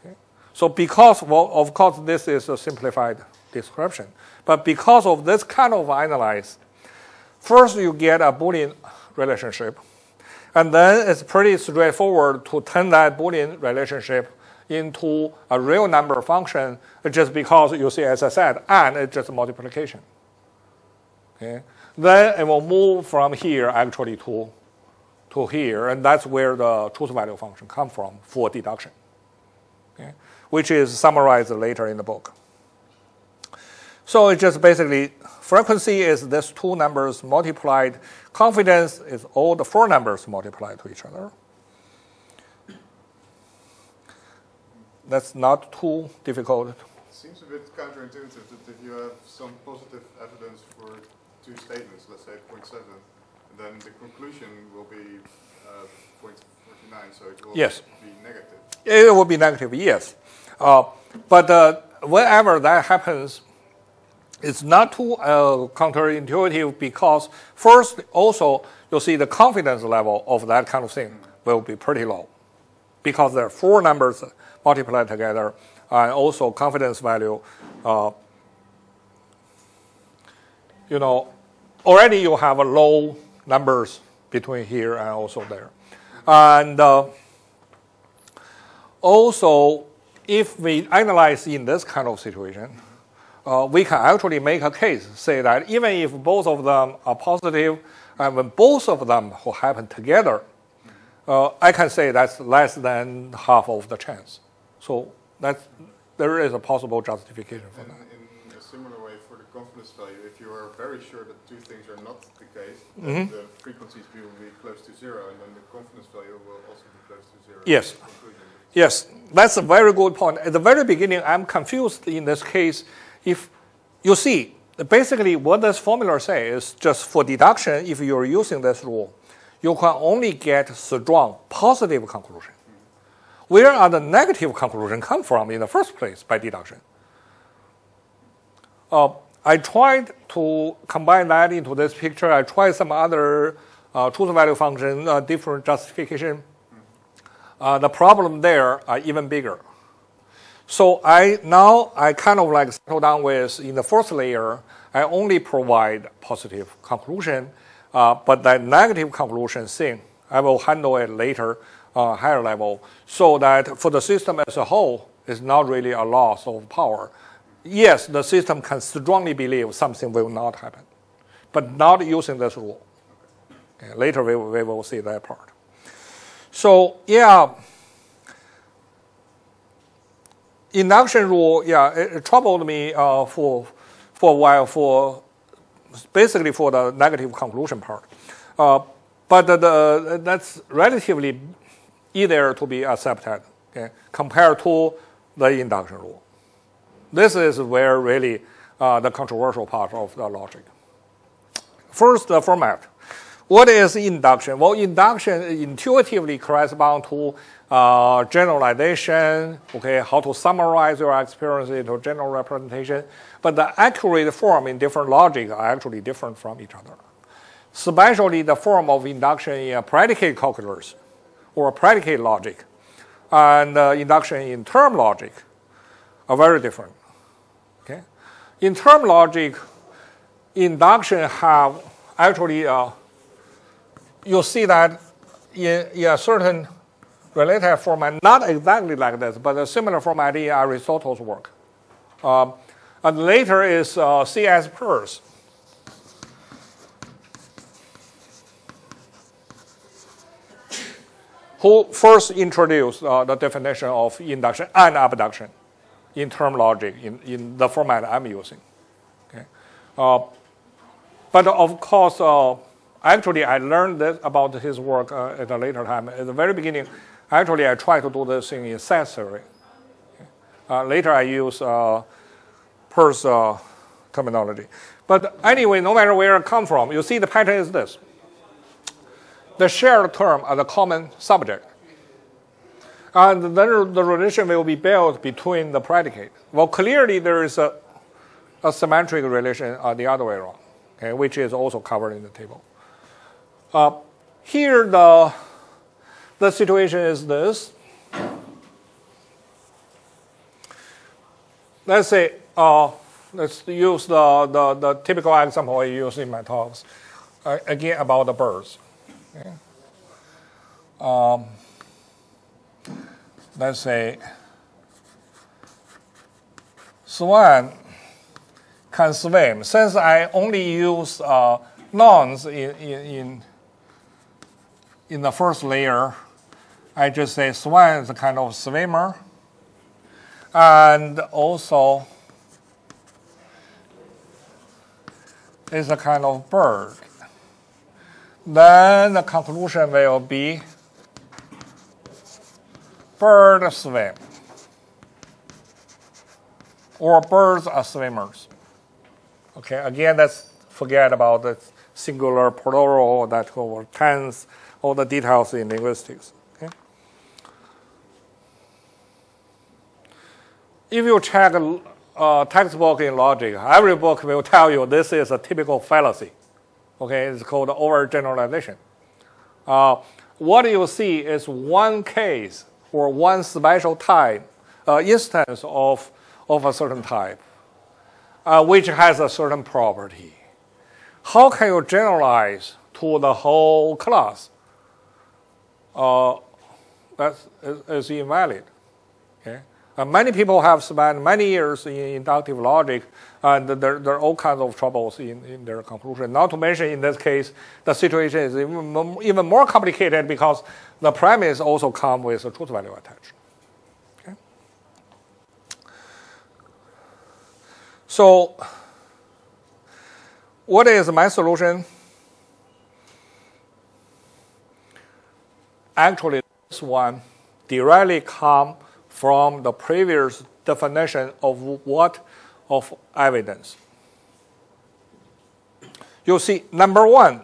Speaker 1: Okay? So because, well, of course, this is a simplified description, but because of this kind of analysis, first you get a Boolean relationship, and then it's pretty straightforward to turn that Boolean relationship into a real number function just because you see, as I said, and it's just multiplication. Okay? Then it will move from here actually to, to here, and that's where the truth value function comes from for deduction, okay? which is summarized later in the book. So it's just basically frequency is these two numbers multiplied. Confidence is all the four numbers multiplied to each other. That's not too difficult.
Speaker 5: It seems a bit counterintuitive that if you have some positive evidence for two statements, let's say 0.7, then the conclusion will be uh, 0.49, so it will
Speaker 1: yes.
Speaker 5: be negative.
Speaker 1: It will be negative, yes. Uh, but uh, whenever that happens, it's not too uh, counterintuitive because first, also, you'll see the confidence level of that kind of thing will be pretty low because there are four numbers multiplied together, and also confidence value. Uh, you know, already you have a low numbers between here and also there. And uh, also, if we analyze in this kind of situation, uh, we can actually make a case, say that even if both of them are positive, and when both of them will happen together, uh, I can say that's less than half of the chance. So that's, there is a possible justification for
Speaker 5: And
Speaker 1: that.
Speaker 5: in a similar way, for the confidence value, if you are very sure that two things are not the case,
Speaker 1: Mhm.
Speaker 5: the frequencies will be close to zero, and then the confidence value will also be close to zero.
Speaker 1: Yes. Yes, that's a very good point. At the very beginning, I'm confused in this case. If you see, basically what this formula says is just for deduction, if you're using this rule, you can only get strong positive conclusion. Where are the negative conclusion come from in the first place by deduction? Uh, I tried to combine that into this picture. I tried some other uh, truth value function, uh, different justification uh, the problem there are even bigger. So I now I kind of like settle down with in the first layer I only provide positive conclusion, uh, but that negative conclusion thing I will handle it later uh, higher level so that for the system as a whole it's not really a loss of power. Yes, the system can strongly believe something will not happen, but not using this rule. Okay, later we, we will see that part. So yeah, induction rule, yeah, it, it troubled me uh, for for a while for basically for the negative conclusion part. Uh, but the, the, that's relatively easier to be accepted okay, compared to the induction rule. This is where really uh, the controversial part of the logic. First, the format. What is induction? Well, induction intuitively corresponds to uh, generalization, okay, how to summarize your experience into general representation. But the accurate form in different logic are actually different from each other. Especially the form of induction in predicate calculus or predicate logic and uh, induction in term logic are very different. Okay? In term logic, induction have actually uh, you'll see that in, in a certain relative format, not exactly like this, but a similar format in Aristotle's work. Um, and later is uh, C.S. Peirce. Who first introduced uh, the definition of induction and abduction in term logic in, in the format I'm using. Okay? Uh, but of course, uh, actually, I learned this about his work uh, at a later time. At the very beginning, actually, I tried to do this thing in set theory. Uh, later, I use uh, uh, terminology. But anyway, no matter where I come from, you see the pattern is this. The shared term as a common subject. And then the relation will be built between the predicate. Well, clearly there is a, a symmetric relation uh, the other way around, okay, which is also covered in the table. Uh, here, the, the situation is this. Let's say, uh, let's use the, the, the typical example I use in my talks, uh, again about the birds. Okay. Um, let's say swan can swim. Since I only use uh, nouns in, in, in, in the first layer, I just say swan is a kind of swimmer. And also is a kind of bird. Then the conclusion will be bird swim. Or birds are swimmers. Okay, again, let's forget about the singular, plural, that or tense, all the details in linguistics. Okay? If you check a uh, textbook in logic, every book will tell you this is a typical fallacy. Okay, it's called overgeneralization. Uh, what you see is one case or one special type, uh, instance of, of a certain type, uh, which has a certain property. How can you generalize to the whole class? Uh, that is, is invalid. Uh, many people have spent many years in inductive logic, and there, there are all kinds of troubles in, in their conclusion. Not to mention, in this case, the situation is even, mo- even more complicated because the premise also come with a truth value attached. Okay? So, what is my solution? Actually, this one directly come from the previous definition of what of evidence. You see, number one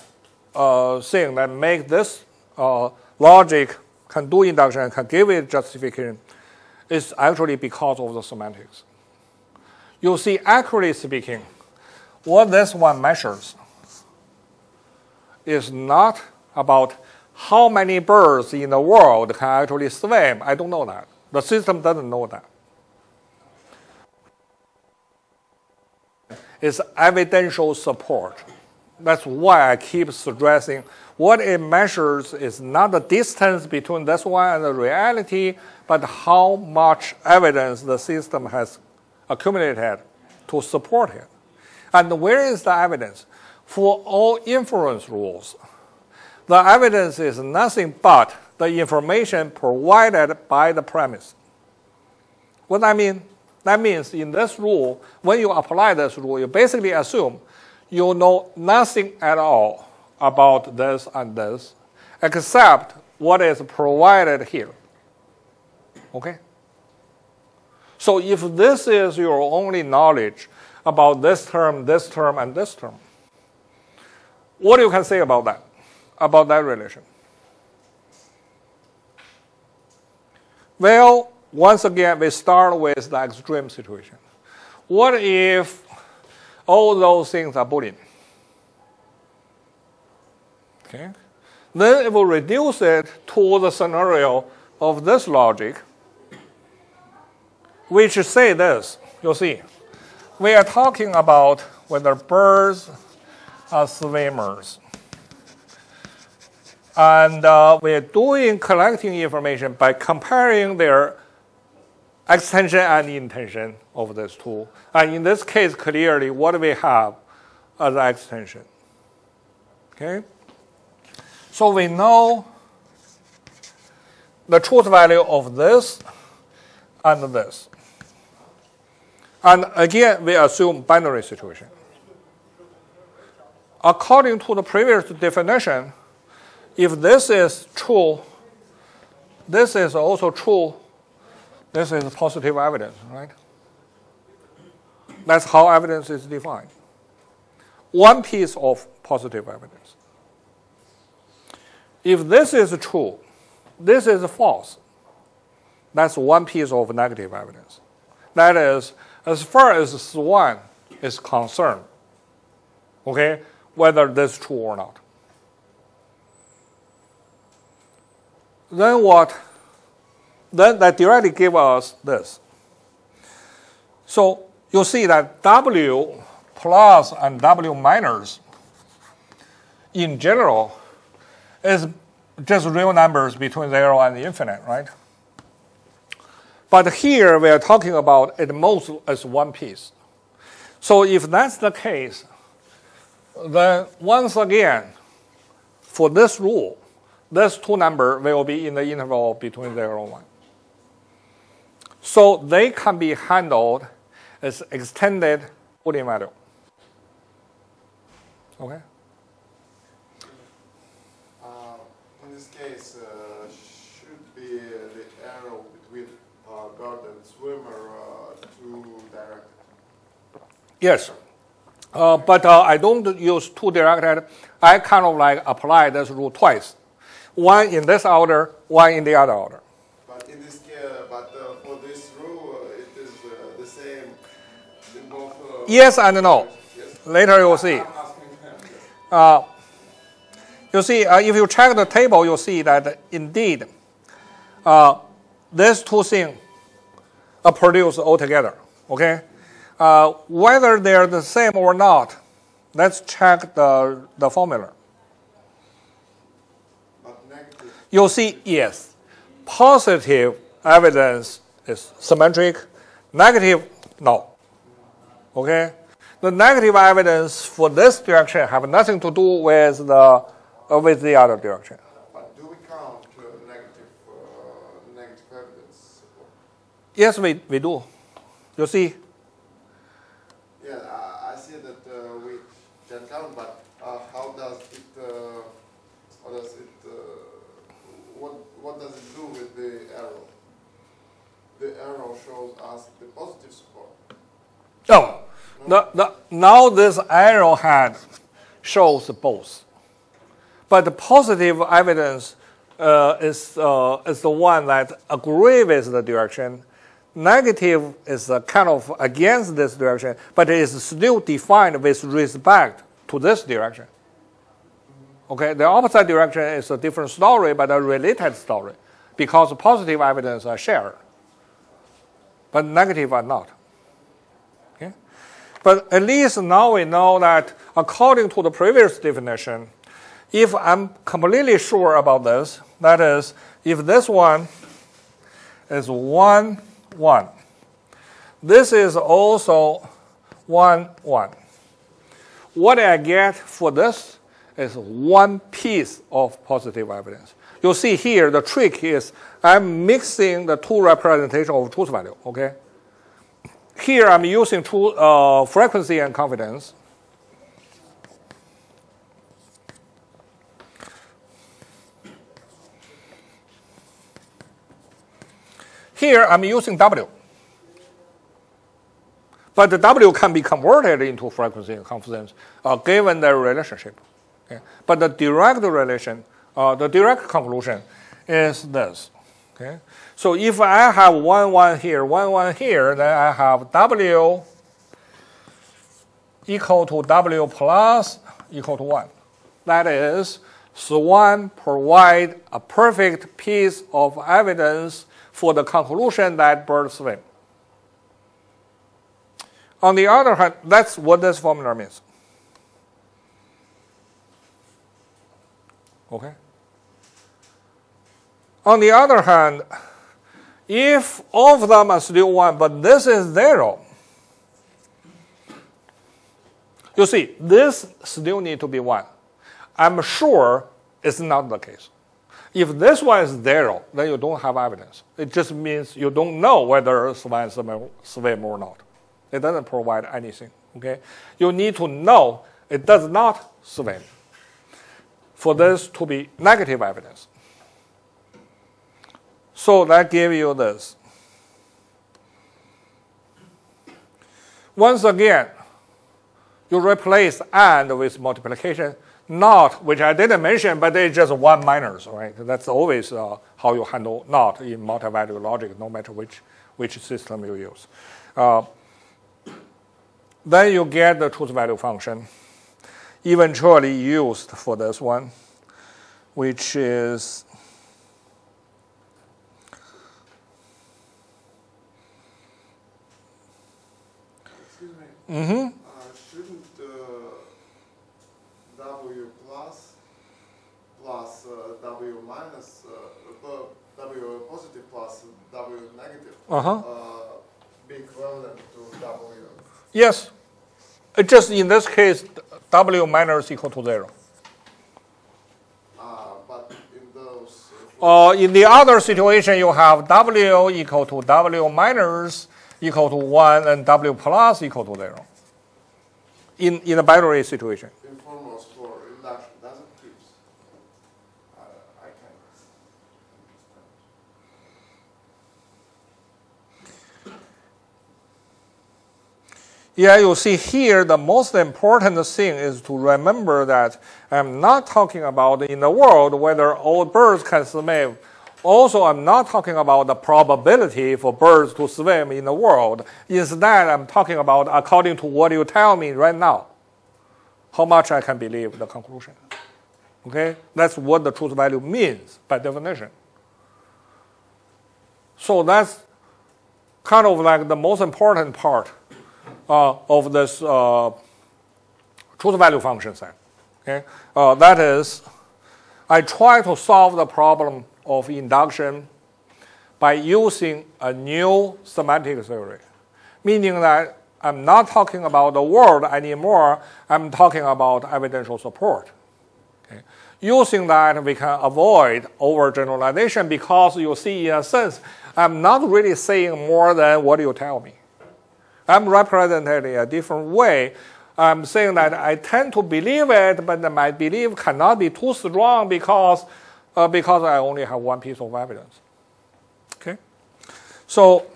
Speaker 1: uh, thing that make this uh, logic can do induction, and can give it justification, is actually because of the semantics. You see, accurately speaking, what this one measures is not about how many birds in the world can actually swim. I don't know that. The system doesn't know that. It's evidential support. That's why I keep stressing what it measures is not the distance between this one and the reality, but how much evidence the system has accumulated to support it. And where is the evidence? For all inference rules, the evidence is nothing but the information provided by the premise. What that mean? That means in this rule, when you apply this rule, you basically assume you know nothing at all about this and this, except what is provided here. Okay? So if this is your only knowledge about this term, this term, and this term, what you can say about that, about that relation? Well, once again, we start with the extreme situation. What if all those things are Boolean? Okay. Then it will reduce it to the scenario of this logic, which say this. You'll see. We are talking about whether birds are swimmers. And uh, we're doing collecting information by comparing their extension and intension of this tool. And in this case, clearly, what we have as extension. Okay? So we know the truth value of this and this. And again, we assume binary situation. According to the previous definition, if this is true, this is also true, this is positive evidence, right? That's how evidence is defined. One piece of positive evidence. If this is true, this is false. That's one piece of negative evidence. That is, as far as Swan is concerned, okay, whether this is true or not. Then what? Then that directly gives us this. So you see that W plus and W minus in general is just real numbers between zero and the infinite, right? But here we are talking about at most as one piece. So if that's the case, then once again, for this rule, this two number will be in the interval between 0 and 1. So they can be handled as extended Boolean value. Okay?
Speaker 5: Uh, in this case, uh, should be the arrow between uh, guard and swimmer uh, two directed.
Speaker 1: Yes. Uh, but uh, I don't use two directed. I kind of like apply this rule twice. One in this order, one in the other order.
Speaker 5: But in this case, but uh, for this rule, it is uh, the same in both. Uh,
Speaker 1: Yes and no.
Speaker 5: Yes.
Speaker 1: Later you will see.
Speaker 5: I'm asking him. Yes.
Speaker 1: Uh, you see, uh, if you check the table, you'll see that indeed uh, these two things are produced altogether. Okay? Uh, whether they're the same or not, let's check the, the formula.
Speaker 5: But negative.
Speaker 1: You'll see, yes, positive evidence is symmetric. Negative, no. Okay? The negative evidence for this direction have nothing to do with the uh, with the other direction.
Speaker 6: But do we count uh, negative, uh, negative evidence?
Speaker 1: Yes, we, we do. You see,
Speaker 6: Yeah, I, I see that uh, we can count, but uh, how does it, uh, how does it, uh, what, what does it do with the arrow? The arrow shows us the positive support.
Speaker 1: no. The, the, now this arrowhead shows both. But the positive evidence uh, is, uh, is the one that agree with the direction. Negative is uh, kind of against this direction, but it is still defined with respect to this direction. Okay, the opposite direction is a different story, but a related story, because positive evidence are shared, but negative are not. Okay, but at least now we know that according to the previous definition, if I'm completely sure about this, that is, if this one is 1, 1, this is also 1, 1. What I get for this is one piece of positive evidence. You see here, the trick is I'm mixing the two representations of truth value, okay? Here I'm using uh, frequency and confidence. Here I'm using W. But the W can be converted into frequency and confidence uh, given the relationship. Okay? But the direct relation, uh, the direct conclusion is this. Okay? So if I have 1, 1 here, 1, 1 here, then I have W equal to W plus equal to 1. That is, Swan provide a perfect piece of evidence for the conclusion that birds swim. On the other hand, that's what this formula means. Okay? On the other hand, if all of them are still 1, but this is 0, you see, this still need to be 1. I'm sure it's not the case. If this one is 0, then you don't have evidence. It just means you don't know whether swine swim or not. It doesn't provide anything. Okay? You need to know it does not swim for this to be negative evidence. So that give you this. Once again, you replace and with multiplication, not, which I didn't mention, but it's just one minus, right? That's always uh, how you handle not in multi-value logic, no matter which, which system you use. Uh, then you get the truth value function eventually used for this one, which is Mhm,
Speaker 6: uh, shouldn't uh, W plus plus uh, W minus, uh, po- W positive plus W negative
Speaker 1: uh-huh.
Speaker 6: uh, be equivalent to W?
Speaker 1: Yes. It just in this case, W minus equal to zero.
Speaker 6: Uh, but in those, uh,
Speaker 1: Uh, in the other situation, you have W equal to W minus equal to 1 and W plus equal to 0. In, in a binary situation.
Speaker 6: in formulas induction, doesn't keep. I, I can't.
Speaker 1: Yeah, you see here, the most important thing is to remember that I'm not talking about in the world whether all birds can swim. Also, I'm not talking about the probability for birds to swim in the world. Instead, I'm talking about according to what you tell me right now, how much I can believe the conclusion. Okay? That's what the truth value means by definition. So that's kind of like the most important part uh, of this uh, truth value function set. Okay? Uh, that is, I try to solve the problem of induction by using a new semantic theory, meaning that I'm not talking about the world anymore, I'm talking about evidential support. Okay. Using that, we can avoid overgeneralization because you see, in a sense, I'm not really saying more than what you tell me. I'm represented in a different way. I'm saying that I tend to believe it, but my belief cannot be too strong because, uh, because I only have one piece of evidence. Okay? So,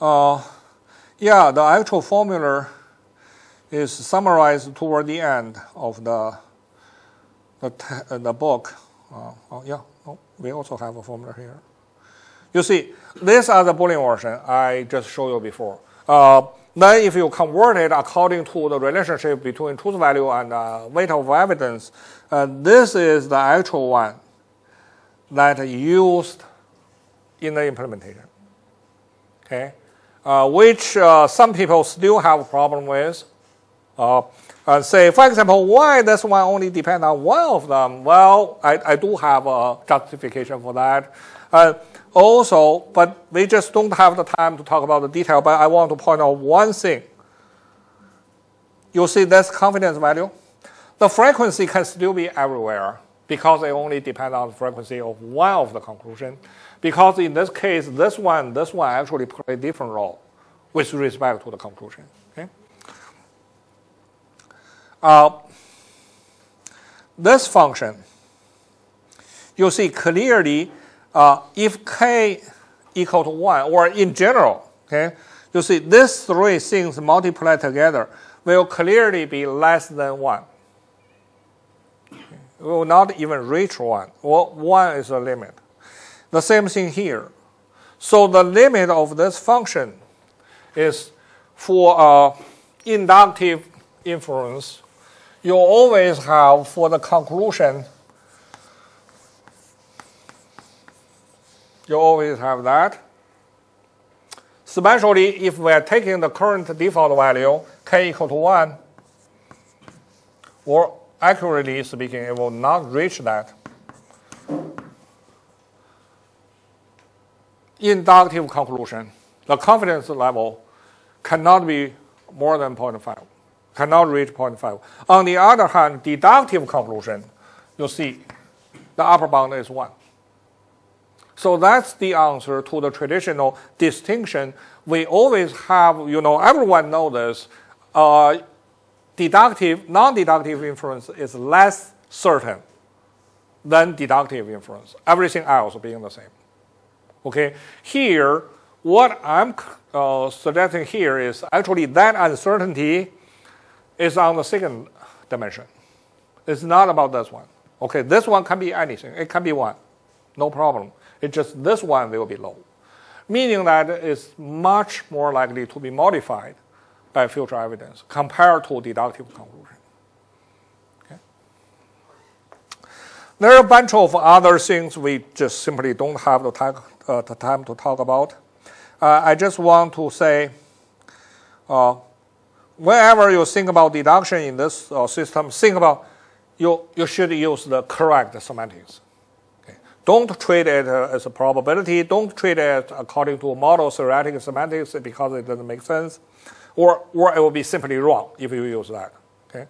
Speaker 1: uh, yeah, the actual formula is summarized toward the end of the the, uh, the book. Uh, oh, yeah, oh, we also have a formula here. You see, these are the Boolean version I just showed you before. Uh, then if you convert it according to the relationship between truth value and uh, weight of evidence, uh, this is the actual one that used in the implementation. Okay, uh, which uh, some people still have a problem with. Uh, say, for example, why this one only depend on one of them? Well, I, I do have a justification for that. Uh, also, but we just don't have the time to talk about the detail, but I want to point out one thing. You see this confidence value? The frequency can still be everywhere because it only depends on the frequency of one of the conclusion. Because in this case, this one, this one actually play a different role with respect to the conclusion. Uh, this function, you see clearly uh, if k equal to 1, or in general, okay, you see these three things multiplied together will clearly be less than 1. Okay. Will not even reach 1. Well, 1 is the limit. The same thing here. So the limit of this function is for uh, inductive inference. You always have for the conclusion you always have that. Especially if we are taking the current default value, k equal to 1, or accurately speaking, it will not reach that. Inductive conclusion, the confidence level cannot be more than 0.5, cannot reach 0.5. On the other hand, deductive conclusion, you see the upper bound is 1. So that's the answer to the traditional distinction. We always have, you know, everyone knows this. Uh, deductive, non-deductive inference is less certain than deductive inference. Everything else being the same. Okay. Here, what I'm uh, suggesting here is actually that uncertainty is on the second dimension. It's not about this one. Okay. This one can be anything. It can be one. No problem. It's just this one will be low, meaning that it's much more likely to be modified by future evidence compared to deductive conclusion. Okay. There are a bunch of other things we just simply don't have the time, uh, the time to talk about. Uh, I just want to say, uh, whenever you think about deduction in this uh, system, think about you, you should use the correct semantics. Don't treat it uh, as a probability. Don't treat it according to model theoretic semantics because it doesn't make sense. Or, or it will be simply wrong if you use that. Okay?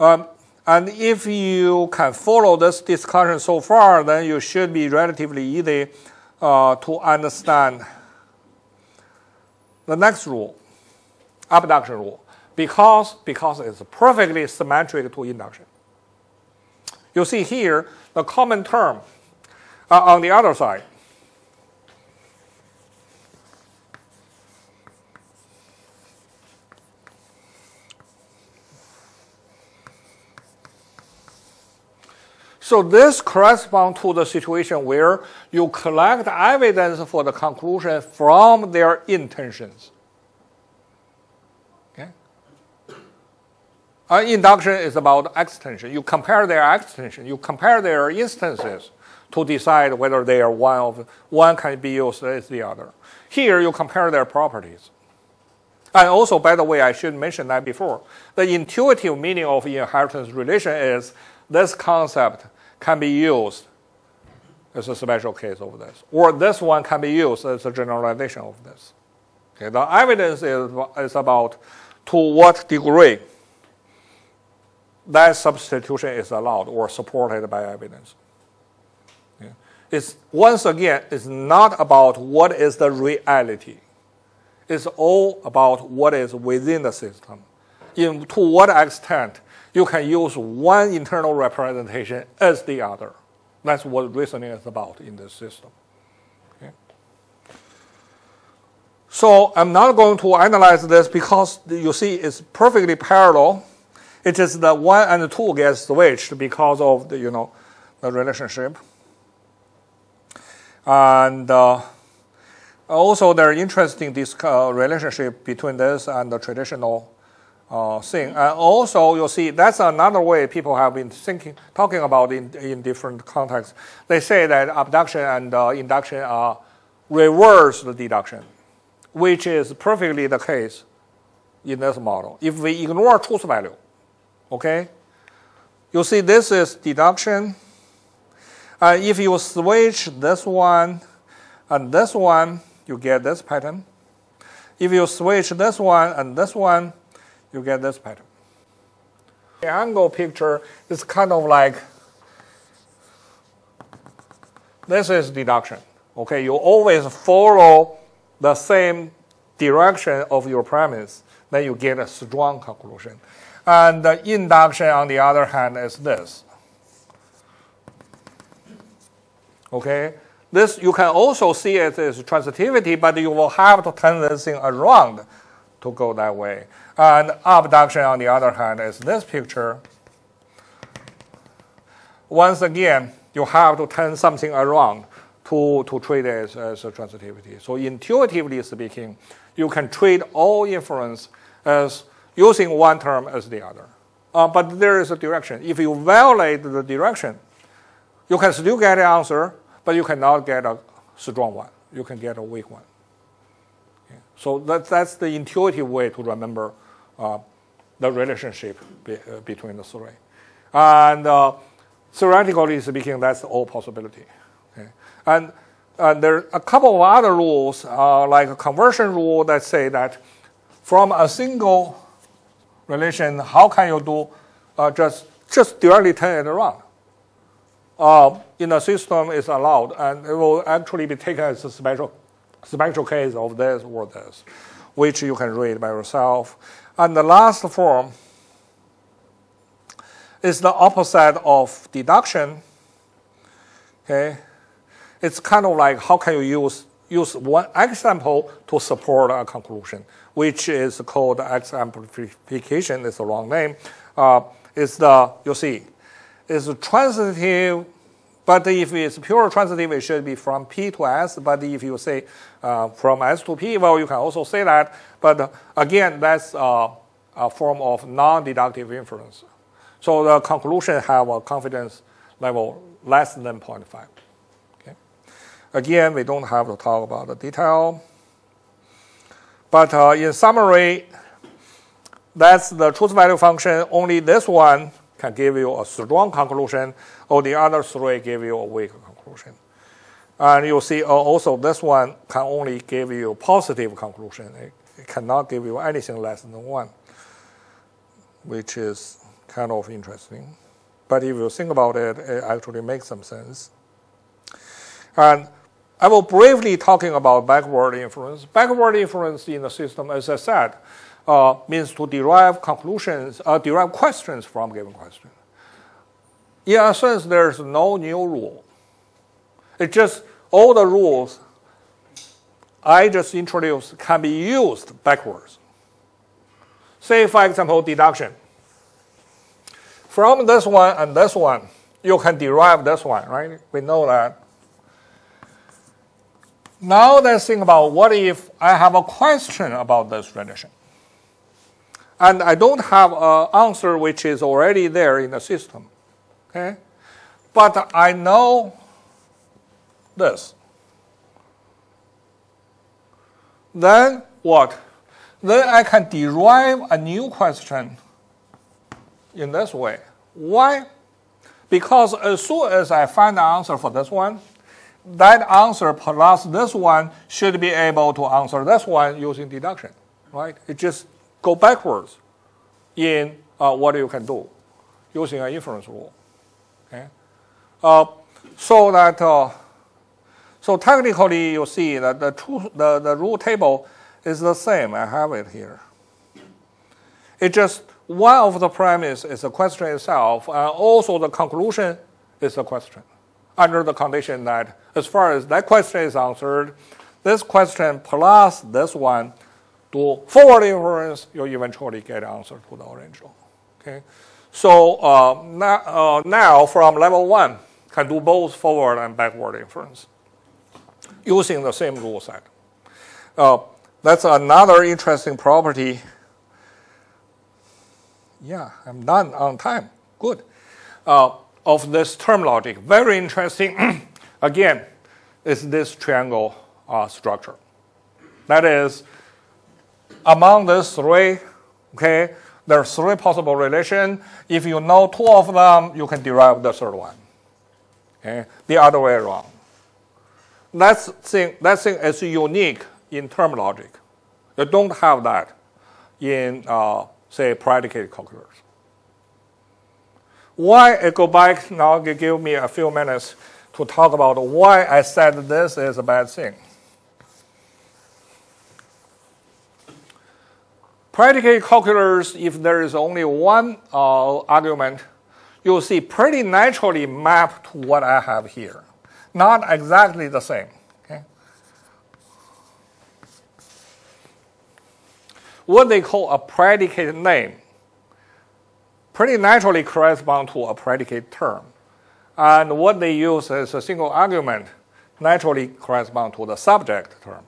Speaker 1: Um, and if you can follow this discussion so far, then you should be relatively easy uh, to understand the next rule, abduction rule, because, because it's perfectly symmetric to induction. You see here, the common term uh, on the other side. So this corresponds to the situation where you collect evidence for the conclusion from their intensions. Uh, induction is about extension. You compare their extension. You compare their instances to decide whether they are one of one can be used as the other. Here you compare their properties. And also, by the way, I should mention that before. The intuitive meaning of inheritance relation is this concept can be used as a special case of this. Or this one can be used as a generalization of this. Okay, the evidence is, is about to what degree that substitution is allowed or supported by evidence. It's once again, it's not about what is the reality. It's all about what is within the system. In to what extent you can use one internal representation as the other. That's what reasoning is about in this system. Okay? So I'm not going to analyze this because you see it's perfectly parallel. It is the one and two get switched because of the you know the relationship. And uh, also, there interesting this uh, relationship between this and the traditional uh, thing. And also, you'll see that's another way people have been thinking, talking about in, in different contexts. They say that abduction and uh, induction are reverse deduction, which is perfectly the case in this model. If we ignore truth value, okay, you see this is deduction. Uh, if you switch this one and this one, you get this pattern. If you switch this one and this one, you get this pattern. The angle picture is kind of like this is deduction. Okay, you always follow the same direction of your premise, then you get a strong conclusion. And the induction, on the other hand, is this. Okay, this you can also see it as transitivity, but you will have to turn this thing around to go that way. And abduction, on the other hand, is this picture. Once again, you have to turn something around to, to treat it as, as a transitivity. So intuitively speaking, you can treat all inference as using one term as the other. Uh, but there is a direction. If you violate the direction, you can still get an answer, but you cannot get a strong one. You can get a weak one. Okay. So that, that's the intuitive way to remember uh, the relationship be, uh, between the three. And uh, theoretically speaking, that's all possibility. Okay. And, and there are a couple of other rules, uh, like a conversion rule that say that from a single relation, how can you do uh, just, just directly turn it around? Uh, in a system is allowed, and it will actually be taken as a special, special case of this or this, which you can read by yourself. And the last form is the opposite of deduction. Okay, it's kind of like how can you use use one example to support a conclusion, which is called exemplification. It's the wrong name. Uh, it's the you see, it's transitive. But if it's pure transitive, it should be from P to S. But if you say uh, from S to P, well, you can also say that. But again, that's uh, a form of non-deductive inference. So the conclusion have a confidence level less than 0.5. Again, we don't have to talk about the detail. But uh, in summary, that's the truth value function. Only this one can give you a strong conclusion, or the other three give you a weak conclusion. And you see uh, also this one can only give you positive conclusion. It, it cannot give you anything less than one, which is kind of interesting. But if you think about it, it actually makes some sense. And I will briefly talking about backward inference. Backward inference in the system, as I said, uh, means to derive conclusions, uh, derive questions from given question. In a sense, there's no new rule. It's just all the rules I just introduced can be used backwards. Say, for example, deduction. From this one and this one, you can derive this one, right? We know that. Now let's think about what if I have a question about this relation and I don't have an answer which is already there in the system. Okay? But I know this. Then what? Then I can derive a new question in this way. Why? Because as soon as I find the answer for this one, that answer plus this one should be able to answer this one using deduction, right? It just go backwards in uh, what you can do using an inference rule. Okay, uh, so that uh, so technically you see that the the, the rule table is the same. I have it here. It just one of the premise is the question itself, and also the conclusion is the question under the condition that as far as that question is answered, this question plus this one do forward inference, you eventually get answer to the original. Okay, so uh, now, uh, now from level one can do both forward and backward inference using the same rule set. Uh, that's another interesting property. Yeah, I'm done on time. Good. Uh, of this term logic. Very interesting. Again, is this triangle uh, structure. That is, among these three, okay, there are three possible relations. If you know two of them, you can derive the third one. Okay, the other way around. That thing, that thing is unique in term logic. You don't have that in, uh, say, predicate calculus. Why I go back now, give me a few minutes to talk about why I said this is a bad thing. Predicate calculus, if there is only one uh, argument, you'll see pretty naturally map to what I have here. Not exactly the same. Okay? What they call a predicate name pretty naturally correspond to a predicate term. And what they use as a single argument naturally correspond to the subject term.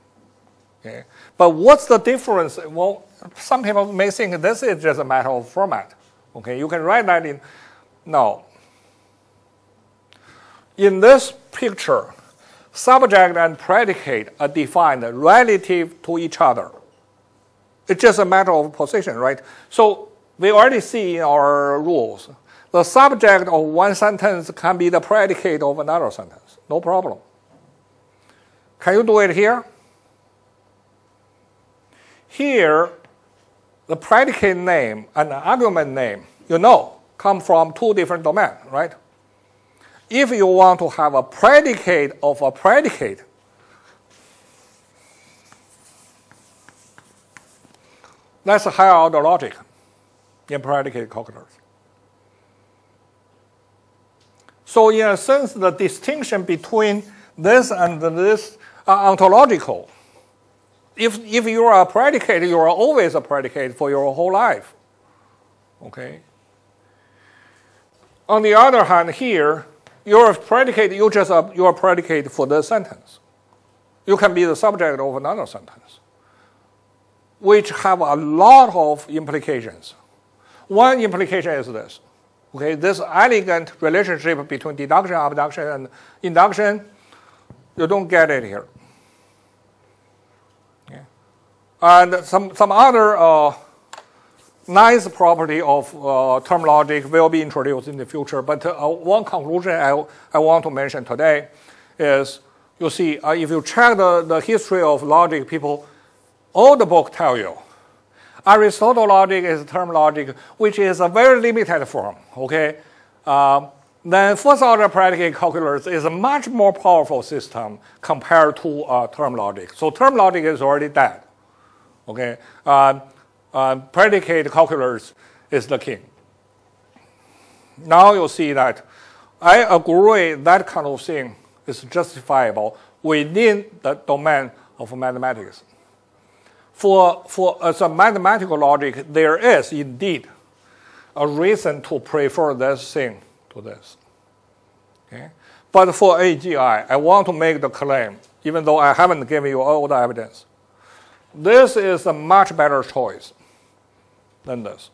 Speaker 1: Okay? But what's the difference? Well, some people may think this is just a matter of format. Okay, you can write that in. No. In this picture, subject and predicate are defined relative to each other. It's just a matter of position, right? So we already see in our rules, the subject of one sentence can be the predicate of another sentence. No problem. Can you do it here? Here, the predicate name and the argument name, you know, come from two different domains, right? If you want to have a predicate of a predicate, that's a higher order logic in predicate calculus. So in a sense, the distinction between this and this are ontological. If, if you are a predicate, you are always a predicate for your whole life. Okay? On the other hand, here, you're a predicate, you just a, you're a predicate for the sentence. You can be the subject of another sentence, which have a lot of implications. One implication is this. Okay, this elegant relationship between deduction, abduction, and induction, you don't get it here. And some, some other uh, nice property of uh, term logic will be introduced in the future. But uh, one conclusion I, I want to mention today is you see, uh, if you check the, the history of logic, people, all the book tell you Aristotle logic is term logic, which is a very limited form. Okay, um, then first order predicate calculus is a much more powerful system compared to uh, term logic. So term logic is already dead. Okay, uh, uh, predicate calculus is the king. Now you see that I agree that kind of thing is justifiable within the domain of mathematics for, for uh, as a mathematical logic, there is indeed a reason to prefer this thing to this. Okay? But for AGI, I want to make the claim, even though I haven't given you all the evidence. This is a much better choice than this.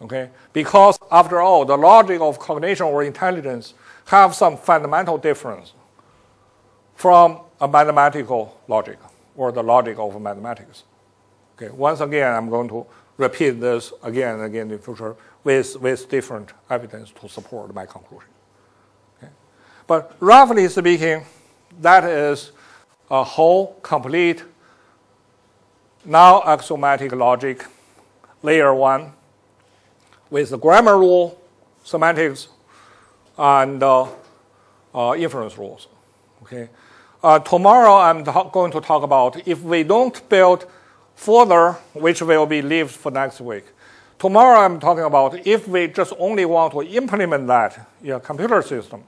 Speaker 1: Okay? Because after all, the logic of cognition or intelligence have some fundamental difference from a mathematical logic or the logic of mathematics. Okay, once again, I'm going to repeat this again and again in the future with, with different evidence to support my conclusion. Okay? But roughly speaking, that is a whole complete now axiomatic logic, layer one, with the grammar rule, semantics, and uh, uh, inference rules. Okay. Uh, tomorrow I'm going to talk about if we don't build further, which will be left for next week. Tomorrow I'm talking about if we just only want to implement that in a computer system,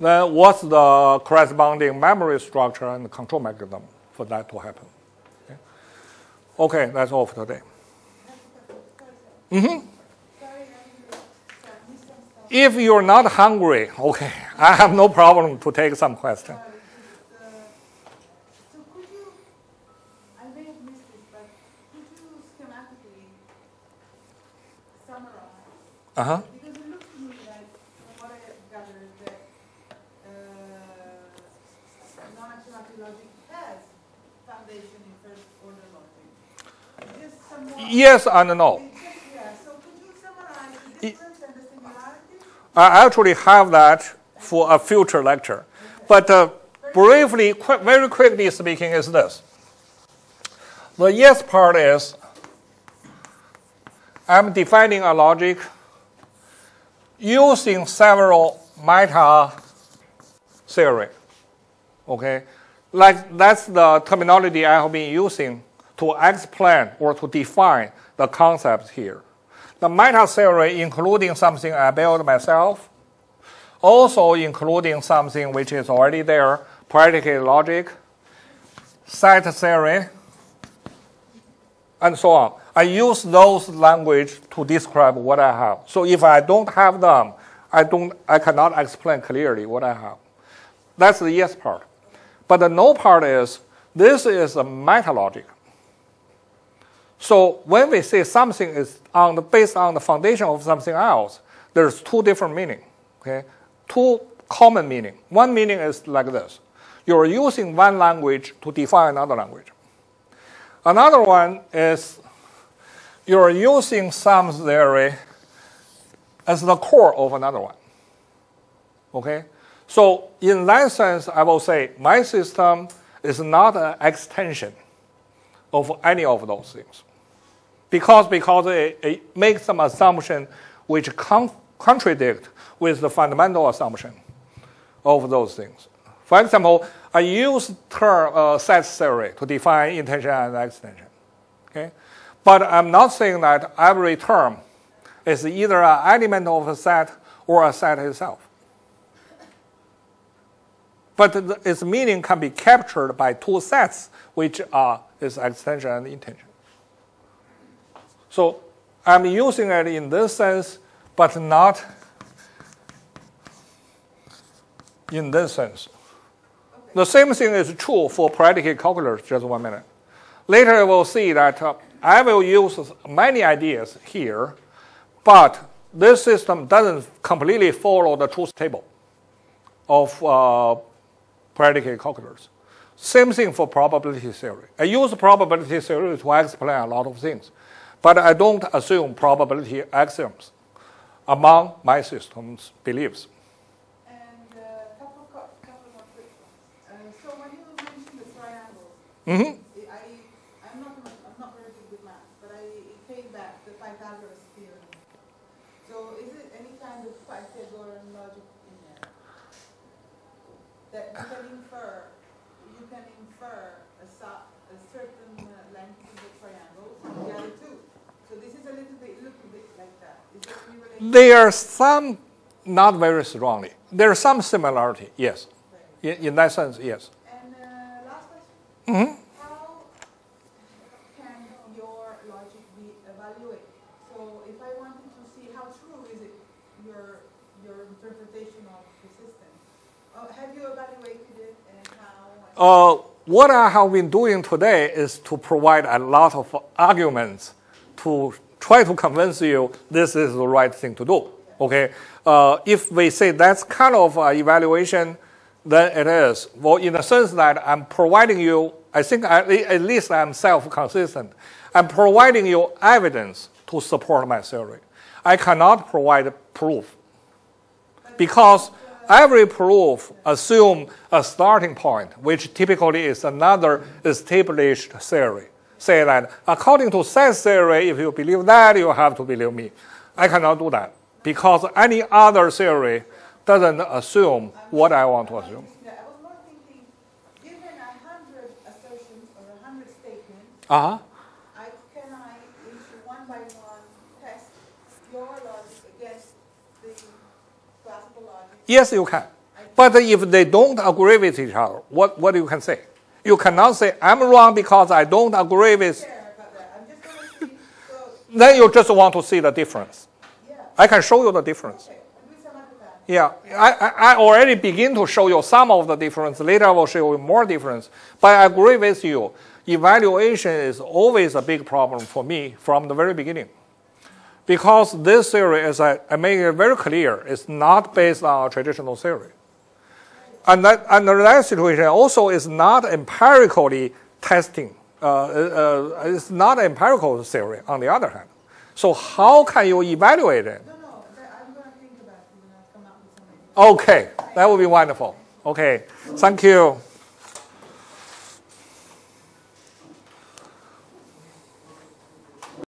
Speaker 1: then what's the corresponding memory structure and control mechanism for that to happen? Okay, okay that's all for today. Mm-hmm. If you're not hungry, okay, I have no problem to take some question.
Speaker 7: So could you, I may have missed this, but could you schematically uh, non-axiomatic logic has foundation in first order logic. Just somewhat.
Speaker 1: Yes and no.
Speaker 7: Yeah, so could you summarize the difference and the similarities?
Speaker 1: I actually have that for a future lecture. But uh, briefly, quick, very quickly speaking, is this. The yes part is I'm defining a logic using several meta theory. Okay? Like that's the terminology I have been using to explain or to define the concepts here. The meta theory including something I built myself, also including something which is already there, predicate logic, set theory, and so on. I use those language to describe what I have. So if I don't have them, I don't I cannot explain clearly what I have. That's the yes part. But the no part is this is a meta logic. So when we say something is on the, based on the foundation of something else, there's two different meaning. Okay, two common meaning. One meaning is like this: you're using one language to define another language. Another one is you're using some theory as the core of another one. Okay, so in that sense, I will say my system is not an extension of any of those things because because it, it makes some assumption which con- contradict with the fundamental assumption of those things. For example, I use term uh, set theory to define intension and extension. Okay, but I'm not saying that every term is either an element of a set or a set itself. But its meaning can be captured by two sets, which are its extension and intension. So I'm using it in this sense, but not in this sense. The same thing is true for predicate calculus, just one minute. Later we'll see that uh, I will use many ideas here, but this system doesn't completely follow the truth table of uh, predicate calculus. Same thing for probability theory. I use probability theory to explain a lot of things, but I don't assume probability axioms among my system's beliefs.
Speaker 7: And a couple, of co- couple more quick ones. Uh, so when you mentioned the triangle,
Speaker 1: Mhm.
Speaker 7: I, I'm not, much- I'm not very good with math, but I, it came back, the Pythagoras theorem. So is it any kind of Pythagorean logic in there? That you can infer, you can infer a so- a certain uh, length of the triangle from the other two. So this is a little bit, look a bit like that. Is there?
Speaker 1: There are some, not very strongly. There's some similarity, yes. In, in that sense, yes.
Speaker 7: And uh, last question. How can your logic be evaluated? So if I wanted to see how true is it, your, your interpretation of the system, have you evaluated it?
Speaker 1: Uh, what I have been doing today is to provide a lot of arguments to try to convince you this is the right thing to do. Okay, uh, if we say that's kind of uh, evaluation, then it is. Well, in the sense that I'm providing you, I think at least I'm self-consistent. I'm providing you evidence to support my theory. I cannot provide proof because Every proof assumes a starting point, which typically is another established theory. Say that according to set theory, if you believe that, you have to believe me. I cannot do that because any other theory doesn't assume what I want to assume.
Speaker 7: Yeah, I was more thinking, given a hundred assertions or a hundred statements,
Speaker 1: Uh huh.
Speaker 7: I, can I, into one by one, test your logic against the classical logic?
Speaker 1: Yes, you can. But if they don't agree with each other, what, what you can say? You cannot say, I'm wrong because I don't agree with. Then you just want to see the difference.
Speaker 7: yeah,
Speaker 1: I can show you the difference.
Speaker 7: okay.
Speaker 1: Yeah, I, I, already begin to show you some of the difference. Later I will show you more difference. But I agree with you. Evaluation is always a big problem for me from the very beginning. Because this theory, as I, uh, I make it very clear, is not based on a traditional theory. And that, under that situation also is not empirically testing. Uh, uh, it's not empirical theory on the other hand. So how can you evaluate it?
Speaker 7: No, no, I'm gonna think about it and I'll come up with something.
Speaker 1: Okay, that would be wonderful. Okay, thank you.